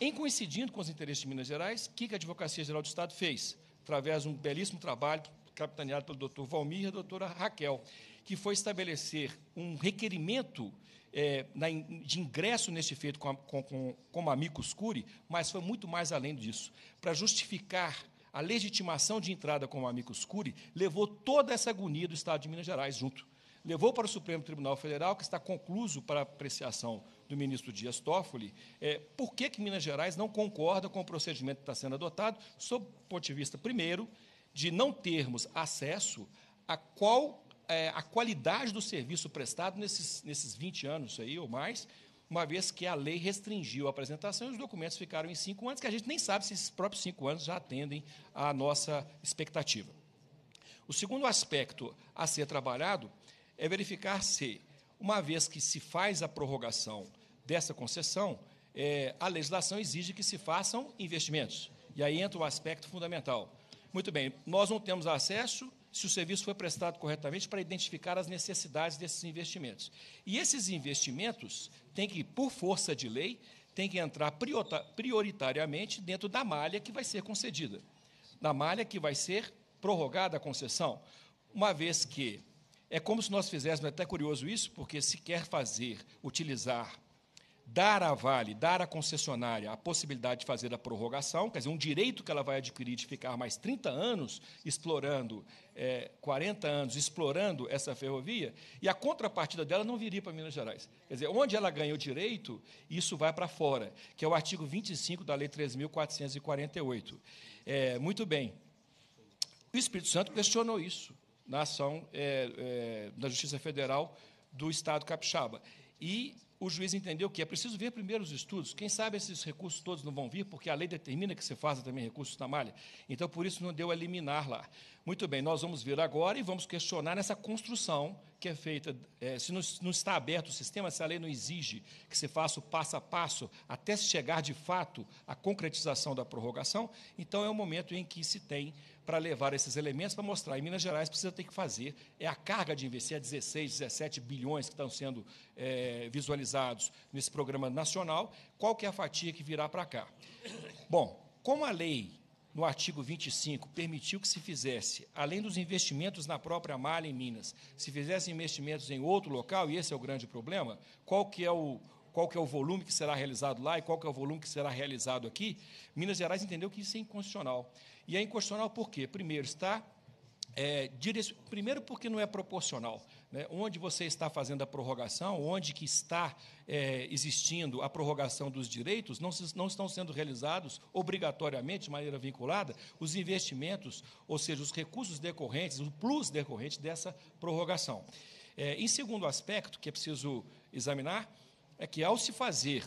Em coincidindo com os interesses de Minas Gerais, o que a Advocacia Geral do Estado fez? Através de um belíssimo trabalho capitaneado pelo doutor Valmir e a doutora Raquel, que foi estabelecer um requerimento é, na, de ingresso neste feito com, com, com, como amicus curi, mas foi muito mais além disso. Para justificar a legitimação de entrada como amicus curi, levou toda essa agonia do Estado de Minas Gerais junto levou para o Supremo Tribunal Federal, que está concluso para apreciação do ministro Dias Toffoli, é, por que, que Minas Gerais não concorda com o procedimento que está sendo adotado, sob o ponto de vista, primeiro, de não termos acesso a qual é, a qualidade do serviço prestado nesses, nesses 20 anos aí, ou mais, uma vez que a lei restringiu a apresentação e os documentos ficaram em cinco anos, que a gente nem sabe se esses próprios cinco anos já atendem à nossa expectativa. O segundo aspecto a ser trabalhado é verificar se, uma vez que se faz a prorrogação dessa concessão, é, a legislação exige que se façam investimentos. E aí entra o aspecto fundamental. Muito bem, nós não temos acesso, se o serviço foi prestado corretamente, para identificar as necessidades desses investimentos. E esses investimentos têm que, por força de lei, têm que entrar prioritariamente dentro da malha que vai ser concedida, da malha que vai ser prorrogada a concessão, uma vez que é como se nós fizéssemos, é até curioso isso, porque se quer fazer, utilizar, dar à Vale, dar à concessionária a possibilidade de fazer a prorrogação, quer dizer, um direito que ela vai adquirir de ficar mais 30 anos explorando, é, 40 anos explorando essa ferrovia, e a contrapartida dela não viria para Minas Gerais. Quer dizer, onde ela ganha o direito, isso vai para fora, que é o artigo 25 da Lei 3.448. É, muito bem. O Espírito Santo questionou isso na ação é, é, da Justiça Federal do Estado capixaba. E o juiz entendeu que é preciso ver primeiro os estudos. Quem sabe esses recursos todos não vão vir, porque a lei determina que se faça também recursos na malha. Então, por isso, não deu a eliminar lá. Muito bem, nós vamos ver agora e vamos questionar essa construção que é feita. É, se não, não, está aberto o sistema, se a lei não exige que se faça o passo a passo até chegar de fato à concretização da prorrogação, então é o momento em que se tem para levar esses elementos para mostrar. Em Minas Gerais precisa ter que fazer. É a carga de investir, é 16, 17 bilhões que estão sendo é, visualizados nesse programa nacional. Qual que é a fatia que virá para cá? Bom, como a lei, no artigo 25, permitiu que se fizesse, além dos investimentos na própria malha em Minas, se fizesse investimentos em outro local, e esse é o grande problema, qual que é o, qual que é o volume que será realizado lá e qual que é o volume que será realizado aqui, Minas Gerais entendeu que isso é inconstitucional. E é inconstitucional por quê? Primeiro, está é, primeiro porque não é proporcional. Né? Onde você está fazendo a prorrogação, onde que está é, existindo a prorrogação dos direitos, não, se, não estão sendo realizados obrigatoriamente, de maneira vinculada, os investimentos, ou seja, os recursos decorrentes, o plus decorrente dessa prorrogação. É, em segundo aspecto, que é preciso examinar, é que, ao se fazer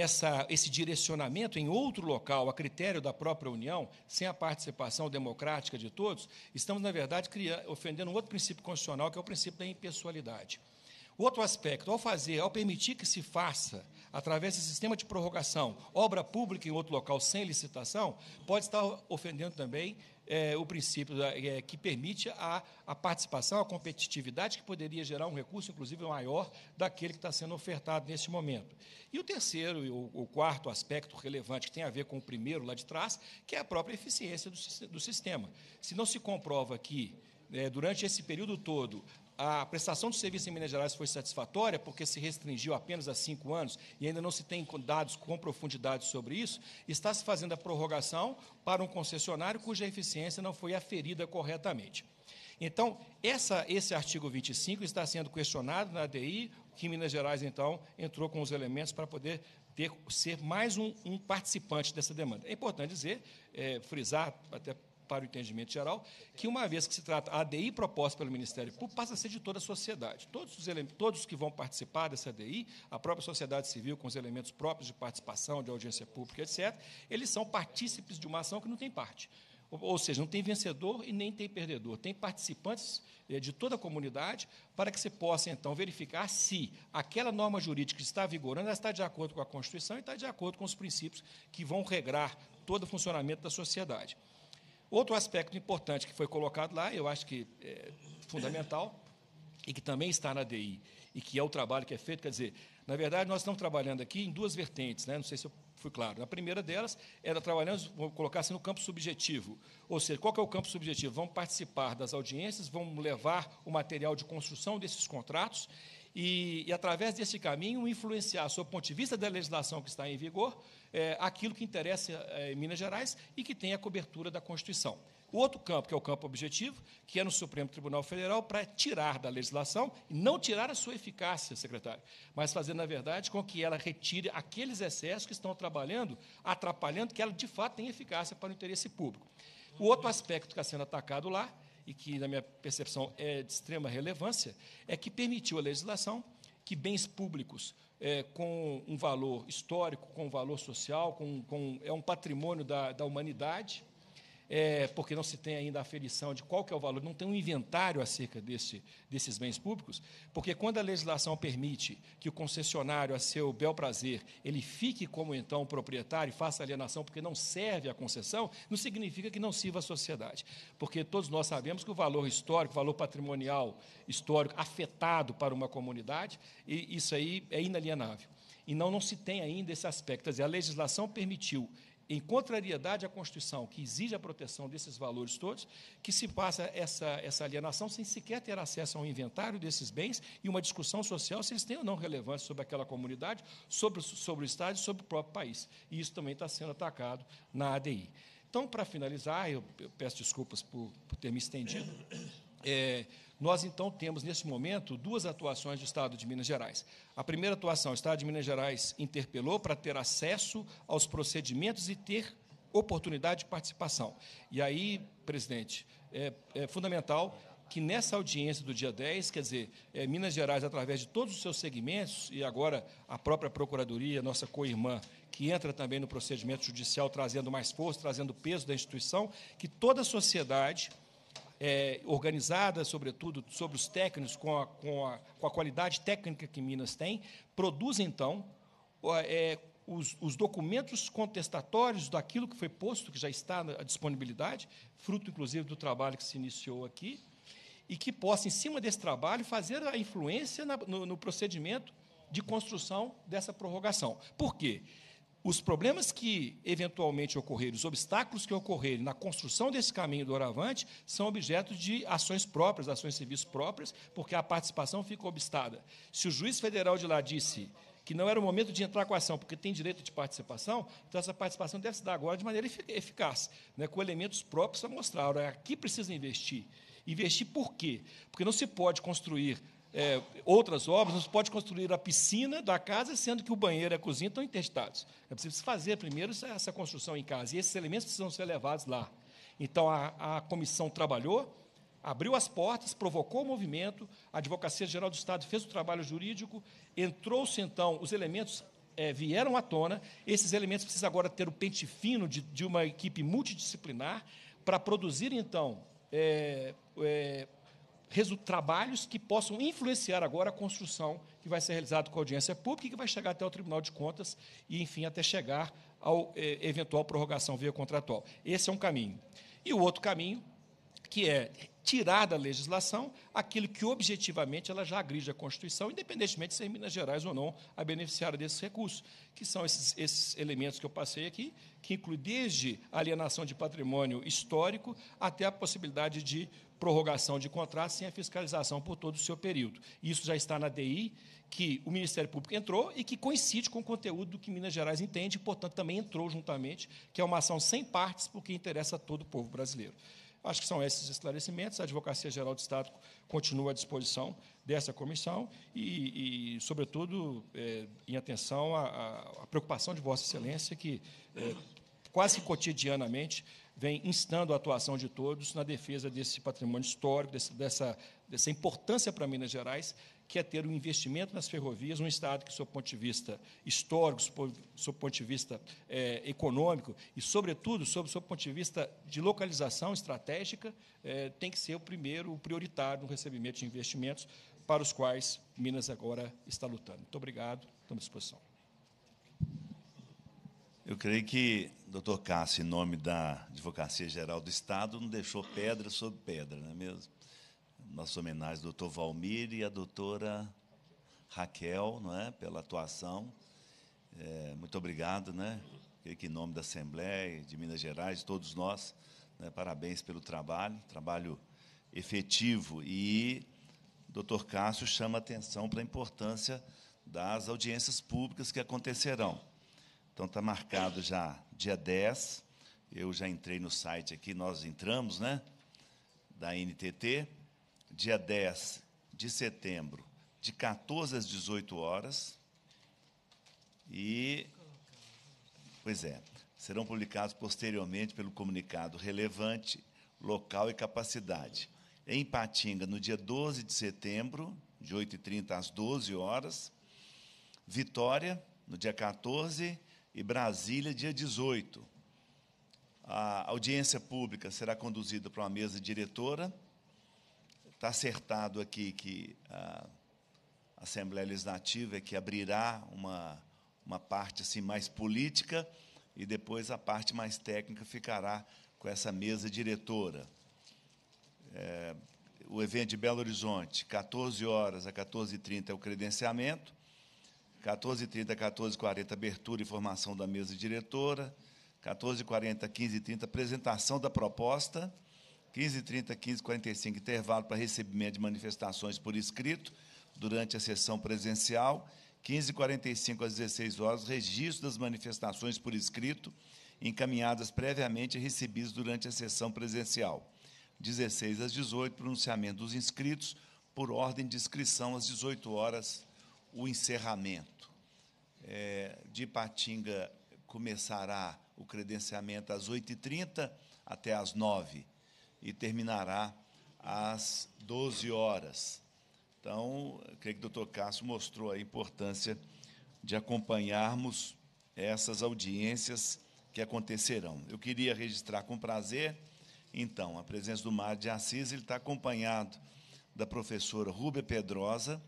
essa, esse direcionamento em outro local, a critério da própria União, sem a participação democrática de todos, estamos, na verdade, criando, ofendendo um outro princípio constitucional, que é o princípio da impessoalidade. Outro aspecto, ao fazer, ao permitir que se faça, através desse sistema de prorrogação, obra pública em outro local sem licitação, pode estar ofendendo também é, o princípio da, é, que permite a, a, participação, a competitividade, que poderia gerar um recurso, inclusive, maior daquele que está sendo ofertado nesse momento. E o terceiro e o, o, quarto aspecto relevante, que tem a ver com o primeiro lá de trás, que é a própria eficiência do, do sistema. Se não se comprova que, é, durante esse período todo, a prestação de serviço em Minas Gerais foi satisfatória, porque se restringiu apenas a cinco anos e ainda não se tem dados com profundidade sobre isso, está se fazendo a prorrogação para um concessionário cuja eficiência não foi aferida corretamente. Então, essa, esse artigo 25 está sendo questionado na ADI, que Minas Gerais, então, entrou com os elementos para poder ter, ser mais um, um participante dessa demanda. É importante dizer, é, frisar, até para o entendimento geral, que uma vez que se trata a ADI proposta pelo Ministério Público, passa a ser de toda a sociedade. Todos os, todos que vão participar dessa ADI, a própria sociedade civil, com os elementos próprios de participação, de audiência pública, etc., eles são partícipes de uma ação que não tem parte. Ou seja, não tem vencedor e nem tem perdedor. Tem participantes eh, de toda a comunidade para que se possa, então, verificar se aquela norma jurídica que está vigorando está de acordo com a Constituição e está de acordo com os princípios que vão regrar todo o funcionamento da sociedade. Outro aspecto importante que foi colocado lá, eu acho que é fundamental, e que também está na DI, e que é o trabalho que é feito, quer dizer, na verdade, nós estamos trabalhando aqui em duas vertentes, né? não sei se eu fui claro. A primeira delas era trabalhando, vou colocar assim, no campo subjetivo. Ou seja, qual é o campo subjetivo? Vamos participar das audiências, vamos levar o material de construção desses contratos e, e através desse caminho, influenciar, sob o ponto de vista da legislação que está em vigor, é, aquilo que interessa é, em Minas Gerais e que tem a cobertura da Constituição. O outro campo, que é o campo objetivo, que é no Supremo Tribunal Federal, para tirar da legislação, não tirar a sua eficácia, secretário, mas fazer, na verdade, com que ela retire aqueles excessos que estão trabalhando, atrapalhando que ela, de fato, tenha eficácia para o interesse público. O outro aspecto que está sendo atacado lá, e que, na minha percepção, é de extrema relevância, é que permitiu a legislação que bens públicos é, com um valor histórico, com um valor social, com, com é um patrimônio da, da humanidade, é, porque não se tem ainda a aferição de qual que é o valor, não tem um inventário acerca desse, desses bens públicos, porque quando a legislação permite que o concessionário, a seu bel prazer, ele fique como então proprietário e faça alienação porque não serve a concessão, não significa que não sirva a sociedade, porque todos nós sabemos que o valor histórico, o valor patrimonial histórico afetado para uma comunidade, e isso aí é inalienável. E não, não se tem ainda esse aspecto. Quer dizer, a legislação permitiu em contrariedade à Constituição, que exige a proteção desses valores todos, que se passa essa, essa alienação sem sequer ter acesso ao inventário desses bens e uma discussão social se eles têm ou não relevância sobre aquela comunidade, sobre, sobre o Estado e sobre o próprio país. E isso também está sendo atacado na ADI. Então, para finalizar, eu, eu peço desculpas por, por ter me estendido. É, nós, então, temos, nesse momento, duas atuações do Estado de Minas Gerais. A primeira atuação, o Estado de Minas Gerais interpelou para ter acesso aos procedimentos e ter oportunidade de participação. E aí, presidente, é, é fundamental que nessa audiência do dia 10, quer dizer, é, Minas Gerais, através de todos os seus segmentos, e agora a própria Procuradoria, nossa co-irmã, que entra também no procedimento judicial, trazendo mais força, trazendo peso da instituição, que toda a sociedade é, organizada, sobretudo sobre os técnicos, com a, com, a, com a qualidade técnica que Minas tem, produz, então, é, os, os, documentos contestatórios daquilo que foi posto, que já está à disponibilidade, fruto, inclusive, do trabalho que se iniciou aqui, e que possa, em cima desse trabalho, fazer a influência na, no, no procedimento de construção dessa prorrogação. Por quê? Os problemas que eventualmente ocorrerem, os obstáculos que ocorrerem na construção desse caminho do Oravante, são objeto de ações próprias, ações civis próprias, porque a participação fica obstada. Se o juiz federal de lá disse que não era o momento de entrar com a ação, porque tem direito de participação, então essa participação deve se dar agora de maneira eficaz, né, com elementos próprios para mostrar. Olha, aqui precisa investir. Investir por quê? Porque não se pode construir é, outras obras, não se pode construir a piscina da casa, sendo que o banheiro e a cozinha estão interditados. É preciso fazer primeiro essa, construção em casa, e esses elementos precisam ser levados lá. Então, a, a comissão trabalhou, abriu as portas, provocou o movimento, a Advocacia Geral do Estado fez o trabalho jurídico, entrou-se, então, os elementos é, vieram à tona, esses elementos precisam agora ter o pente fino de, de uma equipe multidisciplinar para produzir, então, é, é, trabalhos que possam influenciar agora a construção que vai ser realizada com audiência pública e que vai chegar até o Tribunal de Contas e, enfim, até chegar ao é, eventual prorrogação via contratual. Esse é um caminho. E o outro caminho, que é tirar da legislação aquilo que objetivamente ela já agride a Constituição, independentemente de ser Minas Gerais ou não a beneficiária desses recursos, que são esses, esses elementos que eu passei aqui, que inclui desde a alienação de patrimônio histórico até a possibilidade de prorrogação de contrato sem a fiscalização por todo o seu período. Isso já está na DI, que o Ministério Público entrou e que coincide com o conteúdo do que Minas Gerais entende, e, portanto, também entrou juntamente, que é uma ação sem partes, porque interessa a todo o povo brasileiro. Acho que são esses esclarecimentos. A Advocacia Geral do Estado continua à disposição dessa comissão e, e sobretudo, é, em atenção à, à, preocupação de Vossa Excelência, que é, quase cotidianamente vem instando a atuação de todos na defesa desse patrimônio histórico, desse, dessa, dessa importância para Minas Gerais, que é ter um investimento nas ferrovias, um Estado que, do seu ponto de vista histórico, do seu ponto de vista é, econômico e, sobretudo, sob o seu ponto de vista de localização estratégica, é, tem que ser o primeiro, o prioritário no recebimento de investimentos para os quais Minas agora está lutando. Muito obrigado, estamos à disposição. Eu creio que doutor Cássio, em nome da Advocacia Geral do Estado, não deixou pedra sobre pedra, não é mesmo? nossa homenagem ao doutor Valmir e à doutora Raquel, não é, pela atuação. É, muito obrigado, né? Que em nome da Assembleia de Minas Gerais, de todos nós, né, parabéns pelo trabalho, trabalho efetivo. E o doutor Cássio chama atenção para a importância das audiências públicas que acontecerão. Então, está marcado já dia 10, eu já entrei no site aqui, nós entramos, né, da NTT, dia 10 de setembro, de 14 às 18 horas. E, pois é, serão publicados posteriormente pelo comunicado relevante, local e capacidade. Em Patinga, no dia 12 de setembro, de 8h30 às 12 horas. Vitória, no dia 14, e Brasília, dia 18. A audiência pública será conduzida por uma mesa diretora Está acertado aqui que a Assembleia Legislativa é que abrirá uma, uma parte assim mais política e depois a parte mais técnica ficará com essa mesa diretora. É, o evento de Belo Horizonte, 14 horas a 14h30 é o credenciamento, 14h30 a 14h40 abertura e formação da mesa diretora, 14h40 a 15h30 apresentação da proposta, 15h30, 15h45, intervalo para recebimento de manifestações por escrito durante a sessão presencial. 15h45 às 16 horas, registro das manifestações por escrito, encaminhadas previamente e recebidas durante a sessão presencial. 16 às 18, pronunciamento dos inscritos, por ordem de inscrição, às 18 horas, o encerramento. É, de Patinga começará o credenciamento às 8h30 até às 9h e terminará às 12 horas. Então, creio que o doutor Cássio mostrou a importância de acompanharmos essas audiências que acontecerão. Eu queria registrar com prazer, então, a presença do Mário de Assis, ele está acompanhado da professora Rúbia Pedrosa,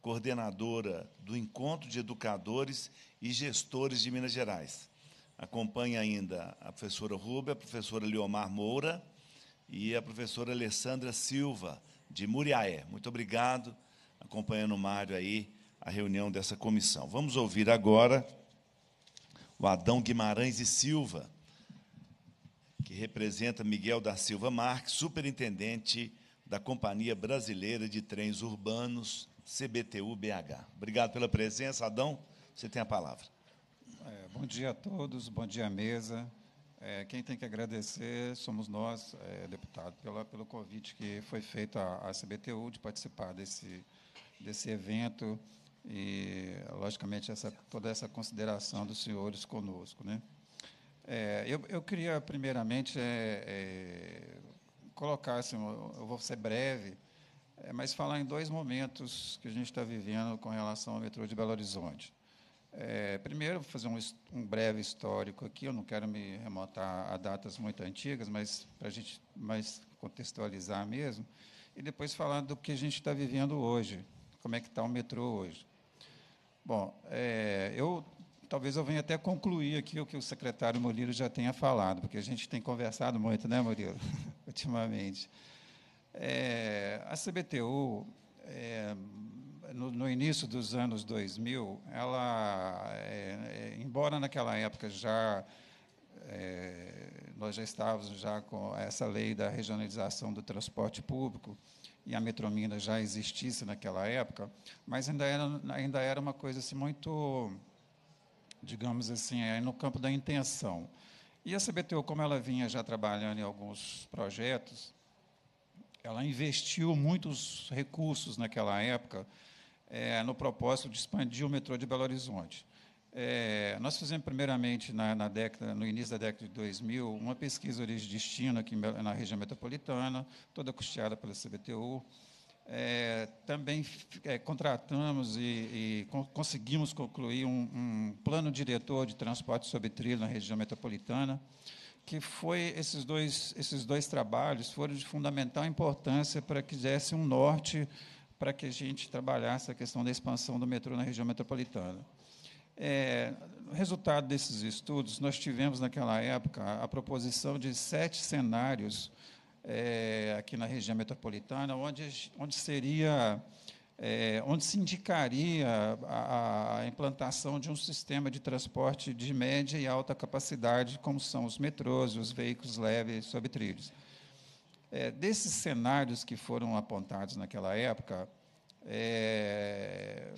coordenadora do Encontro de Educadores e Gestores de Minas Gerais. Acompanha ainda a professora Rúbia, a professora Leomar Moura, e a professora Alessandra Silva, de Muriaé. Muito obrigado, acompanhando o Mário aí, a reunião dessa comissão. Vamos ouvir agora o Adão Guimarães e Silva, que representa Miguel da Silva Marques, superintendente da Companhia Brasileira de Trens Urbanos, CBTU-BH. Obrigado pela presença, Adão. Você tem a palavra. É, bom dia a todos, bom dia à mesa. É, quem tem que agradecer somos nós, é, deputado, pela, pelo convite que foi feito à, à CBTU de participar desse, desse evento e, logicamente, essa, toda essa consideração dos senhores conosco. Né? É, eu, eu queria, primeiramente, é, é, colocar, assim, eu vou ser breve, é, mas falar em dois momentos que a gente está vivendo com relação ao metrô de Belo Horizonte. É, primeiro, vou fazer um, um, breve histórico aqui, eu não quero me remontar a datas muito antigas, mas para a gente mais contextualizar mesmo, e depois falar do que a gente está vivendo hoje, como é que está o metrô hoje. Bom, é, eu talvez eu venha até concluir aqui o que o secretário Murilo já tenha falado, porque a gente tem conversado muito, né, Murilo, ultimamente. É, a CBTU, é, no, no, início dos anos 2000, ela, é, é, embora naquela época já é, nós já estávamos já com essa lei da regionalização do transporte público e a Metromina já existisse naquela época, mas ainda era, ainda era uma coisa assim muito, digamos assim, é, no campo da intenção. E a CBTU, como ela vinha já trabalhando em alguns projetos, ela investiu muitos recursos naquela época é, no propósito de expandir o metrô de Belo Horizonte. É, nós fizemos, primeiramente, na, na, década, no início da década de 2000, uma pesquisa origem-destino aqui na região metropolitana, toda custeada pela CBTU. É, também é, contratamos e, e conseguimos concluir um, um, plano diretor de transporte sobre trilho na região metropolitana, que foi esses dois esses dois trabalhos foram de fundamental importância para que desse um norte para que a gente trabalhasse a questão da expansão do metrô na região metropolitana. É, resultado desses estudos, nós tivemos naquela época a proposição de sete cenários é, aqui na região metropolitana, onde, onde seria, é, onde se indicaria a, a, implantação de um sistema de transporte de média e alta capacidade, como são os metrôs, os veículos leves sobre trilhos. É, desses cenários que foram apontados naquela época, é,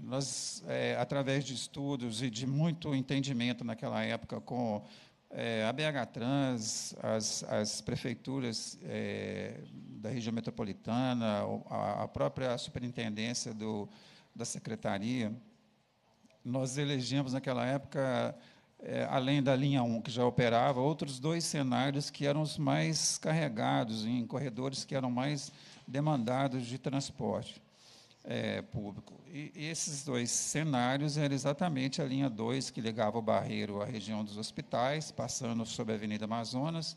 nós, é, através de estudos e de muito entendimento naquela época com é, a BH Trans, as, as prefeituras é, da região metropolitana, a, a, própria superintendência do, da secretaria, nós elegemos naquela época, é, além da linha 1, que já operava, outros dois cenários que eram os mais carregados, em corredores que eram mais demandados de transporte é, público. E, e esses dois cenários eram exatamente a linha 2, que ligava o Barreiro à região dos hospitais, passando sobre a Avenida Amazonas,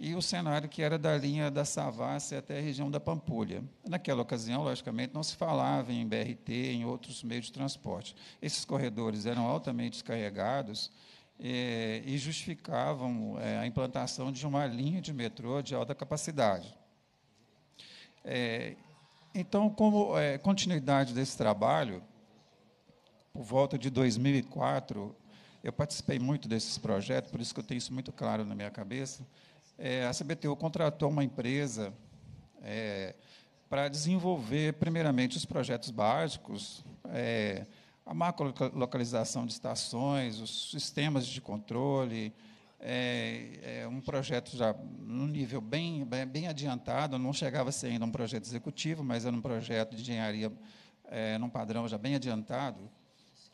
e o cenário que era da linha da Savassi até a região da Pampulha. Naquela ocasião, logicamente, não se falava em BRT, em outros meios de transporte. Esses corredores eram altamente descarregados é, e justificavam é, a implantação de uma linha de metrô de alta capacidade. É, então, como é, continuidade desse trabalho, por volta de 2004, eu participei muito desses projetos, por isso que eu tenho isso muito claro na minha cabeça. É, a CBTU contratou uma empresa é, para desenvolver, primeiramente, os projetos básicos, é, a macro-localização de estações, os sistemas de controle, é, é, um projeto já num nível bem, bem, bem, adiantado, não chegava a ser ainda um projeto executivo, mas era um projeto de engenharia é, num padrão já bem adiantado.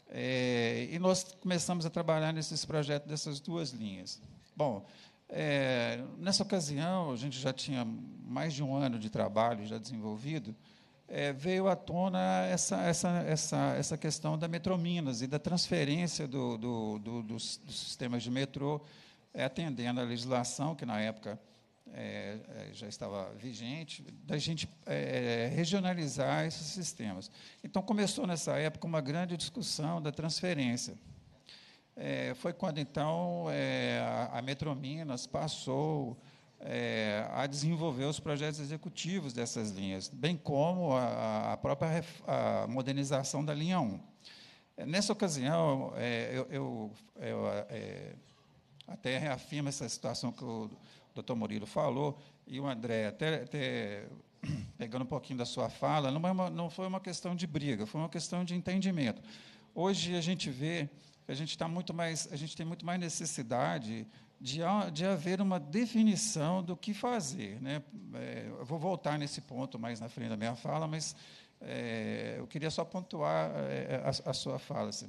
É, e nós começamos a trabalhar nesses projetos dessas duas linhas. Bom, é, nessa ocasião, a gente já tinha mais de um ano de trabalho já desenvolvido, é, veio à tona essa, essa, essa, essa questão da Metrominas e da transferência do, do, do, dos, dos sistemas de metrô atendendo à legislação, que na época é, é, já estava vigente, da gente é, regionalizar esses sistemas. Então, começou nessa época uma grande discussão da transferência. É, foi quando, então, é, a, a Metrominas passou é, a desenvolver os projetos executivos dessas linhas, bem como a, a própria a modernização da linha 1. Nessa ocasião, eu, eu, eu até reafirma essa situação que o doutor Murilo falou, e o André, até, até pegando um pouquinho da sua fala, não, é uma, não foi uma questão de briga, foi uma questão de entendimento. Hoje a gente vê que a gente está muito mais, a gente tem muito mais necessidade de, de haver uma definição do que fazer. Né? É, eu vou voltar nesse ponto mais na frente da minha fala, mas é, eu queria só pontuar é, a, a, sua fala. Assim,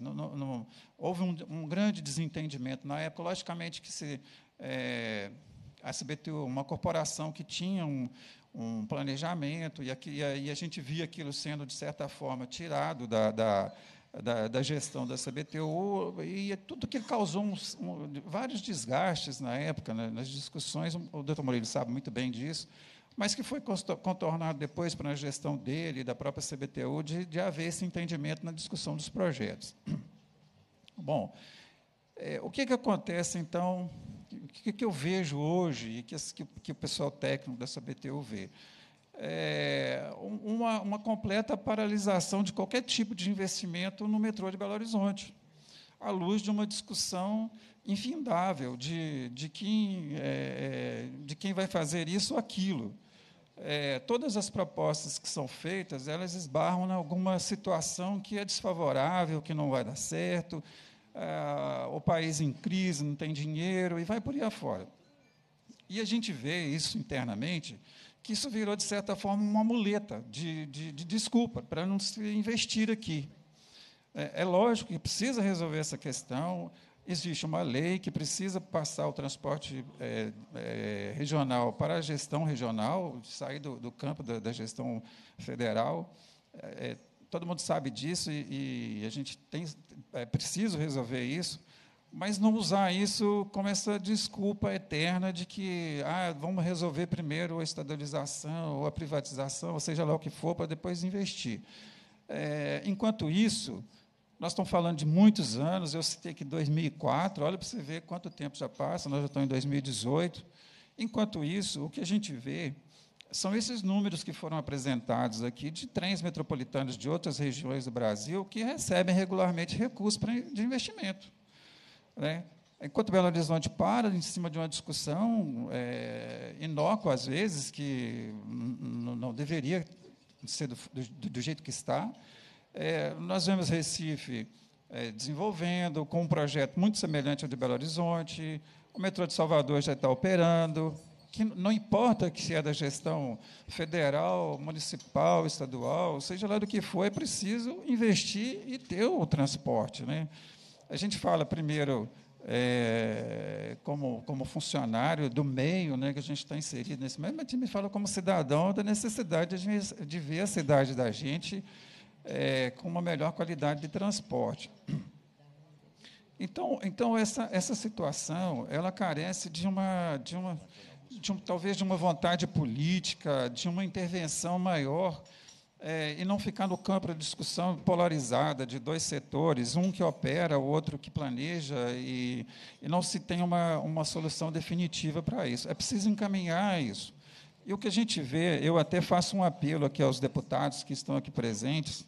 houve um, um, grande desentendimento na época. Logicamente que se, é, a SBTU, uma corporação que tinha um, um planejamento, e, aqui, e, a, gente via aquilo sendo, de certa forma, tirado da, da da, da, gestão da CBTU, e tudo que causou um, vários desgastes na época, né, nas discussões, o doutor Moreira sabe muito bem disso, mas que foi contornado depois para a gestão dele, da própria CBTU, de, de haver esse entendimento na discussão dos projetos. Bom, é, o que, que acontece, então, o que, que eu vejo hoje, e que, que o pessoal técnico da CBTU vê? é, uma, uma, completa paralisação de qualquer tipo de investimento no metrô de Belo Horizonte, à luz de uma discussão infindável de, de, quem, é, de quem vai fazer isso ou aquilo. É, todas as propostas que são feitas, elas esbarram em alguma situação que é desfavorável, que não vai dar certo, é, o país em crise, não tem dinheiro, e vai por aí afora. E a gente vê isso internamente, que isso virou, de certa forma, uma muleta de, de, de desculpa para não se investir aqui. É, é, lógico que precisa resolver essa questão, existe uma lei que precisa passar o transporte é, é, regional para a gestão regional, sair do, do campo da, da, gestão federal. É, todo mundo sabe disso e, e a gente tem, é preciso resolver isso mas não usar isso como essa desculpa eterna de que ah, vamos resolver primeiro a estadalização ou a privatização, ou seja lá o que for, para depois investir. É, enquanto isso, nós estamos falando de muitos anos, eu citei que 2004, olha para você ver quanto tempo já passa, nós já estamos em 2018. Enquanto isso, o que a gente vê são esses números que foram apresentados aqui de trens metropolitanos de outras regiões do Brasil que recebem regularmente recursos de investimento. Né? Enquanto Belo Horizonte para em cima de uma discussão é, inócua, às vezes, que não deveria ser do, do, do, jeito que está, é, nós vemos Recife é, desenvolvendo com um projeto muito semelhante ao de Belo Horizonte, o metrô de Salvador já está operando, que não importa que se é da gestão federal, municipal, estadual, seja lá do que for, é preciso investir e ter o transporte. Né? A gente fala primeiro é, como, como funcionário do meio né, que a gente está inserido nesse meio, mas a gente me fala como cidadão da necessidade de, de ver a cidade da gente é, com uma melhor qualidade de transporte. Então, então essa, essa situação ela carece de uma, de uma, de um, talvez de uma vontade política, de uma intervenção maior é, e não ficar no campo da discussão polarizada de dois setores, um que opera, o outro que planeja, e, e não se tem uma, uma solução definitiva para isso. É preciso encaminhar isso. E o que a gente vê, eu até faço um apelo aqui aos deputados que estão aqui presentes,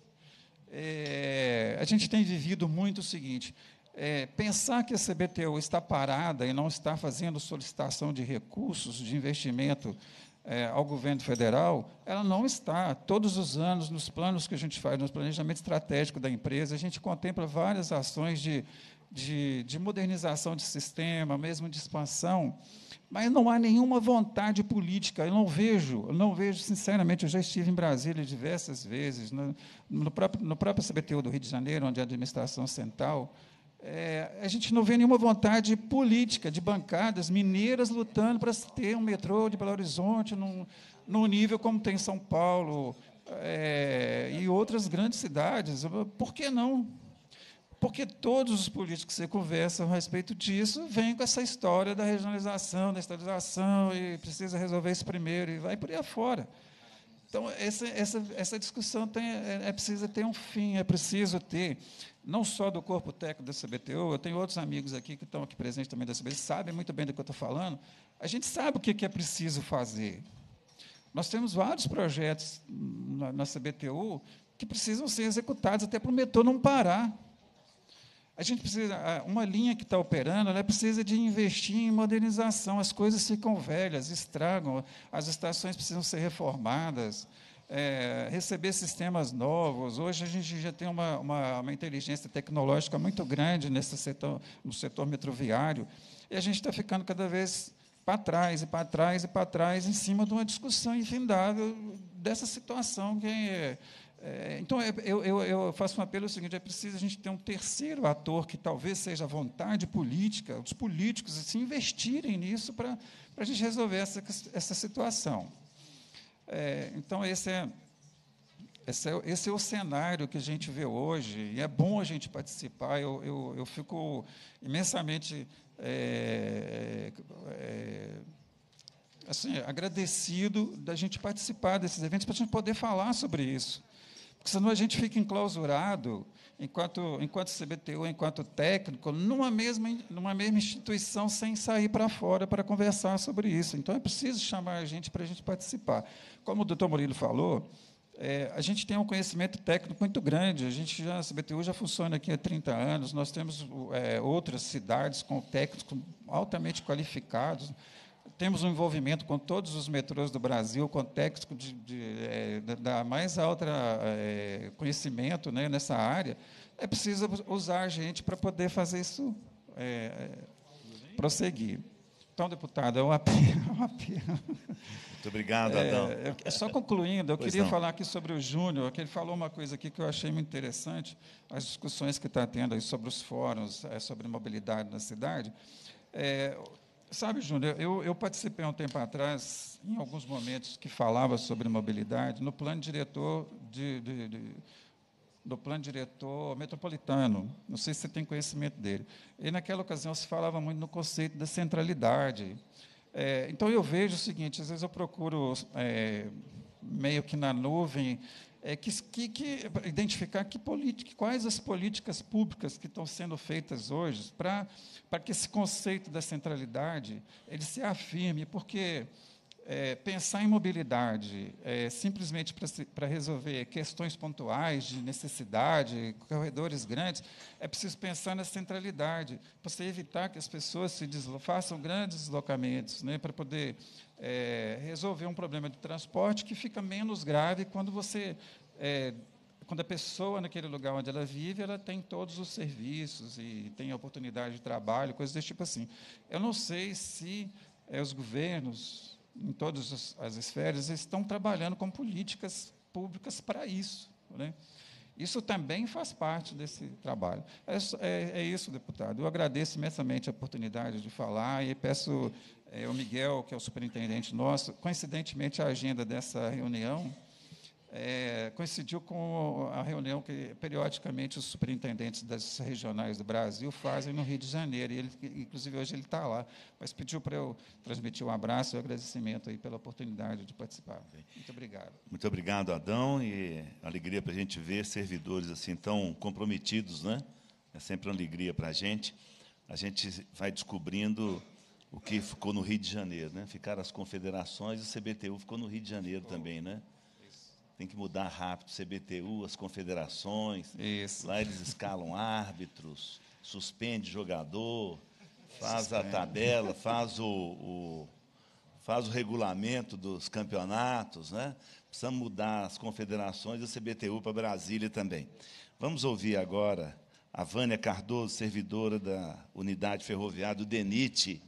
é, a gente tem vivido muito o seguinte, é, pensar que a CBTU está parada e não está fazendo solicitação de recursos de investimento é, ao governo federal, ela não está. Todos os anos, nos planos que a gente faz, no planejamento estratégico da empresa, a gente contempla várias ações de, de, de modernização de sistema, mesmo de expansão, mas não há nenhuma vontade política. Eu não vejo, eu não vejo, sinceramente, eu já estive em Brasília diversas vezes, no, no, próprio, no próprio CBTU do Rio de Janeiro, onde é a administração central, é, a gente não vê nenhuma vontade política de bancadas mineiras lutando para ter um metrô de Belo Horizonte num, num nível como tem São Paulo é, e outras grandes cidades. Por que não? Porque todos os políticos que você conversa a respeito disso vêm com essa história da regionalização, da estabilização, e precisa resolver isso primeiro, e vai por aí afora. Então, essa, essa, essa discussão tem, é, é precisa ter um fim, é preciso ter não só do corpo técnico da CBTU, eu tenho outros amigos aqui que estão aqui presentes também da CBTU, sabem muito bem do que eu estou falando. A gente sabe o que é preciso fazer. Nós temos vários projetos na, na CBTU que precisam ser executados até para o metrô não parar. A gente precisa, uma linha que está operando, ela precisa de investir em modernização. As coisas ficam velhas, estragam, as estações precisam ser reformadas. é, receber sistemas novos. Hoje a gente já tem uma, uma, uma inteligência tecnológica muito grande nesse setor, no setor metroviário, e a gente está ficando cada vez para trás e para trás e para trás em cima de uma discussão infindável dessa situação que é, é, então, é, eu, eu, faço um apelo seguinte: é preciso a gente ter um terceiro ator que talvez seja a vontade política, os políticos se investirem nisso para a gente resolver essa, essa situação. É, então, esse é, esse, é, esse é o cenário que a gente vê hoje, e é bom a gente participar. Eu, eu, eu fico imensamente é, assim, agradecido da gente participar desses eventos, para a gente poder falar sobre isso. Porque senão a gente fica enclausurado, enquanto, enquanto CBTU, enquanto técnico, numa mesma, numa mesma instituição, sem sair para fora para conversar sobre isso. Então, é preciso chamar a gente para a gente participar. Como o doutor Murilo falou, é, a gente tem um conhecimento técnico muito grande. A gente já, a CBTU já funciona aqui há 30 anos. Nós temos é, outras cidades com técnicos altamente qualificados temos um envolvimento com todos os metrôs do Brasil, com técnicos de, de, é, da mais alta é, conhecimento né, nessa área, é preciso usar a gente para poder fazer isso é, prosseguir. Então, deputado, é um apelo. Um apelo. Muito obrigado, Adão. É, só concluindo, eu pois queria não. falar aqui sobre o Júnior, que ele falou uma coisa aqui que eu achei muito interessante, as discussões que está tendo aí sobre os fóruns, é, sobre mobilidade na cidade. É, Sabe, Júnior, eu, eu, participei um tempo atrás, em alguns momentos, que falava sobre mobilidade, no plano diretor de, de, de, do plano diretor metropolitano. Não sei se você tem conhecimento dele. E naquela ocasião se falava muito no conceito da centralidade. É, então eu vejo o seguinte: às vezes eu procuro é, meio que na nuvem é, que, que, que, identificar que política, quais as políticas públicas que estão sendo feitas hoje para que esse conceito da centralidade ele se afirme, porque é, pensar em mobilidade é, simplesmente para resolver questões pontuais de necessidade, corredores grandes, é preciso pensar na centralidade, para você evitar que as pessoas se façam grandes deslocamentos, né, para poder é, resolver um problema de transporte que fica menos grave quando você é, quando a pessoa naquele lugar onde ela vive, ela tem todos os serviços e tem oportunidade de trabalho, coisas desse tipo assim. Eu não sei se é, os governos, em todas as esferas, estão trabalhando com políticas públicas para isso. Né? Isso também faz parte desse trabalho. É, é, é, isso, deputado. Eu agradeço imensamente a oportunidade de falar e peço é, ao Miguel, que é o superintendente nosso, coincidentemente a agenda dessa reunião é, coincidiu com a reunião que periodicamente os superintendentes das regionais do Brasil fazem no Rio de Janeiro. E ele, inclusive hoje ele está lá, mas pediu para eu transmitir um abraço e um agradecimento aí pela oportunidade de participar. Muito obrigado. Muito obrigado, Adão, e alegria para a gente ver servidores assim tão comprometidos, né? É sempre uma alegria para a gente. A gente vai descobrindo o que ficou no Rio de Janeiro, né? Ficaram as confederações e o CBTU ficou no Rio de Janeiro também, né? Tem que mudar rápido, CBTU, as confederações. Isso. Lá eles escalam árbitros, suspende jogador, faz suspende. a tabela, faz o, o, faz o regulamento dos campeonatos, né? Precisamos mudar as confederações e o CBTU para Brasília também. Vamos ouvir agora a Vânia Cardoso, servidora da Unidade Ferroviária do DENIT.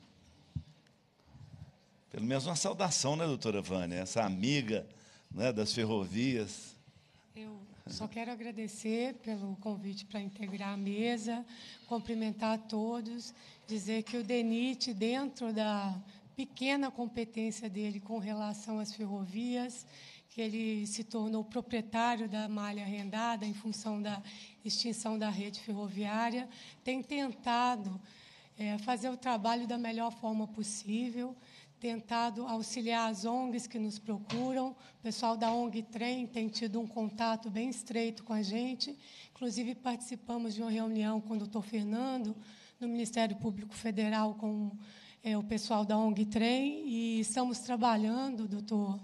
Pelo menos uma saudação, né, doutora Vânia? Essa amiga né, das ferrovias. Eu só quero agradecer pelo convite para integrar a mesa, cumprimentar a todos, dizer que o DENIT, dentro da pequena competência dele com relação às ferrovias, que ele se tornou proprietário da malha arrendada em função da extinção da rede ferroviária, tem tentado é, fazer o trabalho da melhor forma possível, tentado auxiliar as ONGs que nos procuram. O pessoal da ONG Trem tem tido um contato bem estreito com a gente. Inclusive, participamos de uma reunião com o doutor Fernando, no Ministério Público Federal, com é, o pessoal da ONG Trem, e estamos trabalhando, doutor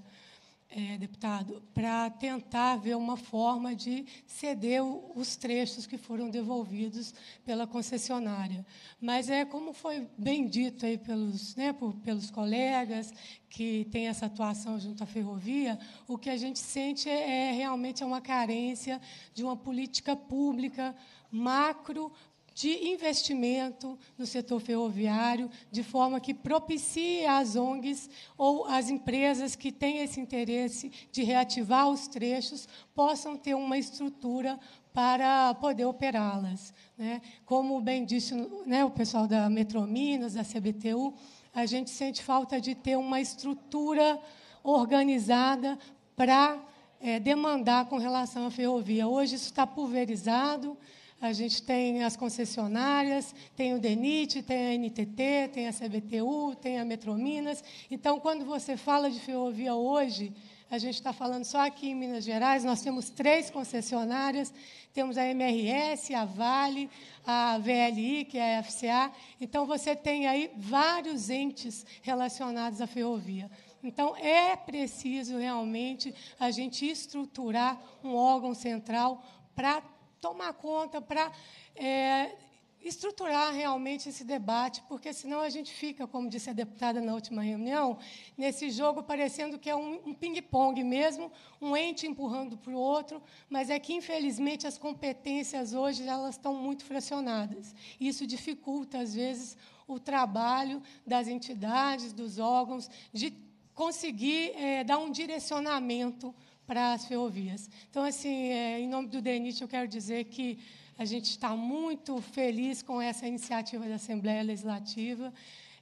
é, deputado, para tentar ver uma forma de ceder os trechos que foram devolvidos pela concessionária. Mas é como foi bem dito aí pelos, né, por, pelos colegas que têm essa atuação junto à ferrovia, o que a gente sente é, é realmente é uma carência de uma política pública macro de investimento no setor ferroviário, de forma que propicie às ONGs ou às empresas que têm esse interesse de reativar os trechos possam ter uma estrutura para poder operá-las. Né? Como bem disse né, o pessoal da Metrominas, da CBTU, a gente sente falta de ter uma estrutura organizada para é, demandar com relação à ferrovia. Hoje isso está pulverizado, a gente tem as concessionárias, tem o DENIT, tem a NTT, tem a CBTU, tem a Metrominas. Então, quando você fala de ferrovia hoje, a gente está falando só aqui em Minas Gerais, nós temos três concessionárias, temos a MRS, a Vale, a VLI, que é a FCA. Então, você tem aí vários entes relacionados à ferrovia. Então, é preciso realmente a gente estruturar um órgão central para tomar conta, para é, estruturar realmente esse debate, porque senão a gente fica, como disse a deputada na última reunião, nesse jogo parecendo que é um, um ping-pong mesmo, um ente empurrando para o outro, mas é que, infelizmente, as competências hoje elas estão muito fracionadas. Isso dificulta, às vezes, o trabalho das entidades, dos órgãos, de conseguir é, dar um direcionamento para as ferrovias. Então, assim, é, em nome do DENIT, eu quero dizer que a gente está muito feliz com essa iniciativa da Assembleia Legislativa.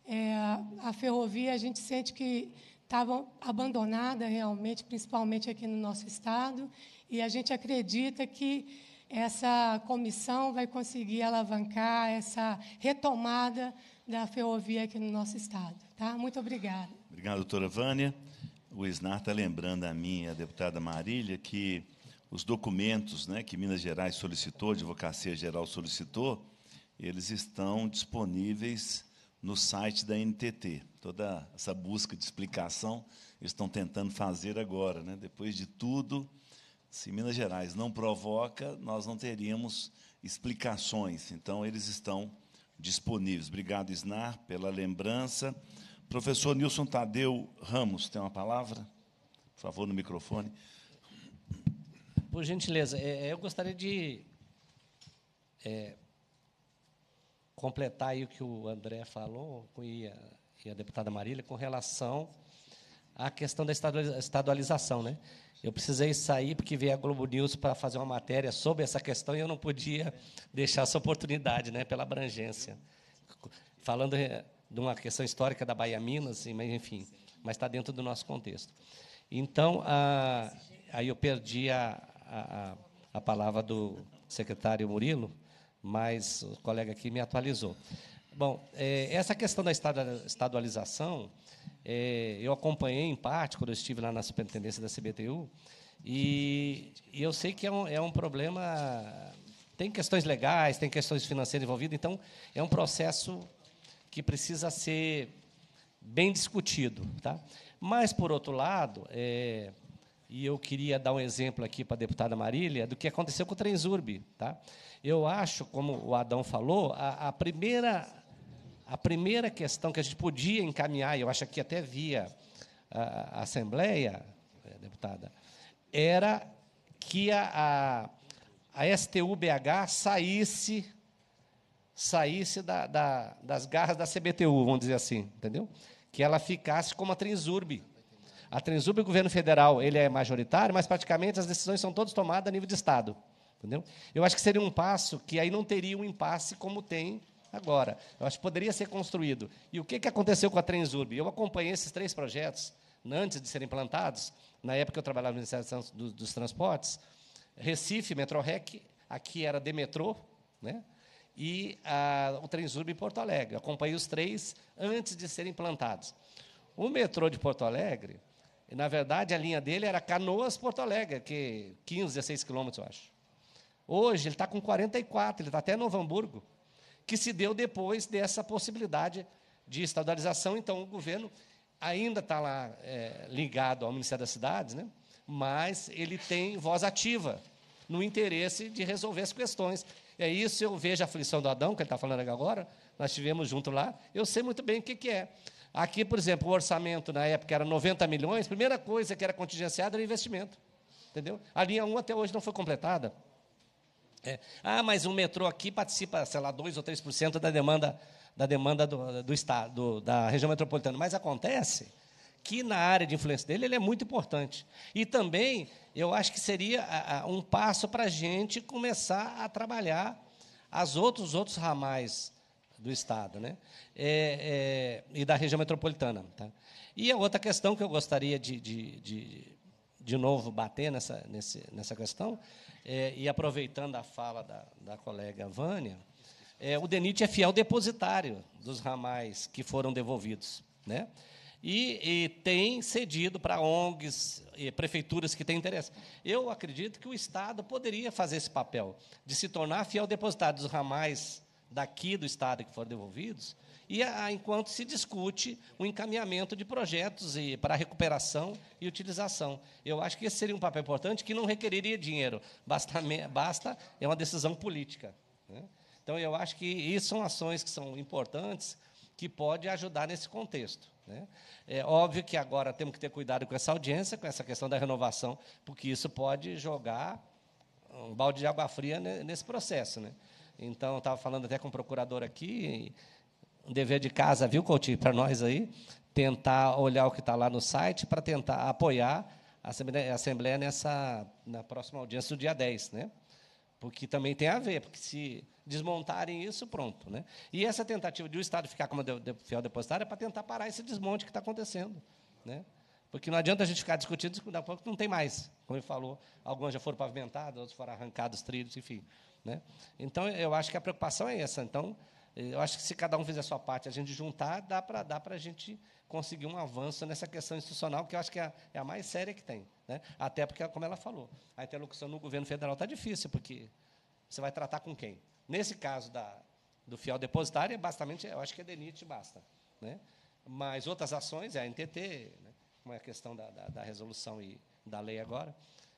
É, a ferrovia, a gente sente que estava abandonada realmente, principalmente aqui no nosso Estado, e a gente acredita que essa comissão vai conseguir alavancar essa retomada da ferrovia aqui no nosso Estado. Tá? Muito obrigada. Obrigado, doutora Vânia o Isnar está lembrando a mim e a deputada Marília que os documentos né, que Minas Gerais solicitou, a Advocacia Geral solicitou, eles estão disponíveis no site da NTT. Toda essa busca de explicação eles estão tentando fazer agora. Né? Depois de tudo, se Minas Gerais não provoca, nós não teríamos explicações. Então, eles estão disponíveis. Obrigado, Isnar, pela lembrança. Professor Nilson Tadeu Ramos, tem uma palavra? Por favor, no microfone. Por gentileza, é, é, eu gostaria de é, completar aí o que o André falou e a, e a deputada Marília com relação à questão da estadualização. Né? Eu precisei sair porque veio a Globo News para fazer uma matéria sobre essa questão e eu não podia deixar essa oportunidade né, pela abrangência. Falando de uma questão histórica da Bahia Minas, mas enfim, mas está dentro do nosso contexto. Então, a, aí eu perdi a, a, a palavra do secretário Murilo, mas o colega aqui me atualizou. Bom, é, essa questão da estadualização, é, eu acompanhei em parte quando eu estive lá na superintendência da CBTU, e, e eu sei que é um, é um problema. Tem questões legais, tem questões financeiras envolvidas, então é um processo que precisa ser bem discutido. Tá? Mas, por outro lado, é, e eu queria dar um exemplo aqui para a deputada Marília, do que aconteceu com o Transurb. Tá? Eu acho, como o Adão falou, a, a, primeira, a primeira questão que a gente podia encaminhar, eu acho que até via a, a Assembleia, é, deputada, era que a, a, a STU-BH saísse saísse da, da, das garras da CBTU, vamos dizer assim, entendeu? Que ela ficasse como a Transurb. A Transurb, o governo federal, ele é majoritário, mas praticamente as decisões são todas tomadas a nível de Estado. Entendeu? Eu acho que seria um passo que aí não teria um impasse como tem agora. Eu acho que poderia ser construído. E o que, que aconteceu com a Transurb? Eu acompanhei esses três projetos antes de serem implantados, na época que eu trabalhava no Ministério dos, dos Transportes, Recife, Metrorec, aqui era Demetrô, né? E a, o Transurb em Porto Alegre. acompanhei os três antes de serem implantados. O metrô de Porto Alegre, na verdade, a linha dele era Canoas-Porto Alegre, que 15, 16 quilômetros, eu acho. Hoje ele está com 44, ele está até Novo Hamburgo, que se deu depois dessa possibilidade de estadualização. Então, o governo ainda está lá é, ligado ao Ministério das Cidades, né? mas ele tem voz ativa no interesse de resolver as questões. É isso, eu vejo a aflição do Adão, que ele está falando agora, nós estivemos junto lá, eu sei muito bem o que, que é. Aqui, por exemplo, o orçamento na época era 90 milhões, a primeira coisa que era contingenciada era investimento. Entendeu? A linha 1 até hoje não foi completada. É. Ah, mas o metrô aqui participa, sei lá, 2 ou 3% da demanda, da demanda do, do estado, do, da região metropolitana. Mas acontece que na área de influência dele ele é muito importante. E também eu acho que seria um passo para a gente começar a trabalhar as outros outros ramais do estado, né? É, é, e da região metropolitana. Tá? E a outra questão que eu gostaria de, de, de, de novo bater nessa, nesse, nessa questão, é, e aproveitando a fala da, da colega Vânia, é, o DENIT é fiel depositário dos ramais que foram devolvidos. Né? E, e, tem cedido para ONGs e prefeituras que têm interesse. Eu acredito que o Estado poderia fazer esse papel de se tornar fiel depositário dos ramais daqui do Estado que foram devolvidos, e a, enquanto se discute o encaminhamento de projetos e, para recuperação e utilização. Eu acho que esse seria um papel importante que não requeriria dinheiro, basta, basta é uma decisão política. Né? Então, eu acho que isso são ações que são importantes, que podem ajudar nesse contexto. Né? É óbvio que agora temos que ter cuidado com essa audiência, com essa questão da renovação, porque isso pode jogar um balde de água fria nesse processo. Né? Então, estava falando até com o procurador aqui, um dever de casa, viu, Coutinho, para nós aí, tentar olhar o que está lá no site para tentar apoiar a Assembleia, a Assembleia nessa, na próxima audiência do dia 10, né? Porque também tem a ver, porque se desmontarem isso, pronto. Né? E essa tentativa de o Estado ficar como fiel depositário é para tentar parar esse desmonte que está acontecendo. Né? Porque não adianta a gente ficar discutindo, daqui a pouco não tem mais. Como ele falou, algumas já foram pavimentadas, outras foram arrancados, trilhos, enfim. Né? Então, eu acho que a preocupação é essa. Então, eu acho que se cada um fizer a sua parte, a gente juntar, dá para dá a gente conseguir um avanço nessa questão institucional, que eu acho que é a, é a mais séria que tem. Né? Até porque, como ela falou, a interlocução no governo federal está difícil, porque você vai tratar com quem? Nesse caso da, do fiel depositário, é basicamente, eu acho que é DENIT basta. Né? Mas outras ações, é a NTT, né? como é a questão da, da, da, resolução e da lei agora.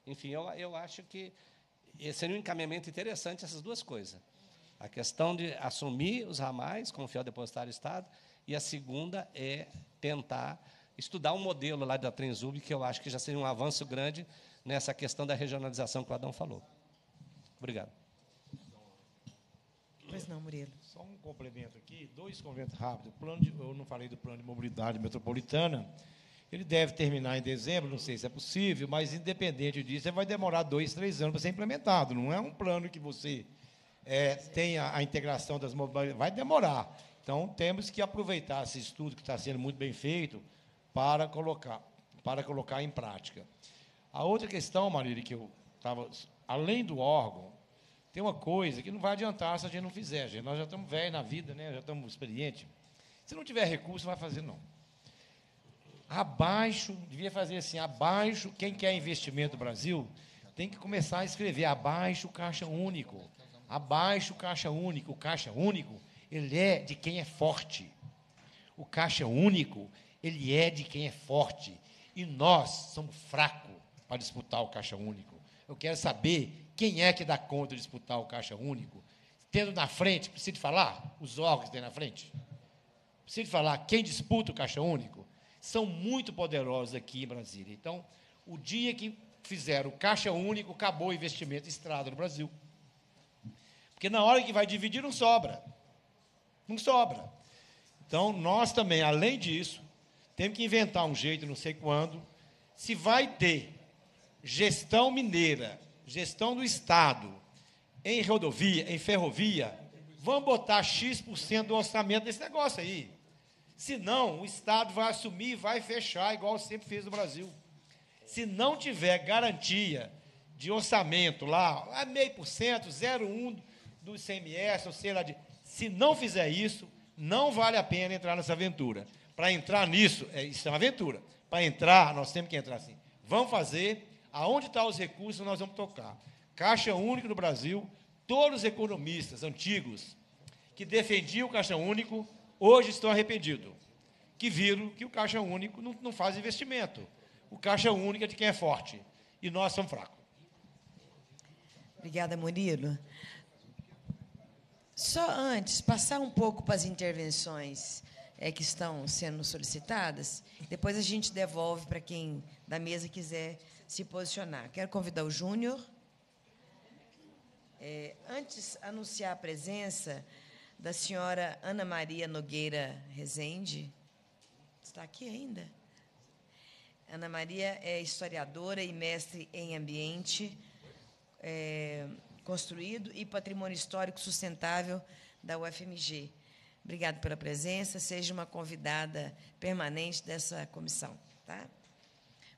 Enfim, eu, eu acho que seria um encaminhamento interessante essas duas coisas. A questão de assumir os ramais como fiel depositário do Estado, e a segunda é tentar estudar um modelo lá da Trenzub, que eu acho que já seria um avanço grande nessa questão da regionalização que o Adão falou. Obrigado. Pois não, Murilo. Só um complemento aqui, dois complementos rápidos. Plano de, eu não falei do plano de mobilidade metropolitana. Ele deve terminar em dezembro, não sei se é possível, mas independente disso, ele vai demorar dois, três anos para ser implementado. Não é um plano que você é, tenha a integração das mobilidades. Vai demorar. Então, temos que aproveitar esse estudo que está sendo muito bem feito para colocar, para colocar em prática. A outra questão, Marília, que eu estava. Além do órgão, tem uma coisa que não vai adiantar se a gente não fizer. Gente. Nós já estamos velhos na vida, né? já estamos experientes. Se não tiver recurso, não vai fazer, não. Abaixo, devia fazer assim, abaixo, quem quer investimento no Brasil, tem que começar a escrever abaixo caixa único. Abaixo caixa único. Caixa único, ele é de quem é forte. O caixa único, ele é de quem é forte. E nós somos fracos para disputar o caixa único. Eu quero saber quem é que dá conta de disputar o caixa único? Tendo na frente, precisa de falar? Os órgãos tem na frente? Precisa de falar quem disputa o caixa único? São muito poderosos aqui em Brasília. Então, o dia que fizeram o caixa único, acabou o investimento em estrada no Brasil. Porque na hora que vai dividir, não sobra. Não sobra. Então, nós também, além disso, temos que inventar um jeito, não sei quando, se vai ter gestão mineira gestão do Estado em rodovia, em ferrovia, vamos botar X% do orçamento nesse negócio aí. Senão, o Estado vai assumir e vai fechar, igual sempre fez no Brasil. Se não tiver garantia de orçamento lá, a meio por cento, 0,1 do ICMS, ou sei lá, de, se não fizer isso, não vale a pena entrar nessa aventura. Para entrar nisso, é, isso é uma aventura. Para entrar, nós temos que entrar assim. Vamos fazer Aonde estão tá os recursos, nós vamos tocar. Caixa Único no Brasil, todos os economistas antigos que defendiam o Caixa Único, hoje estão arrependidos. que viram que o Caixa Único não, não faz investimento. O Caixa Único é de quem é forte. E nós somos fracos. Obrigada, Murilo. Só antes, passar um pouco para as intervenções é, que estão sendo solicitadas, depois a gente devolve para quem da mesa quiser se posicionar. Quero convidar o Júnior. É, antes, anunciar a presença da senhora Ana Maria Nogueira Rezende. Está aqui ainda? Ana Maria é historiadora e mestre em ambiente é, construído e patrimônio histórico sustentável da UFMG. Obrigado pela presença. Seja uma convidada permanente dessa comissão. Tá?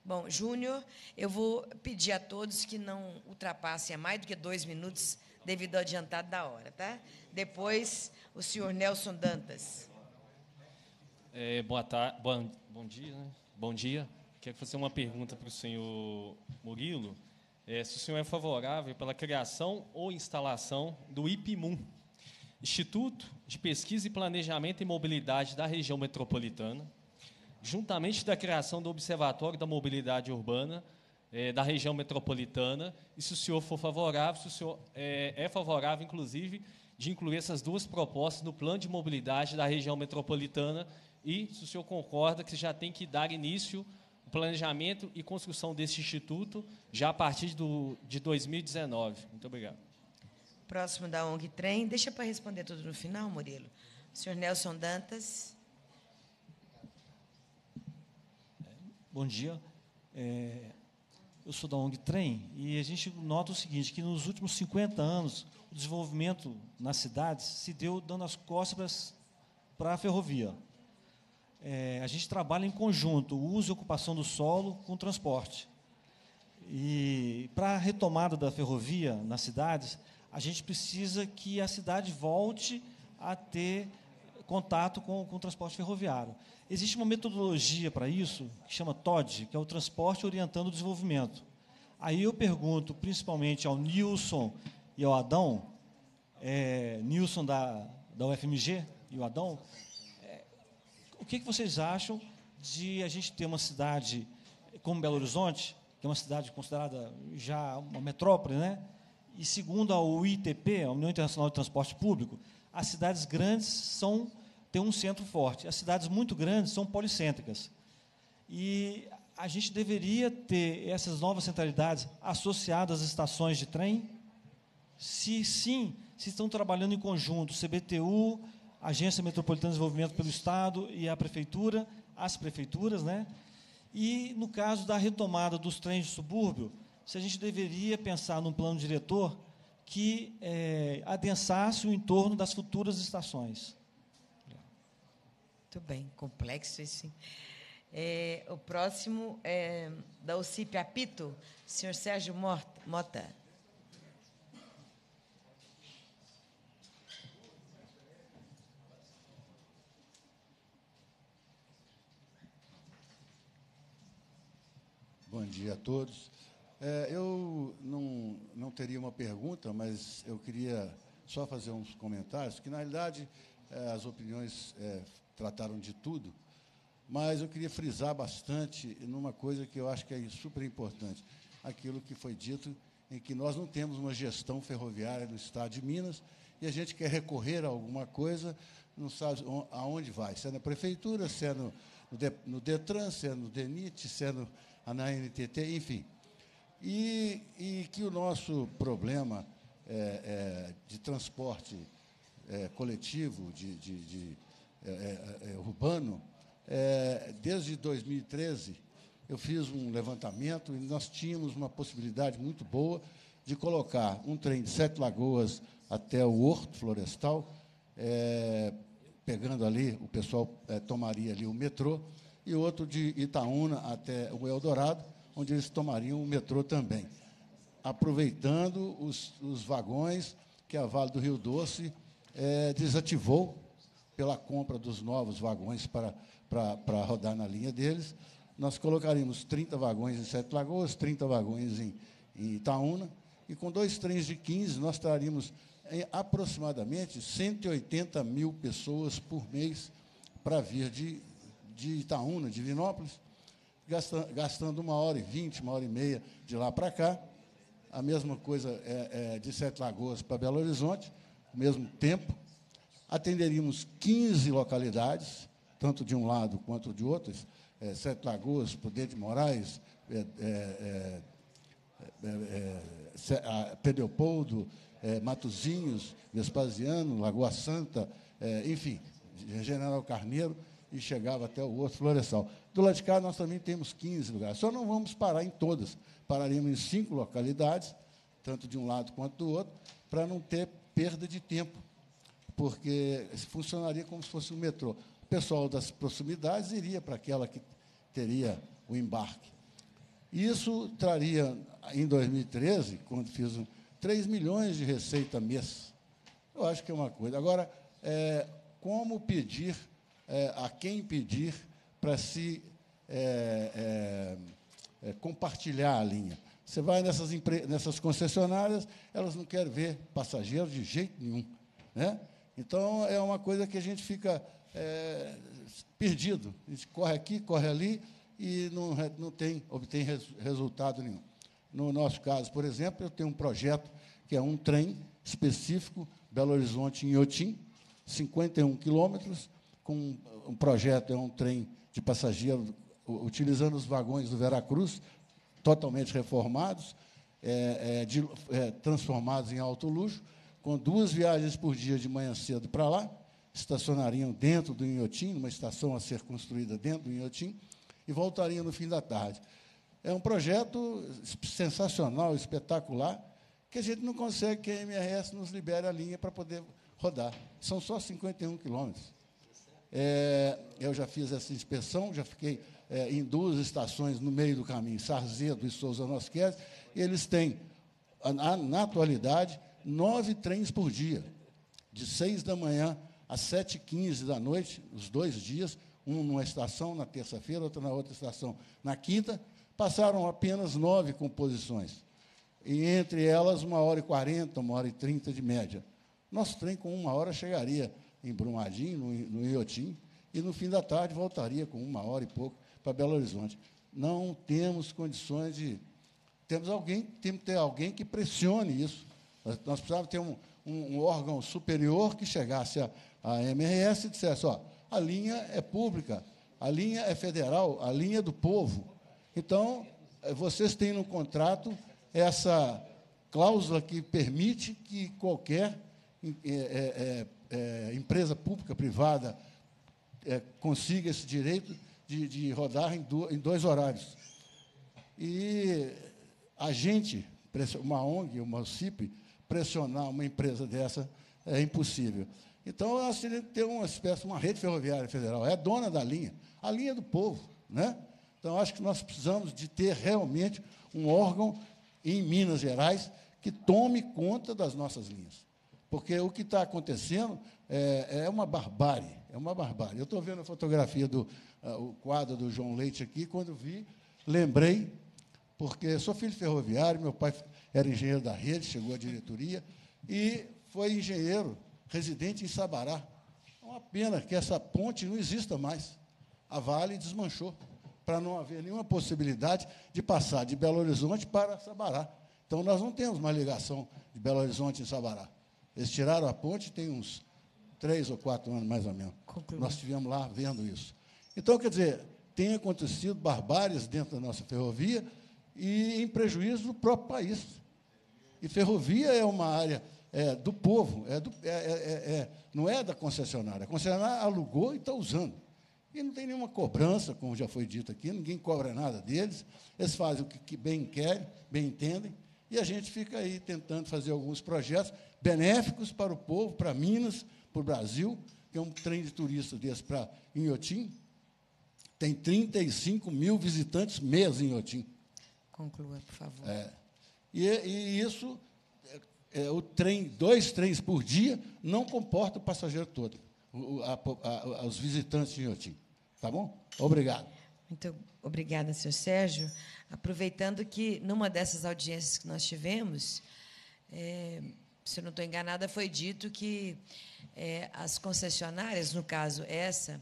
Bom, Júnior, eu vou pedir a todos que não ultrapassem a mais do que dois minutos devido ao adiantado da hora. Tá? Depois, o senhor Nelson Dantas. É, boa tarde, bom, bom dia. Né? Bom dia. Quero fazer uma pergunta para o senhor Murilo. É, se o senhor é favorável pela criação ou instalação do IPMUM, Instituto de Pesquisa e Planejamento e Mobilidade da Região Metropolitana, juntamente da criação do Observatório da Mobilidade Urbana é, da região metropolitana, e se o senhor for favorável, se o senhor é, é favorável, inclusive, de incluir essas duas propostas no plano de mobilidade da região metropolitana e se o senhor concorda que já tem que dar início planejamento e construção desse instituto já a partir do, de 2019. Muito obrigado. Próximo da ONG Trem. Deixa para responder tudo no final, Murilo. O senhor Nelson Dantas. Bom dia. É, eu sou da ONG Trem e a gente nota o seguinte, que nos últimos 50 anos o desenvolvimento nas cidades se deu dando as costas para a ferrovia é, a gente trabalha em conjunto, o uso e ocupação do solo com o transporte. E para a retomada da ferrovia nas cidades, a gente precisa que a cidade volte a ter contato com, com o transporte ferroviário. Existe uma metodologia para isso, que chama TOD, que é o Transporte Orientando o Desenvolvimento. Aí eu pergunto, principalmente ao Nilson e ao Adão, é, Nilson da, da UFMG e o Adão, que, que vocês acham de a gente ter uma cidade como Belo Horizonte, que é uma cidade considerada já uma metrópole, né? E segundo a UITP, a União Internacional de Transporte Público, as cidades grandes são têm um centro forte. As cidades muito grandes são policêntricas. E a gente deveria ter essas novas centralidades associadas às estações de trem? Se sim, se estão trabalhando em conjunto, CBTU, Agência Metropolitana de Desenvolvimento pelo Estado e a Prefeitura, as prefeituras, né? E, no caso da retomada dos trens de subúrbio, se a gente deveria pensar num plano diretor que é, adensasse o entorno das futuras estações. Muito bem, complexo esse. É, o próximo é da OCIP Apito, senhor Sérgio Mota. Bom dia a todos. É, eu não, não teria uma pergunta, mas eu queria só fazer uns comentários, que, na realidade, é, as opiniões é, trataram de tudo, mas eu queria frisar bastante numa coisa que eu acho que é super importante, aquilo que foi dito, em que nós não temos uma gestão ferroviária no Estado de Minas e a gente quer recorrer a alguma coisa, não sabe aonde vai, se é na Prefeitura, se é no, no Detran, se é no DENIT, se é no na NTT, enfim. E, e que o nosso problema é, é, de transporte é, coletivo, de, de, de é, é, é, urbano, desde 2013, eu fiz um levantamento e nós tínhamos uma possibilidade muito boa de colocar um trem de Sete Lagoas até o Horto Florestal, pegando ali, o pessoal tomaria ali o metrô, e outro de Itaúna até o Eldorado, onde eles tomariam o metrô também, aproveitando os, os vagões que a Vale do Rio Doce é, desativou pela compra dos novos vagões para, para, para rodar na linha deles. Nós colocaríamos 30 vagões em Sete Lagoas, 30 vagões em, em Itaúna, e com dois trens de 15, nós traríamos em, aproximadamente 180 mil pessoas por mês para vir de, de Itaúna, de Vinópolis, gastando, gastando uma hora e vinte, uma hora e meia de lá para cá. A mesma coisa é, é, de Sete Lagoas para Belo Horizonte, o mesmo tempo. Atenderíamos 15 localidades, tanto de um lado quanto de outros, é, Sete Lagoas, Poder de Moraes, é, é, é, é Pedro Leopoldo, é, Matozinhos, Vespasiano, Lagoa Santa, enfim, General Carneiro, e chegava até o outro Florestal. Do lado de cá, nós também temos 15 lugares. Só não vamos parar em todas. Pararemos em cinco localidades, tanto de um lado quanto do outro, para não ter perda de tempo, porque funcionaria como se fosse um metrô. O pessoal das proximidades iria para aquela que teria o embarque. Isso traria, em 2013, quando fiz um, 3 milhões de receita mês. Eu acho que é uma coisa. Agora, é, como pedir, é, a quem pedir para se é, é, é, compartilhar a linha? Você vai nessas, nessas concessionárias, elas não querem ver passageiros de jeito nenhum. Né? Então, é uma coisa que a gente fica é, perdido. A gente corre aqui, corre ali e não, não tem, obtém res, resultado nenhum. No nosso caso, por exemplo, eu tenho um projeto que é um trem específico, Belo Horizonte em Iotim, 51 quilômetros, com um projeto, é um trem de passageiro, utilizando os vagões do Veracruz, totalmente reformados, é, é, de, é, transformados em alto luxo, com duas viagens por dia de manhã cedo para lá, estacionariam dentro do Inhotim, numa estação a ser construída dentro do Inhotim, e voltariam no fim da tarde. É um projeto sensacional, espetacular, que a gente não consegue que a MRS nos libere a linha para poder rodar. São só 51 quilômetros. É, eu já fiz essa inspeção, já fiquei é, em duas estações no meio do caminho, Sarzedo e Souza Nosquez, eles têm, na, na atualidade, nove trens por dia, de seis da manhã às sete e quinze da noite, os dois dias, um numa estação na terça-feira, outro na outra estação na quinta, passaram apenas nove composições. E entre elas, uma hora e quarenta, uma hora e trinta de média. Nosso trem, com uma hora, chegaria em Brumadinho, no, no Iotim, e no fim da tarde voltaria com uma hora e pouco para Belo Horizonte. Não temos condições de. Temos alguém, temos que ter alguém que pressione isso. Nós precisávamos ter um, um, um órgão superior que chegasse à MRS e dissesse, ó, a linha é pública, a linha é federal, a linha é do povo. Então, eh, vocês têm no contrato essa cláusula que permite que qualquer é, é, é, empresa pública, privada, consiga esse direito de, de rodar em, do, em dois horários. E a gente, uma ONG, uma CIP, pressionar uma empresa dessa é impossível. Então, nós teríamos que ter uma espécie, uma rede ferroviária federal, é dona da linha, a linha do povo. Né? Então, acho que nós precisamos de ter realmente um órgão em Minas Gerais que tome conta das nossas linhas. Porque o que está acontecendo é, é, uma barbárie, é uma barbárie. Eu estou vendo a fotografia do uh, o quadro do João Leite aqui, quando vi, lembrei, porque sou filho ferroviário, meu pai era engenheiro da rede, chegou à diretoria, e foi engenheiro residente em Sabará. É uma pena que essa ponte não exista mais. A Vale desmanchou, para não haver nenhuma possibilidade de passar de Belo Horizonte para Sabará. Então, nós não temos mais ligação de Belo Horizonte em Sabará. Eles tiraram a ponte tem uns três ou quatro anos, mais ou menos. Conclui. Nós estivemos lá vendo isso. Então, quer dizer, tem acontecido barbáries dentro da nossa ferrovia e em prejuízo do próprio país. E ferrovia é uma área é, do povo, é do, é, é, é, é não é da concessionária. A concessionária alugou e está usando. E não tem nenhuma cobrança, como já foi dito aqui, ninguém cobra nada deles, eles fazem o que, que bem querem, bem entendem, e a gente fica aí tentando fazer alguns projetos benéficos para o povo, para Minas, para o Brasil, é um trem de turistas desse para Inhotim, tem 35 mil visitantes mês em Inhotim. Conclua, por favor. É. E, e isso é, o trem, dois trens por dia, não comporta o passageiro todo, o, a, a, os visitantes de Inhotim. Tá bom? Obrigado. Muito obrigada, senhor Sérgio. Aproveitando que, numa dessas audiências que nós tivemos, é, se eu não estou enganada, foi dito que é, as concessionárias, no caso essa,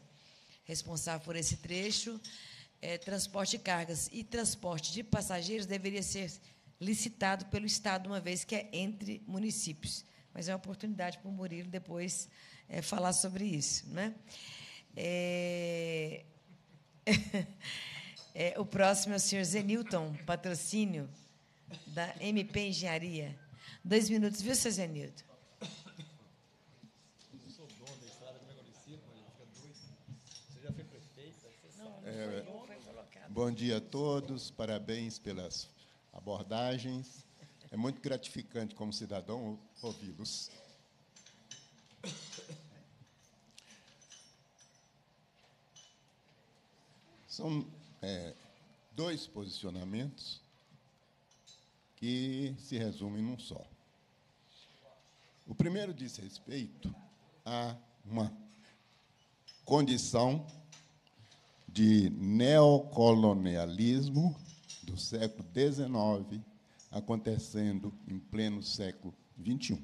responsável por esse trecho, é, transporte de cargas e transporte de passageiros deveria ser licitado pelo Estado, uma vez que é entre municípios. Mas é uma oportunidade para o Murilo depois é, falar sobre isso. Né? É... é, o próximo é o senhor Zenilton, patrocínio da MP Engenharia. Dois minutos, viu, seu Zenilton? É, bom dia a todos, parabéns pelas abordagens. É muito gratificante, como cidadão, ouvi-los. São é, dois posicionamentos que se resumem num só. O primeiro diz respeito a uma condição de neocolonialismo do século XIX acontecendo em pleno século XXI.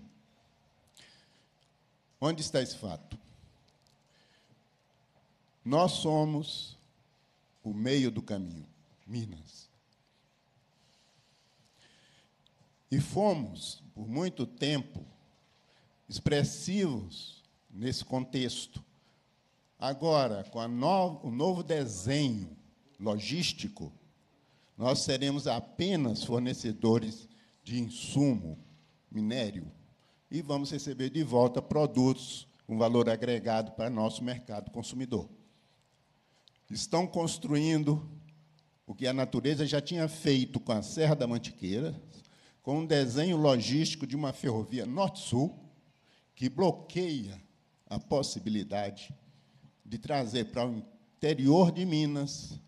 Onde está esse fato? Nós somos o meio do caminho, Minas. E fomos, por muito tempo, expressivos nesse contexto. Agora, com no, o novo desenho logístico, nós seremos apenas fornecedores de insumo, minério, e vamos receber de volta produtos com valor agregado para nosso mercado consumidor. Estão construindo o que a natureza já tinha feito com a Serra da Mantiqueira, com um desenho logístico de uma ferrovia norte-sul, que bloqueia a possibilidade de trazer para o interior de Minas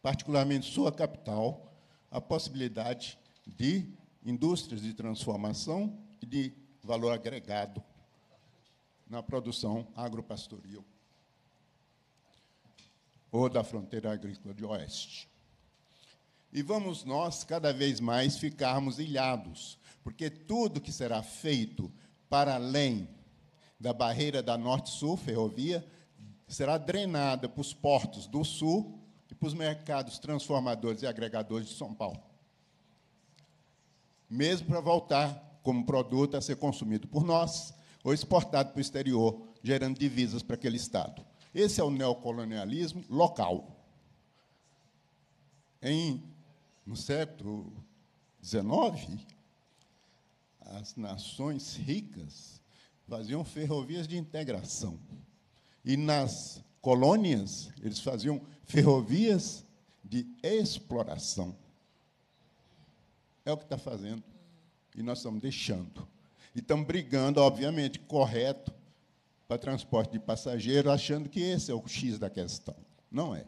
particularmente sua capital, a possibilidade de indústrias de transformação e de valor agregado na produção agropastoril ou da fronteira agrícola de oeste. E vamos nós, cada vez mais, ficarmos ilhados, porque tudo que será feito para além da barreira da Norte-Sul, ferrovia, será drenada para os portos do Sul e para os mercados transformadores e agregadores de São Paulo. Mesmo para voltar como produto a ser consumido por nós ou exportado para o exterior, gerando divisas para aquele Estado. Esse é o neocolonialismo local. Em, no século XIX, as nações ricas faziam ferrovias de integração. E nas colônias, eles faziam ferrovias de exploração. É o que está fazendo. E nós estamos deixando. E estamos brigando, obviamente, correto, para transporte de passageiro, achando que esse é o X da questão. Não é.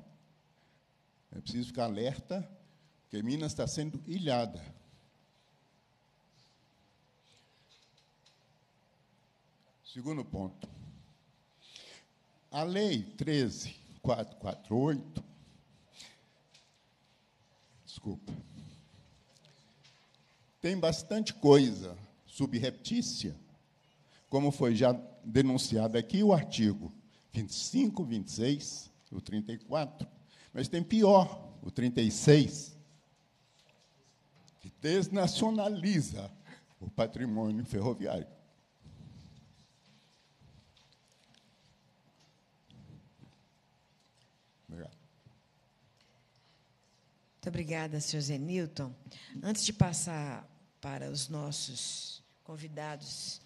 É preciso ficar alerta, porque Minas está sendo ilhada. Segundo ponto. A Lei 13448, desculpa, tem bastante coisa subreptícia, como foi já denunciado aqui o artigo 25, 26, o 34, mas tem pior, o 36, que desnacionaliza o patrimônio ferroviário. Muito obrigada, senhor Zenilton. Antes de passar para os nossos convidados,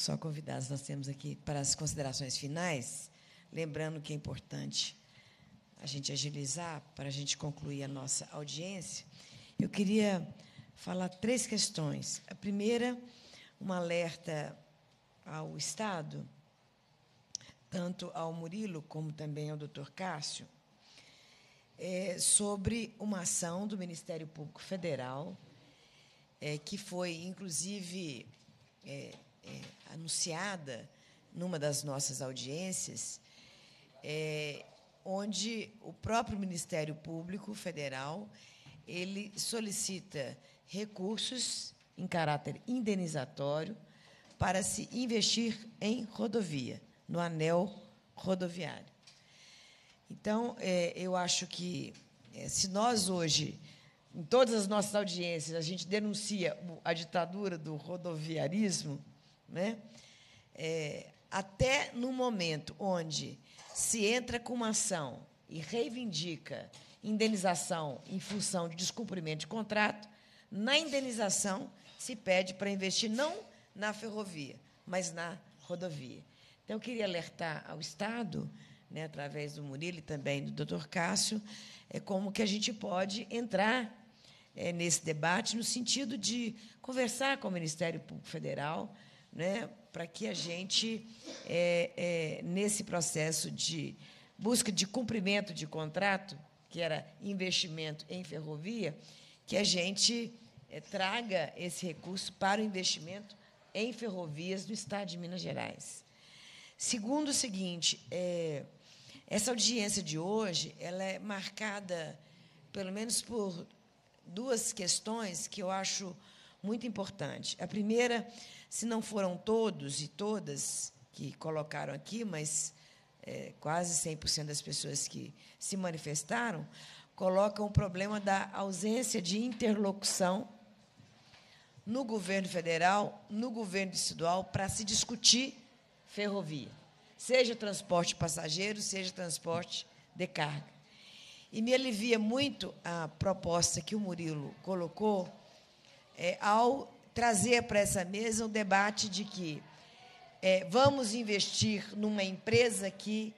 só convidados nós temos aqui para as considerações finais, lembrando que é importante a gente agilizar para a gente concluir a nossa audiência, eu queria falar três questões. A primeira, um alerta ao Estado, tanto ao Murilo como também ao doutor Cássio, é, sobre uma ação do Ministério Público Federal, é, que foi, inclusive, é, é anunciada numa das nossas audiências, é, onde o próprio Ministério Público Federal ele solicita recursos em caráter indenizatório para se investir em rodovia, no anel rodoviário. Então, é, eu acho que é, se nós hoje, em todas as nossas audiências, a gente denuncia a ditadura do rodoviarismo, né? É, até no momento onde se entra com uma ação e reivindica indenização em função de descumprimento de contrato, na indenização se pede para investir não na ferrovia, mas na rodovia. Então, eu queria alertar ao Estado, né, através do Murilo e também do doutor Cássio, é, como que a gente pode entrar é, nesse debate no sentido de conversar com o Ministério Público Federal, né, para que a gente, é, é, nesse processo de busca de cumprimento de contrato, que era investimento em ferrovia, que a gente é, traga esse recurso para o investimento em ferrovias do Estado de Minas Gerais. Segundo o seguinte, é, essa audiência de hoje ela é marcada, pelo menos por duas questões que eu acho muito importante. A primeira, se não foram todos e todas que colocaram aqui, mas é, quase 100% das pessoas que se manifestaram, colocam o problema da ausência de interlocução no governo federal, no governo estadual, para se discutir ferrovia, seja transporte passageiro, seja transporte de carga. E me alivia muito a proposta que o Murilo colocou é, ao trazer para essa mesa um debate de que é, vamos investir numa empresa que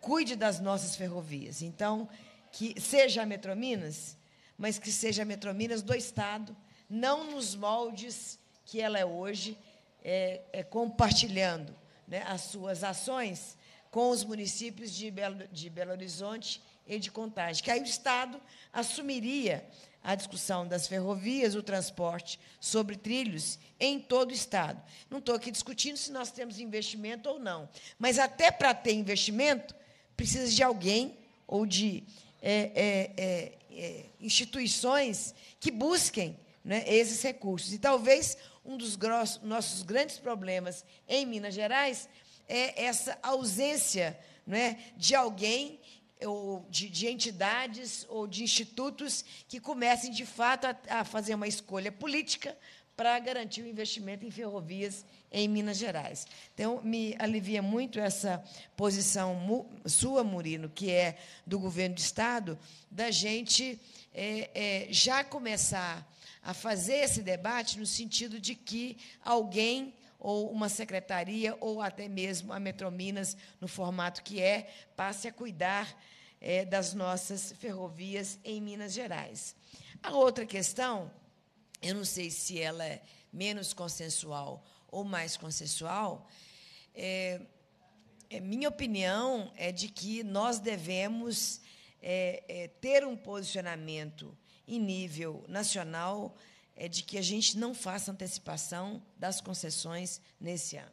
cuide das nossas ferrovias. Então, que seja a Metrominas, mas que seja a Metrominas do Estado, não nos moldes que ela é hoje, é, é, compartilhando né, as suas ações com os municípios de Belo, de Belo Horizonte e de Contagem, que aí o Estado assumiria a discussão das ferrovias, o transporte sobre trilhos em todo o Estado. Não estou aqui discutindo se nós temos investimento ou não, mas até para ter investimento, precisa de alguém ou de é, é, é, é instituições que busquem né, esses recursos. E talvez um dos grossos, nossos grandes problemas em Minas Gerais é essa ausência né, de alguém ou de, de, entidades ou de institutos que comecem de fato a, a fazer uma escolha política para garantir o investimento em ferrovias em Minas Gerais. Então, me alivia muito essa posição sua, Murino, que é do governo do Estado, da gente é, é, já começar a fazer esse debate no sentido de que alguém ou uma secretaria ou até mesmo a Metrominas, no formato que é, passe a cuidar é, das nossas ferrovias em Minas Gerais. A outra questão, eu não sei se ela é menos consensual ou mais consensual, é, é minha opinião é de que nós devemos é, é ter um posicionamento em nível nacional é de que a gente não faça antecipação das concessões nesse ano.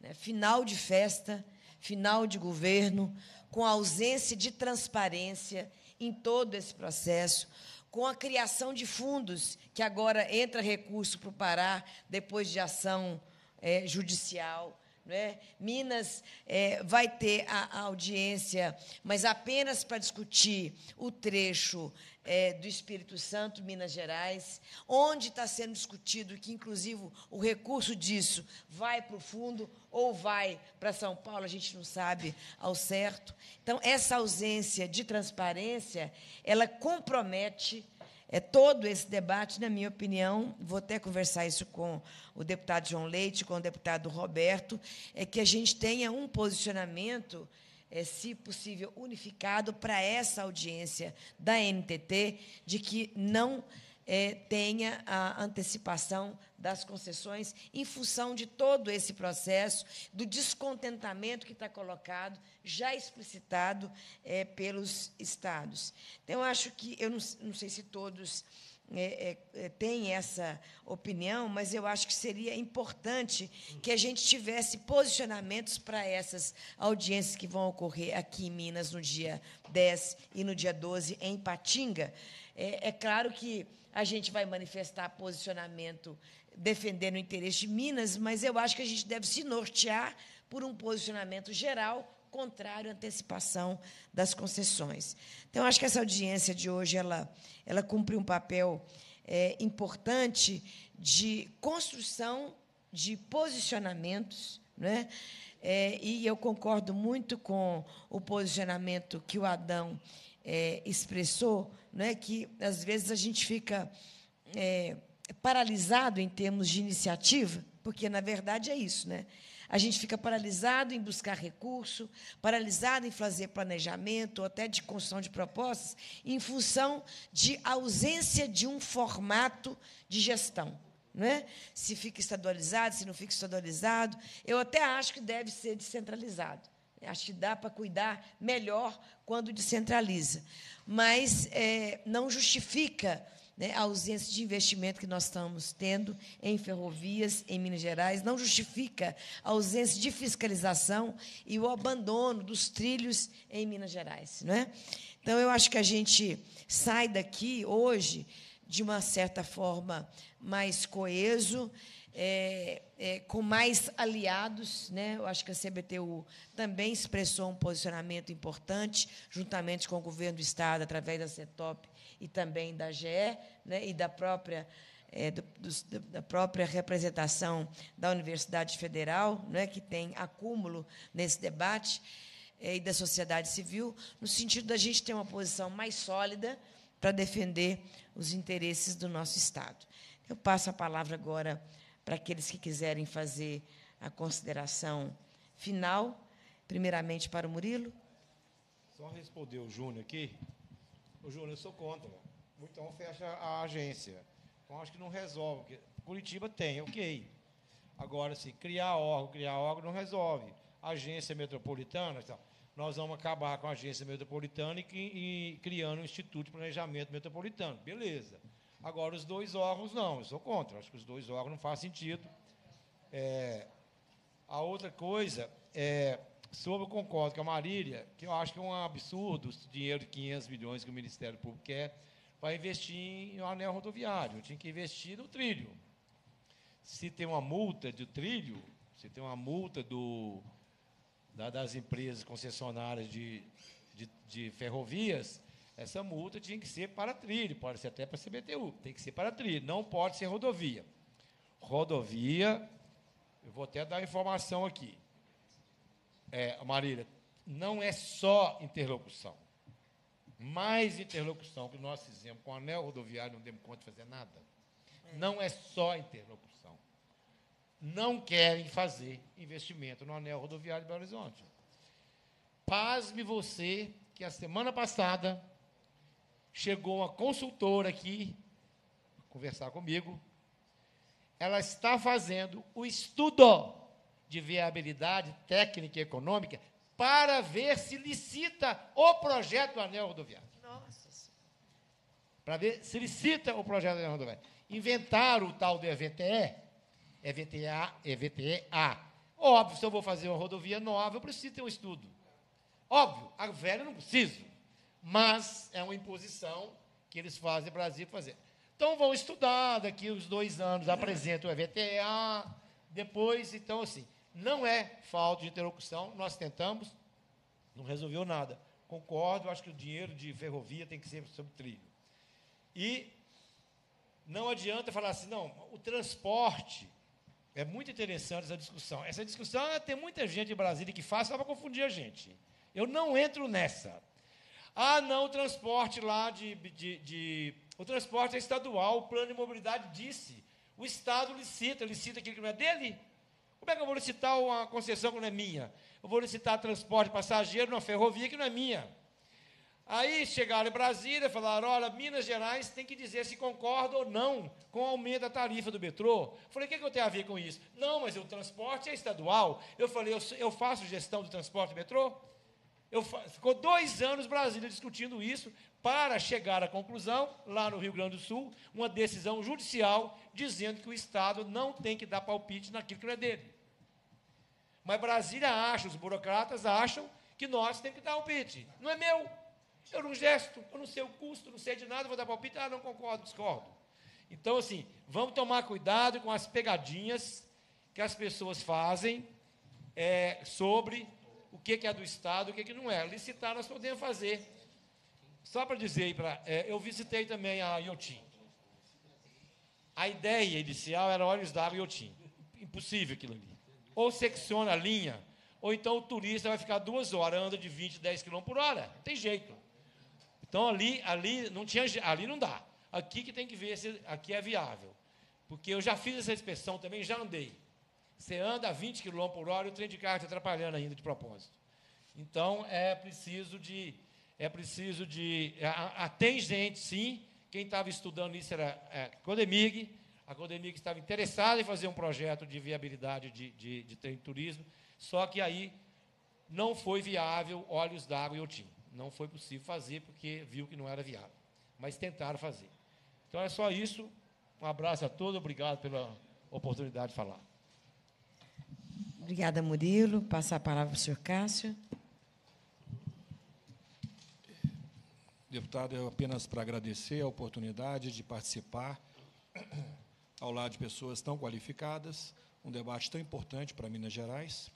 Né? Final de festa, final de governo, com ausência de transparência em todo esse processo, com a criação de fundos, que agora entra recurso para o Pará, depois de ação é, judicial. É? Minas é, vai ter a, a, audiência, mas apenas para discutir o trecho é, do Espírito Santo, Minas Gerais, onde está sendo discutido que, inclusive, o recurso disso vai para o fundo ou vai para São Paulo, a gente não sabe ao certo. Então, essa ausência de transparência, ela compromete é todo esse debate, na minha opinião, vou até conversar isso com o deputado João Leite, com o deputado Roberto, é que a gente tenha um posicionamento é, se possível, unificado para essa audiência da NTT, de que não é, tenha a antecipação das concessões em função de todo esse processo, do descontentamento que está colocado, já explicitado é, pelos estados. Então, eu acho que, eu não, não sei se todos é, é, é, tem essa opinião, mas eu acho que seria importante que a gente tivesse posicionamentos para essas audiências que vão ocorrer aqui em Minas no dia 10 e no dia 12 em Patinga. É, é claro que a gente vai manifestar posicionamento defendendo o interesse de Minas, mas eu acho que a gente deve se nortear por um posicionamento geral contrário à antecipação das concessões. Então, acho que essa audiência de hoje ela, ela cumpre um papel é, importante de construção de posicionamentos, né? É, e eu concordo muito com o posicionamento que o Adão é, expressou, né? Que às vezes a gente fica é, paralisado em termos de iniciativa, porque na verdade é isso, né? A gente fica paralisado em buscar recurso, paralisado em fazer planejamento, ou até de construção de propostas, em função de ausência de um formato de gestão. É? Se fica estadualizado, se não fica estadualizado. Eu até acho que deve ser descentralizado. Acho que dá para cuidar melhor quando descentraliza. Mas é, não justifica né, a ausência de investimento que nós estamos tendo em ferrovias em Minas Gerais, não justifica a ausência de fiscalização e o abandono dos trilhos em Minas Gerais. Não é? Então, eu acho que a gente sai daqui hoje de uma certa forma mais coeso, é, é, com mais aliados. Né? Eu acho que a CBTU também expressou um posicionamento importante, juntamente com o governo do Estado, através da CETOP e também da GE, né, e da própria, é, do, do, da própria representação da Universidade Federal, né, que tem acúmulo nesse debate, é, e da sociedade civil, no sentido da gente ter uma posição mais sólida para defender os interesses do nosso Estado. Eu passo a palavra agora para aqueles que quiserem fazer a consideração final, primeiramente para o Murilo. Só responder o Júnior aqui. O Júnior, eu sou contra. Então fecha a agência. Então acho que não resolve. Porque Curitiba tem, ok. Agora, se criar órgão, criar órgão não resolve. Agência metropolitana, então, nós vamos acabar com a agência metropolitana e, e criando um instituto de planejamento metropolitano. Beleza. Agora, os dois órgãos, não, eu sou contra. Acho que os dois órgãos não faz sentido. É, a outra coisa é Sobre, concordo com a Marília, que eu acho que é um absurdo o dinheiro de 500 milhões que o Ministério Público quer para investir em um anel rodoviário. Tinha que investir no trilho. Se tem uma multa do trilho, se tem uma multa do, da, das empresas concessionárias de, de, de, ferrovias, essa multa tinha que ser para trilho, pode ser até para CBTU, tem que ser para trilho, não pode ser rodovia. Rodovia, eu vou até dar informação aqui é, Marília, não é só interlocução. Mais interlocução que nós fizemos com o anel rodoviário, não demos conta de fazer nada. Não é só interlocução. Não querem fazer investimento no anel rodoviário de Belo Horizonte. Pasme você que a semana passada chegou uma consultora aqui conversar comigo. Ela está fazendo o estudo de viabilidade técnica e econômica para ver se licita o projeto do anel rodoviário. Nossa Para ver se licita o projeto do anel rodoviário. Inventaram o tal do EVTE, EVTA, EVTE-A. Óbvio, se eu vou fazer uma rodovia nova, eu preciso ter um estudo. Óbvio, a velha eu não preciso. Mas é uma imposição que eles fazem o Brasil fazer. Então vão estudar, daqui uns dois anos apresentam o EVTA, depois, então assim, não é falta de interlocução, nós tentamos, não resolveu nada. Concordo, acho que o dinheiro de ferrovia tem que ser sobre trilho. E não adianta falar assim, não, o transporte, é muito interessante essa discussão. Essa discussão tem muita gente em Brasília que faz só para confundir a gente. Eu não entro nessa. Ah, não, o transporte lá de, de, de, O transporte é estadual, o plano de mobilidade disse. O Estado licita, licita aquilo que não é dele. Como é que eu vou licitar uma concessão que não é minha? Eu vou licitar transporte passageiro numa ferrovia que não é minha. Aí chegaram em Brasília e falaram: olha, Minas Gerais tem que dizer se concorda ou não com o aumento da tarifa do metrô. Falei: o que, é que eu tenho a ver com isso? Não, mas o transporte é estadual. Eu falei: eu, eu faço gestão do transporte do metrô? Eu, ficou dois anos Brasília discutindo isso para chegar à conclusão, lá no Rio Grande do Sul, uma decisão judicial dizendo que o Estado não tem que dar palpite naquilo que não é dele. Mas Brasília acha, os burocratas acham que nós temos que dar palpite. Não é meu. Eu não gesto, eu não sei o custo, não sei de nada, vou dar palpite. Ah, não concordo, discordo. Então, assim, vamos tomar cuidado com as pegadinhas que as pessoas fazem é, sobre o que, é do Estado, o que, que não é. Licitar nós podemos fazer. Só para dizer pra, é, eu visitei também a Iotim. A ideia inicial era olhos d'água e Iotim. Impossível aquilo ali. Ou secciona a linha, ou então o turista vai ficar duas horas, anda de 20, 10 km por hora. Não tem jeito. Então ali, ali não tinha, ali não dá. Aqui que tem que ver se aqui é viável. Porque eu já fiz essa inspeção também, já andei. Você anda a 20 km por hora e o trem de carro está atrapalhando ainda de propósito. Então é preciso de. É preciso de. A, a, tem gente, sim. Quem estava estudando isso era é, Codemig. A Codemig estava interessada em fazer um projeto de viabilidade de, de, de trem de turismo. Só que aí não foi viável olhos d'água e Otim. Não foi possível fazer porque viu que não era viável. Mas tentaram fazer. Então é só isso. Um abraço a todos. Obrigado pela oportunidade de falar. Obrigada, Murilo. Passar a palavra para o senhor Cássio. Deputado, eu apenas para agradecer a oportunidade de participar ao lado de pessoas tão qualificadas, um debate tão importante para Minas Gerais.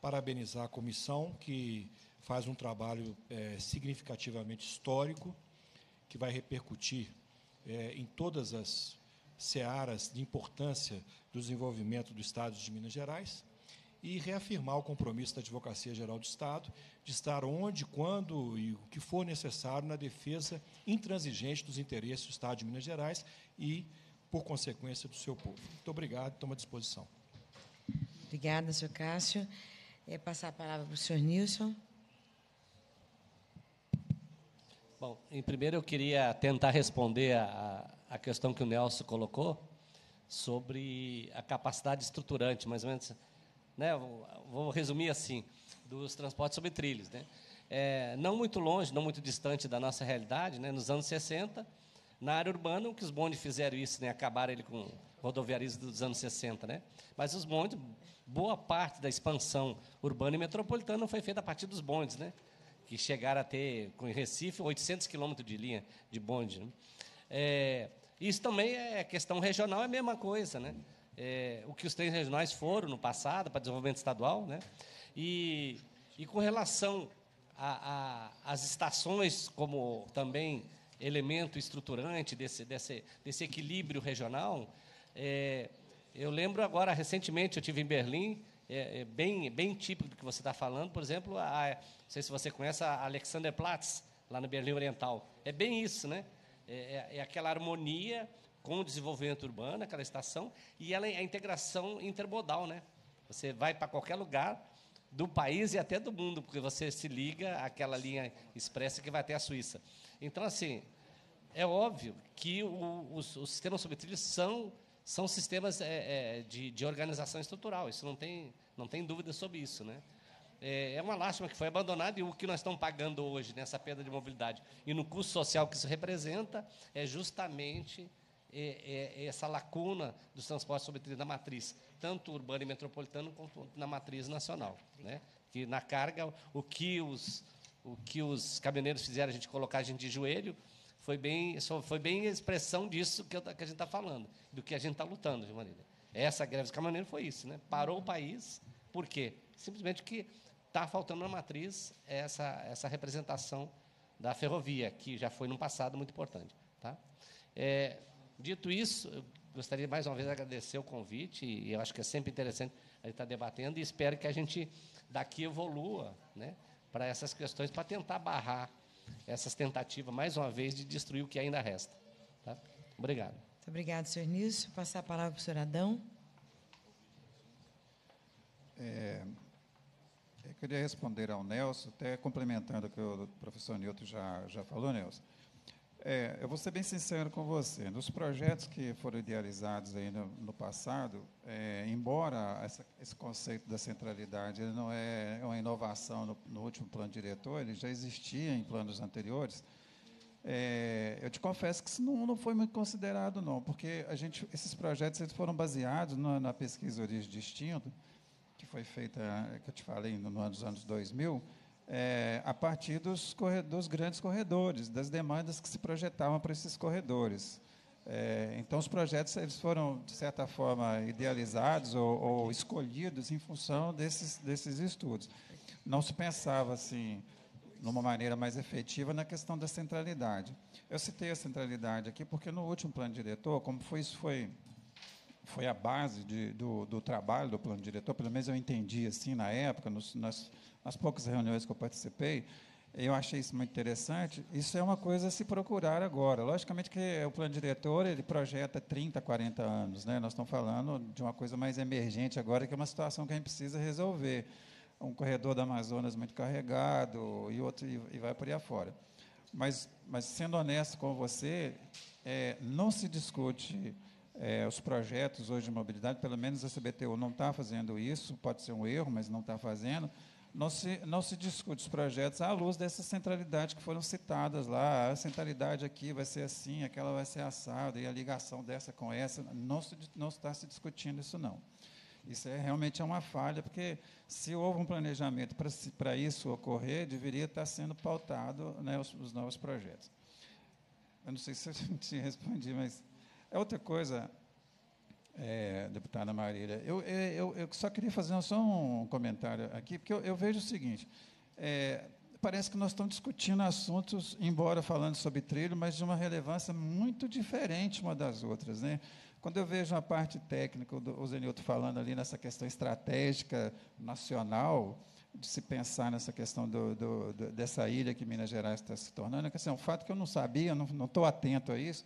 Parabenizar a comissão, que faz um trabalho é, significativamente histórico, que vai repercutir é, em todas as searas de importância do desenvolvimento do Estado de Minas Gerais e reafirmar o compromisso da Advocacia Geral do Estado de estar onde, quando e o que for necessário na defesa intransigente dos interesses do Estado de Minas Gerais e, por consequência, do seu povo. Muito obrigado, estou à disposição. Obrigada, senhor Cássio. É passar a palavra para o senhor Nilson. Bom, em primeiro eu queria tentar responder a, a questão que o Nelson colocou sobre a capacidade estruturante, mais ou menos né, vou resumir assim, dos transportes sobre trilhos. Né? É, não muito longe, não muito distante da nossa realidade, né, nos anos 60, na área urbana, o que os bondes fizeram isso, né, acabaram ele com rodoviarismo dos anos 60. Né? Mas os bondes, boa parte da expansão urbana e metropolitana foi feita a partir dos bondes, né? que chegaram a ter, com Recife, 800 quilômetros de linha de bonde. Né? É, isso também é questão regional, é a mesma coisa. Né? é, o que os trens regionais foram no passado para desenvolvimento estadual, né? E, e com relação às estações como também elemento estruturante desse, desse, desse equilíbrio regional, é, eu lembro agora, recentemente, eu tive em Berlim, é, é bem, bem típico do que você está falando, por exemplo, a, não sei se você conhece a Alexanderplatz, lá no Berlim Oriental. É bem isso, né? É, é, é aquela harmonia com o desenvolvimento urbano, aquela estação, e ela é a integração intermodal, né? Você vai para qualquer lugar do país e até do mundo, porque você se liga àquela linha expressa que vai até a Suíça. Então, assim, é óbvio que os, os, sistemas sobre trilhos são, são sistemas é, é, de, de, organização estrutural, isso não tem, não tem dúvida sobre isso, né? É, é uma lástima que foi abandonado e o que nós estamos pagando hoje nessa perda de mobilidade e no custo social que isso representa é justamente é, é, essa lacuna dos transportes sobre trilha da matriz, tanto urbano e metropolitano, quanto na matriz nacional. Né? Que na carga, o que os, o que os caminhoneiros fizeram, a gente colocar a gente de joelho, foi bem, foi bem expressão disso que, eu, que a gente está falando, do que a gente está lutando, de maneira. Essa greve dos caminhoneiros foi isso, né? Parou o país, por quê? Simplesmente que está faltando na matriz essa, essa representação da ferrovia, que já foi no passado muito importante. Tá? É, Dito isso, eu gostaria mais uma vez de agradecer o convite, e eu acho que é sempre interessante a gente estar debatendo, e espero que a gente daqui evolua né, para essas questões, para tentar barrar essas tentativas, mais uma vez, de destruir o que ainda resta. Tá? Obrigado. Muito obrigado, senhor Nilson. Passar a palavra para o senhor Adão. É, eu queria responder ao Nelson, até complementando o que o professor Nilton já, já falou, Nelson. É, eu vou ser bem sincero com você. Nos projetos que foram idealizados aí no, no passado, é, embora essa, esse conceito da centralidade ele não é uma inovação no, no, último plano diretor, ele já existia em planos anteriores. É, eu te confesso que isso não, não foi muito considerado, não, porque a gente, esses projetos eles foram baseados na, na pesquisa Origem Distinto, que foi feita, que eu te falei, no, no anos 2000, é, a partir dos, dos, grandes corredores, das demandas que se projetavam para esses corredores. É, então, os projetos eles foram, de certa forma, idealizados ou, ou escolhidos em função desses, desses estudos. não se pensava assim, numa maneira mais efetiva, na questão da centralidade. Eu citei a centralidade aqui porque no último plano diretor, como foi isso foi foi a base de, do, do, trabalho do plano diretor, pelo menos eu entendi assim na época, nos, nas, nas poucas reuniões que eu participei, eu achei isso muito interessante. Isso é uma coisa a se procurar agora. Logicamente que o plano diretor ele projeta 30, 40 anos. Né? Nós estamos falando de uma coisa mais emergente agora, que é uma situação que a gente precisa resolver. Um corredor da Amazonas muito carregado e outro e, vai por aí afora. Mas, mas, sendo honesto com você, é, não se discute é, os projetos hoje de mobilidade, pelo menos a CBTU não está fazendo isso, pode ser um erro, mas não está fazendo, não se, não se discute os projetos à luz dessas centralidades que foram citadas lá. A centralidade aqui vai ser assim, aquela vai ser assada, e a ligação dessa com essa. Não, se, não está se discutindo isso, não. Isso é realmente é uma falha, porque se houve um planejamento para isso ocorrer, deveria estar sendo pautado né, os, os novos projetos. Eu não sei se eu te respondi, mas é outra coisa, é, deputada Marília, eu, eu, eu, só queria fazer só um comentário aqui, porque eu, eu vejo o seguinte: é, parece que nós estamos discutindo assuntos, embora falando sobre trilho, mas de uma relevância muito diferente uma das outras. Né? Quando eu vejo a parte técnica, o Zenilton falando ali nessa questão estratégica nacional, de se pensar nessa questão do, do, do, dessa ilha que Minas Gerais está se tornando, é, assim, é um fato que eu não sabia, não estou atento a isso,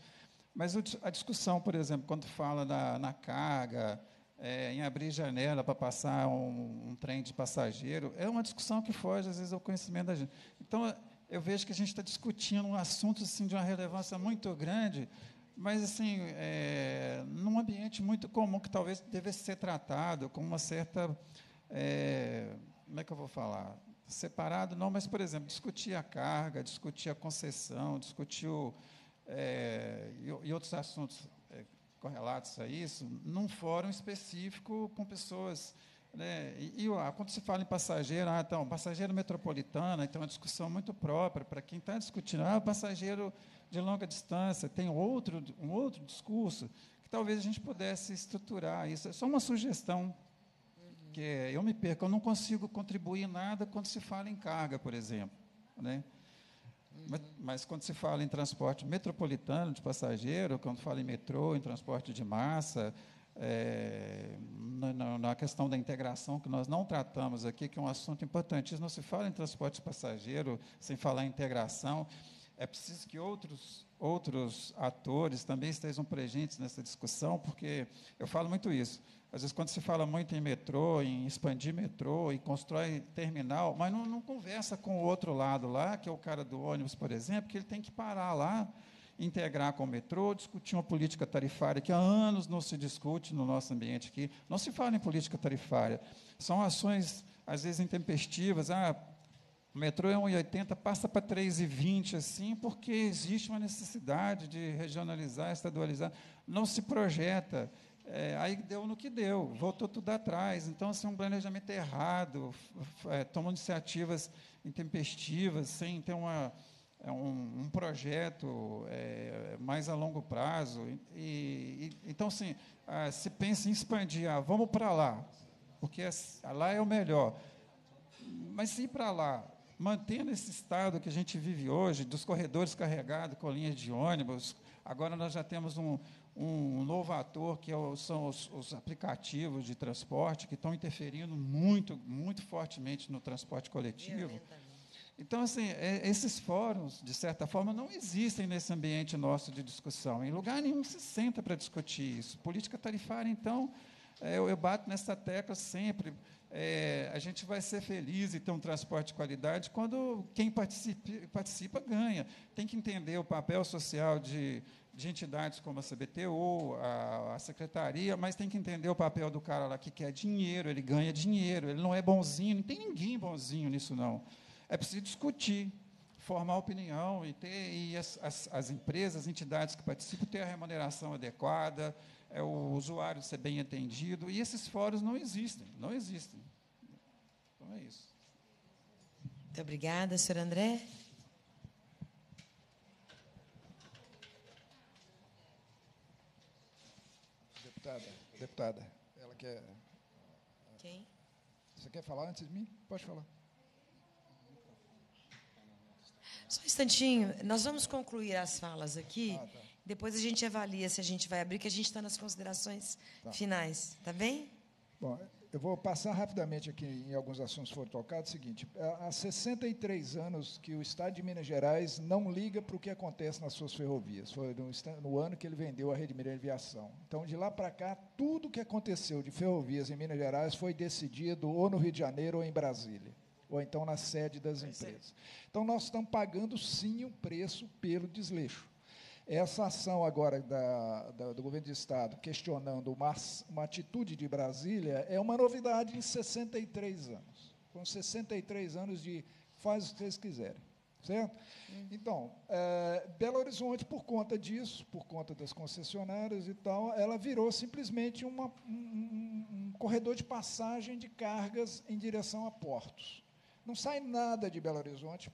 mas a discussão, por exemplo, quando fala na, na carga, é, em abrir janela para passar um, um, trem de passageiro, é uma discussão que foge, às vezes, ao conhecimento da gente. Então, eu vejo que a gente está discutindo um assunto assim, de uma relevância muito grande, mas assim, é, num ambiente muito comum, que talvez devesse ser tratado com uma certa. É, como é que eu vou falar? Separado, não, mas, por exemplo, discutir a carga, discutir a concessão, discutir o é, e, outros assuntos é, correlatos a isso, num fórum específico com pessoas. Né? E, e ah, quando se fala em passageiro, ah, então, passageiro metropolitano, então é uma discussão muito própria para quem está discutindo. Ah, passageiro de longa distância, tem outro, um outro discurso que talvez a gente pudesse estruturar isso. É só uma sugestão que eu me perco, eu não consigo contribuir nada quando se fala em carga, por exemplo. Né? Mas, quando se fala em transporte metropolitano de passageiro, quando fala em metrô, em transporte de massa, é, na, na, questão da integração que nós não tratamos aqui, que é um assunto importantíssimo, não se fala em transporte passageiro sem falar em integração. É preciso que outros, outros atores também estejam presentes nessa discussão, porque eu falo muito isso. Às vezes, quando se fala muito em metrô, em expandir metrô e constrói terminal, mas não, não conversa com o outro lado lá, que é o cara do ônibus, por exemplo, que ele tem que parar lá, integrar com o metrô, discutir uma política tarifária que há anos não se discute no nosso ambiente aqui. Não se fala em política tarifária. São ações, às vezes, intempestivas. Ah, o metrô é 1,80, passa para 3,20, assim, porque existe uma necessidade de regionalizar, estadualizar. Não se projeta. É, aí deu no que deu, voltou tudo atrás. Então, assim, um planejamento errado, é, iniciativas intempestivas, sem ter uma, é, um, um, projeto é, mais a longo prazo. E, e então, assim, se pensa em expandir, ah, vamos para lá, porque lá é o melhor. Mas se ir para lá, mantendo esse estado que a gente vive hoje, dos corredores carregados com linhas de ônibus, agora nós já temos um, um novo ator, que é são os, os, aplicativos de transporte, que estão interferindo muito, muito fortemente no transporte coletivo. Então, assim, é, esses fóruns, de certa forma, não existem nesse ambiente nosso de discussão. Em lugar nenhum se senta para discutir isso. Política tarifária, então, é, eu, eu bato nessa tecla sempre. É, a gente vai ser feliz e ter um transporte de qualidade quando quem participa, participa ganha. Tem que entender o papel social de de entidades como a CBTU, a, a, secretaria, mas tem que entender o papel do cara lá que quer dinheiro, ele ganha dinheiro, ele não é bonzinho, não tem ninguém bonzinho nisso, não. É preciso discutir, formar opinião e ter e as, as, as empresas, as entidades que participam, ter a remuneração adequada, é, o usuário ser bem atendido, e esses fóruns não existem, não existem. Então é isso. Muito obrigada, senhor André. Deputada, deputada, ela quer. Ah, Quem? Você quer falar antes de mim? Pode falar. Só um instantinho, nós vamos concluir as falas aqui. Ah, tá. Depois a gente avalia se a gente vai abrir, que a gente está nas considerações tá. finais, tá bem? Bom, eu vou passar rapidamente aqui em alguns assuntos que foram tocados. Seguinte, há 63 anos que o Estado de Minas Gerais não liga para o que acontece nas suas ferrovias. Foi no, no ano que ele vendeu a Rede Mineira de Aviação. Então, de lá para cá, tudo que aconteceu de ferrovias em Minas Gerais foi decidido ou no Rio de Janeiro ou em Brasília, ou então na sede das empresas. Então, nós estamos pagando, sim, um preço pelo desleixo. Essa ação agora da, da- do governo do Estado, questionando uma, uma atitude de Brasília, é uma novidade em 63 anos. Foram 63 anos de faz o que vocês quiserem. Certo? Então, eh, Belo Horizonte, por conta disso, por conta das concessionárias e tal, ela virou simplesmente uma- um, um- um corredor de passagem de cargas em direção a portos. Não sai nada de Belo Horizonte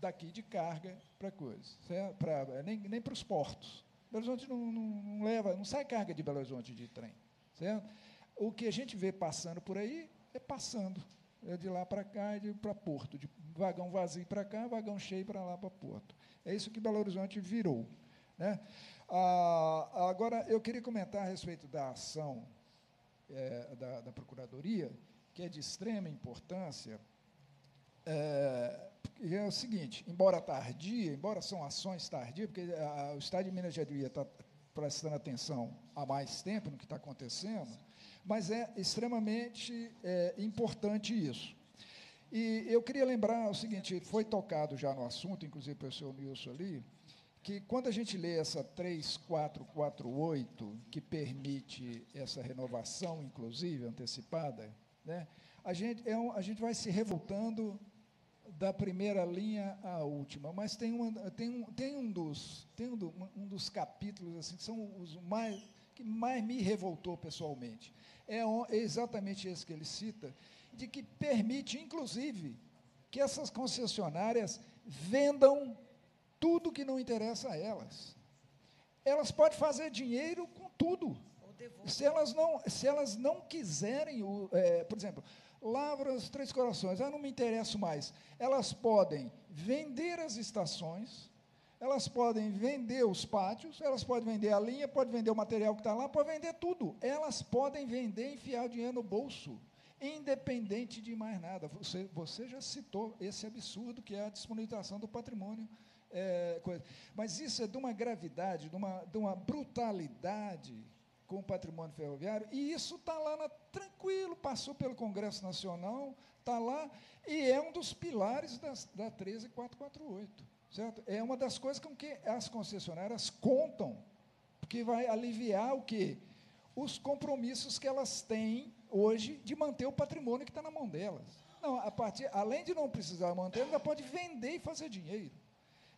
daqui de carga para coisas? Pra, nem, nem para os portos. Belo Horizonte não, não, não leva, não sai carga de Belo Horizonte de trem, certo? O que a gente vê passando por aí é passando, é de lá para cá e para Porto, de vagão vazio para cá, vagão cheio para lá para Porto. É isso que Belo Horizonte virou, né? Ah, agora eu queria comentar a respeito da ação eh, da, da Procuradoria, que é de extrema importância, é, é o seguinte, embora tardia, embora são ações tardias, porque a- o Estado de Minas devia estar prestando atenção há mais tempo no que está acontecendo, mas é extremamente é, importante isso. E eu queria lembrar o seguinte, foi tocado já no assunto, inclusive pelo senhor Nilson ali, que quando a gente lê essa 3448, que permite essa renovação, inclusive, antecipada, né, a, gente, é um, a gente vai se revoltando da primeira linha à última, mas tem, uma, tem, um, tem, um, dos, tem um, do, um dos capítulos assim, que são os mais, que mais me revoltou pessoalmente. É, é exatamente esse que ele cita, de que permite, inclusive, que essas concessionárias vendam tudo que não interessa a elas. Elas podem fazer dinheiro com tudo. Se elas não, se elas não quiserem, o, é, por exemplo, Lavras Três Corações, ah, não me interesso mais. Elas podem vender as estações, elas podem vender os pátios, elas podem vender a linha, podem vender o material que está lá, podem vender tudo. Elas podem vender e enfiar dinheiro no bolso, independente de mais nada. Você, você já citou esse absurdo que é a disponibilização do patrimônio. é. Mas isso é de uma gravidade, de uma, de uma brutalidade com o patrimônio ferroviário, e isso está lá na, tranquilo, passou pelo Congresso Nacional, está lá, e é um dos pilares das, da 13448. Certo? É uma das coisas com que as concessionárias contam, porque vai aliviar o quê? Os compromissos que elas têm hoje de manter o patrimônio que está na mão delas. Não, a partir, além de não precisar manter, ela pode vender e fazer dinheiro.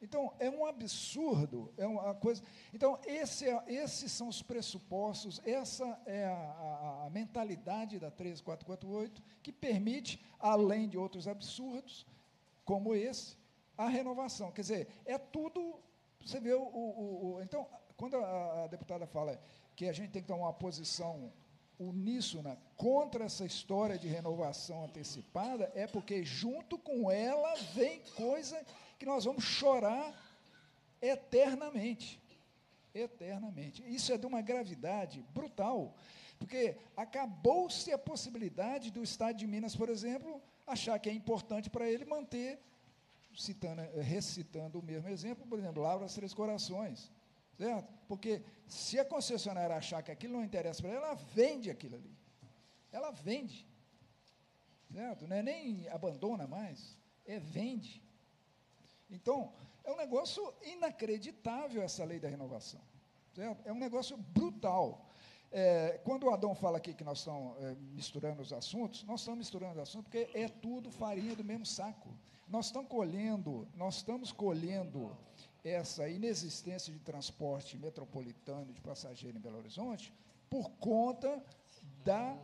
Então, é um absurdo, é uma coisa. Então, esse é- esses são os pressupostos, essa é a, a- a mentalidade da 13448, que permite, além de outros absurdos, como esse, a renovação. Quer dizer, é tudo. Você vê o. o- o- então, quando a, a deputada fala que a gente tem que tomar uma posição uníssona contra essa história de renovação antecipada, é porque junto com ela vem coisa que nós vamos chorar eternamente. Eternamente. Isso é de uma gravidade brutal, porque acabou-se a possibilidade do Estado de Minas, por exemplo, achar que é importante para ele manter, citando, recitando o mesmo exemplo, por exemplo, Lavras Três Corações. Certo? Porque se a concessionária achar que aquilo não interessa para ela, ela vende aquilo ali. Ela vende. Certo? Não é nem abandona mais, é vende. Então, é um negócio inacreditável essa lei da renovação. Certo? É um negócio brutal. É, quando o Adão fala aqui que nós estamos é, misturando os assuntos, nós estamos misturando os assuntos porque é tudo farinha do mesmo saco. Nós estamos colhendo, nós estamos colhendo essa inexistência de transporte metropolitano de passageiro em Belo Horizonte por conta da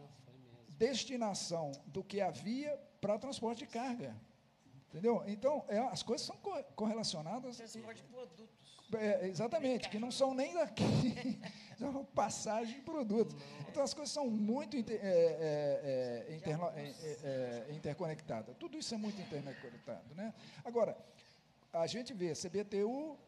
destinação do que havia para transporte de carga. Entendeu? Então, é, as coisas são co- correlacionadas. Transporte de produtos. É, exatamente, que não são nem daqui, são passagem de produtos. Então, as coisas são muito inter- é, é, é, é, é, interconectadas. Tudo isso é muito interconectado. Né? Agora, a gente vê, CBTU,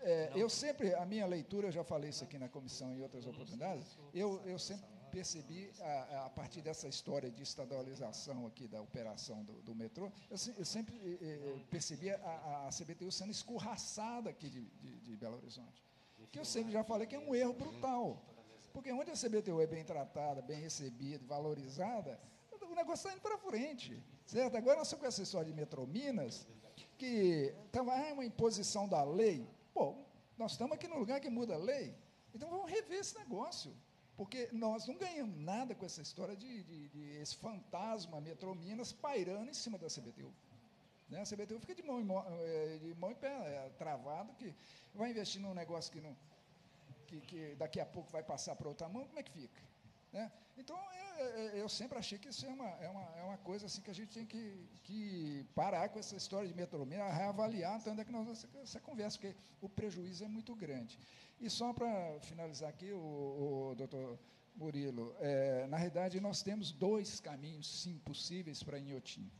é, eu sempre, a minha leitura, eu já falei isso aqui na comissão em outras oportunidades, eu, eu sempre percebi, a, a partir dessa história de estadualização aqui da operação do, do metrô, eu, eu sempre eu percebi a, a, CBTU sendo escorraçada aqui de, de, de Belo Horizonte. Que eu sempre já falei que é um erro brutal. Porque onde a CBTU é bem tratada, bem recebida, valorizada, o negócio está indo para frente. Certo? Agora nós estamos com essa história de Metrominas, que então, ah, é uma imposição da lei. Pô, nós estamos aqui no lugar que muda a lei. Então vamos rever esse negócio. Porque nós não ganhamos nada com essa história de, de, de esse fantasma Metrominas pairando em cima da CBTU. Né? A CBTU fica de mão em mão, eh, de mão em pé, é, travado, que vai investir num negócio que, não, que, que daqui a pouco vai passar para outra mão, como é que fica? Né? Então, eu, eu, sempre achei que isso é uma, é, uma, é uma coisa assim que a gente tem que, que parar com essa história de metromina, reavaliar onde é que nós essa, essa conversa, porque o prejuízo é muito grande. E só para finalizar aqui, o, o doutor Murilo, é, na realidade, nós temos dois caminhos, sim, possíveis para Inhotim.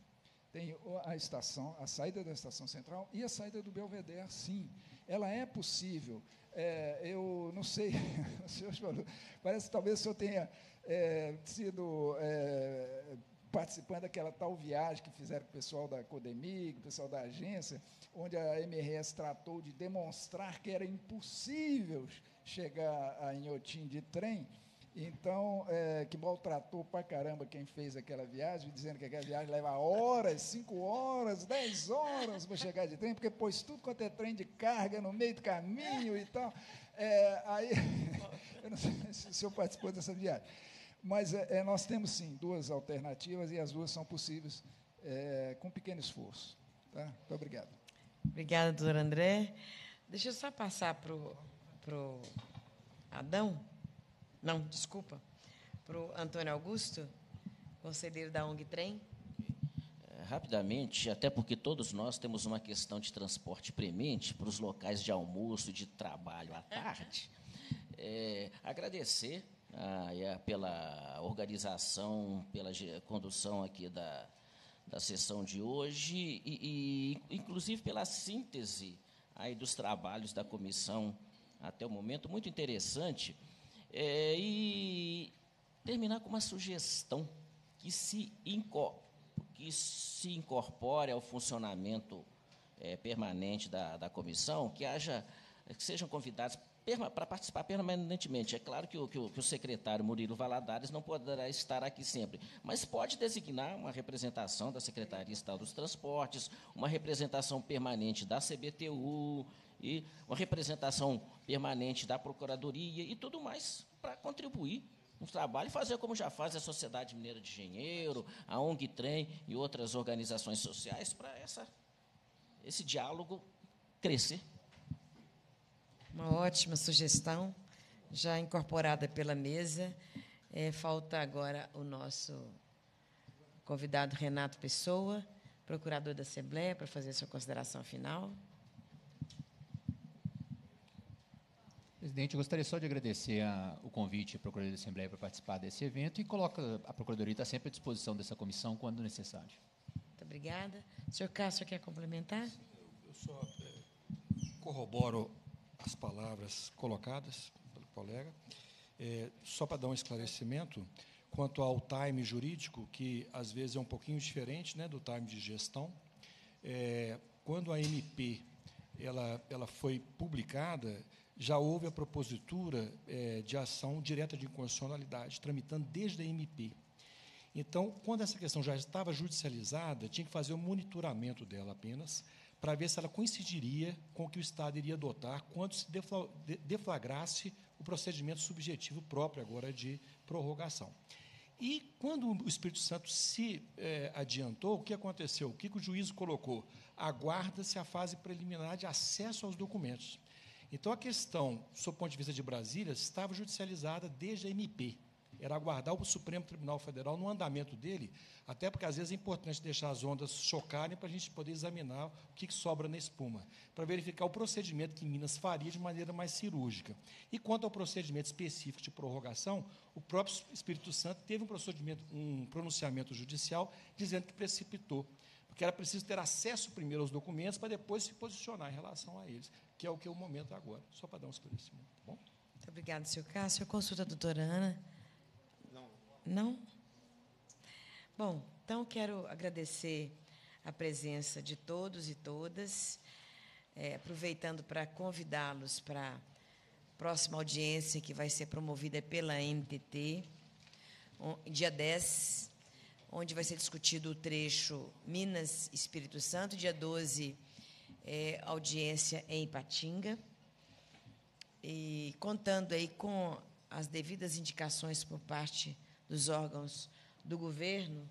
Tem a estação, a saída da estação central e a saída do Belvedere, sim. Ela é possível. É, eu não sei, parece que talvez o senhor tenha é, sido é, participando daquela tal viagem que fizeram com o pessoal da Codemig, o pessoal da agência, onde a MRS tratou de demonstrar que era impossível chegar a Inhotim de trem, então, é, que maltratou para caramba quem fez aquela viagem, dizendo que aquela viagem leva horas, cinco horas, dez horas para chegar de trem, porque pôs tudo quanto é trem de carga no meio do caminho e tal. É, aí, eu não sei se o senhor participou dessa viagem. Mas é, é, nós temos, sim, duas alternativas e as duas são possíveis é, com pequeno esforço. Tá? Muito obrigado. Obrigada, doutor André. Deixa eu só passar para o Adão. Não, desculpa. Para o Antônio Augusto, conselheiro da ONG Trem. É, rapidamente, até porque todos nós temos uma questão de transporte premente para os locais de almoço, de trabalho à tarde. É, agradecer ah, pela organização, pela condução aqui da, da sessão de hoje e, e, inclusive pela síntese aí dos trabalhos da comissão até o momento, muito interessante. É, e terminar com uma sugestão que se, que se incorpore ao funcionamento é, permanente da, da comissão, que haja que sejam convidados para participar permanentemente. É claro que o, que o, que o secretário Murilo Valadares não poderá estar aqui sempre, mas pode designar uma representação da Secretaria Estadual dos Transportes, uma representação permanente da CBTU e uma representação permanente da Procuradoria e tudo mais para contribuir no trabalho e fazer como já faz a Sociedade Mineira de Engenheiro, a ONG Trem e outras organizações sociais para essa esse diálogo crescer. Uma ótima sugestão, já incorporada pela mesa. É, falta agora o nosso convidado Renato Pessoa, procurador da Assembleia, para fazer sua consideração final. Presidente, eu gostaria só de agradecer a, o convite à Procuradoria da Assembleia para participar desse evento e coloca a Procuradoria está sempre à disposição dessa comissão quando necessário. Muito obrigada. O senhor Cássio quer complementar? Eu só é, corroboro as palavras colocadas pelo colega. É, só para dar um esclarecimento, quanto ao time jurídico, que às vezes é um pouquinho diferente né, do time de gestão, é, quando a MP ela, ela foi publicada, já houve a propositura é, de ação direta de inconstitucionalidade, tramitando desde a MP. Então, quando essa questão já estava judicializada, tinha que fazer o monitoramento dela apenas, para ver se ela coincidiria com o que o Estado iria adotar quando se deflagrasse o procedimento subjetivo próprio agora de prorrogação. E quando o Espírito Santo se eh, adiantou, o que aconteceu? O que, que o juízo colocou? Aguarda-se a fase preliminar de acesso aos documentos. Então, a questão, sob o ponto de vista de Brasília, estava judicializada desde a MP era aguardar o Supremo Tribunal Federal no andamento dele, até porque às vezes é importante deixar as ondas chocarem para a gente poder examinar o que, sobra na espuma, para verificar o procedimento que Minas faria de maneira mais cirúrgica. E quanto ao procedimento específico de prorrogação, o próprio Espírito Santo teve um procedimento, um pronunciamento judicial dizendo que precipitou porque era preciso ter acesso primeiro aos documentos para depois se posicionar em relação a eles, que é o que é o momento agora, só para dar um esclarecimento. Tá bom? Muito obrigada, senhor Cássio. Eu consulto a doutora Ana. Não. Não? Bom, então quero agradecer a presença de todos e todas, é, aproveitando para convidá-los para a próxima audiência que vai ser promovida pela NTT, dia 10, onde vai ser discutido o trecho Minas Espírito Santo, dia 12, é, audiência em Ipatinga, e contando aí com as devidas indicações por parte dos órgãos do governo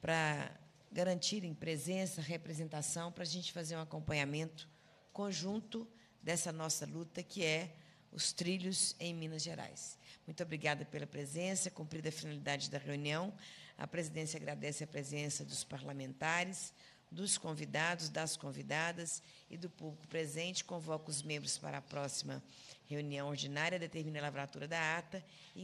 para garantirem presença, representação, para a gente fazer um acompanhamento conjunto dessa nossa luta, que é os trilhos em Minas Gerais. Muito obrigada pela presença, cumprida a finalidade da reunião. A presidência agradece a presença dos parlamentares, dos convidados, das convidadas e do público presente. Convoca os membros para a próxima reunião ordinária, determina a lavratura da ata. E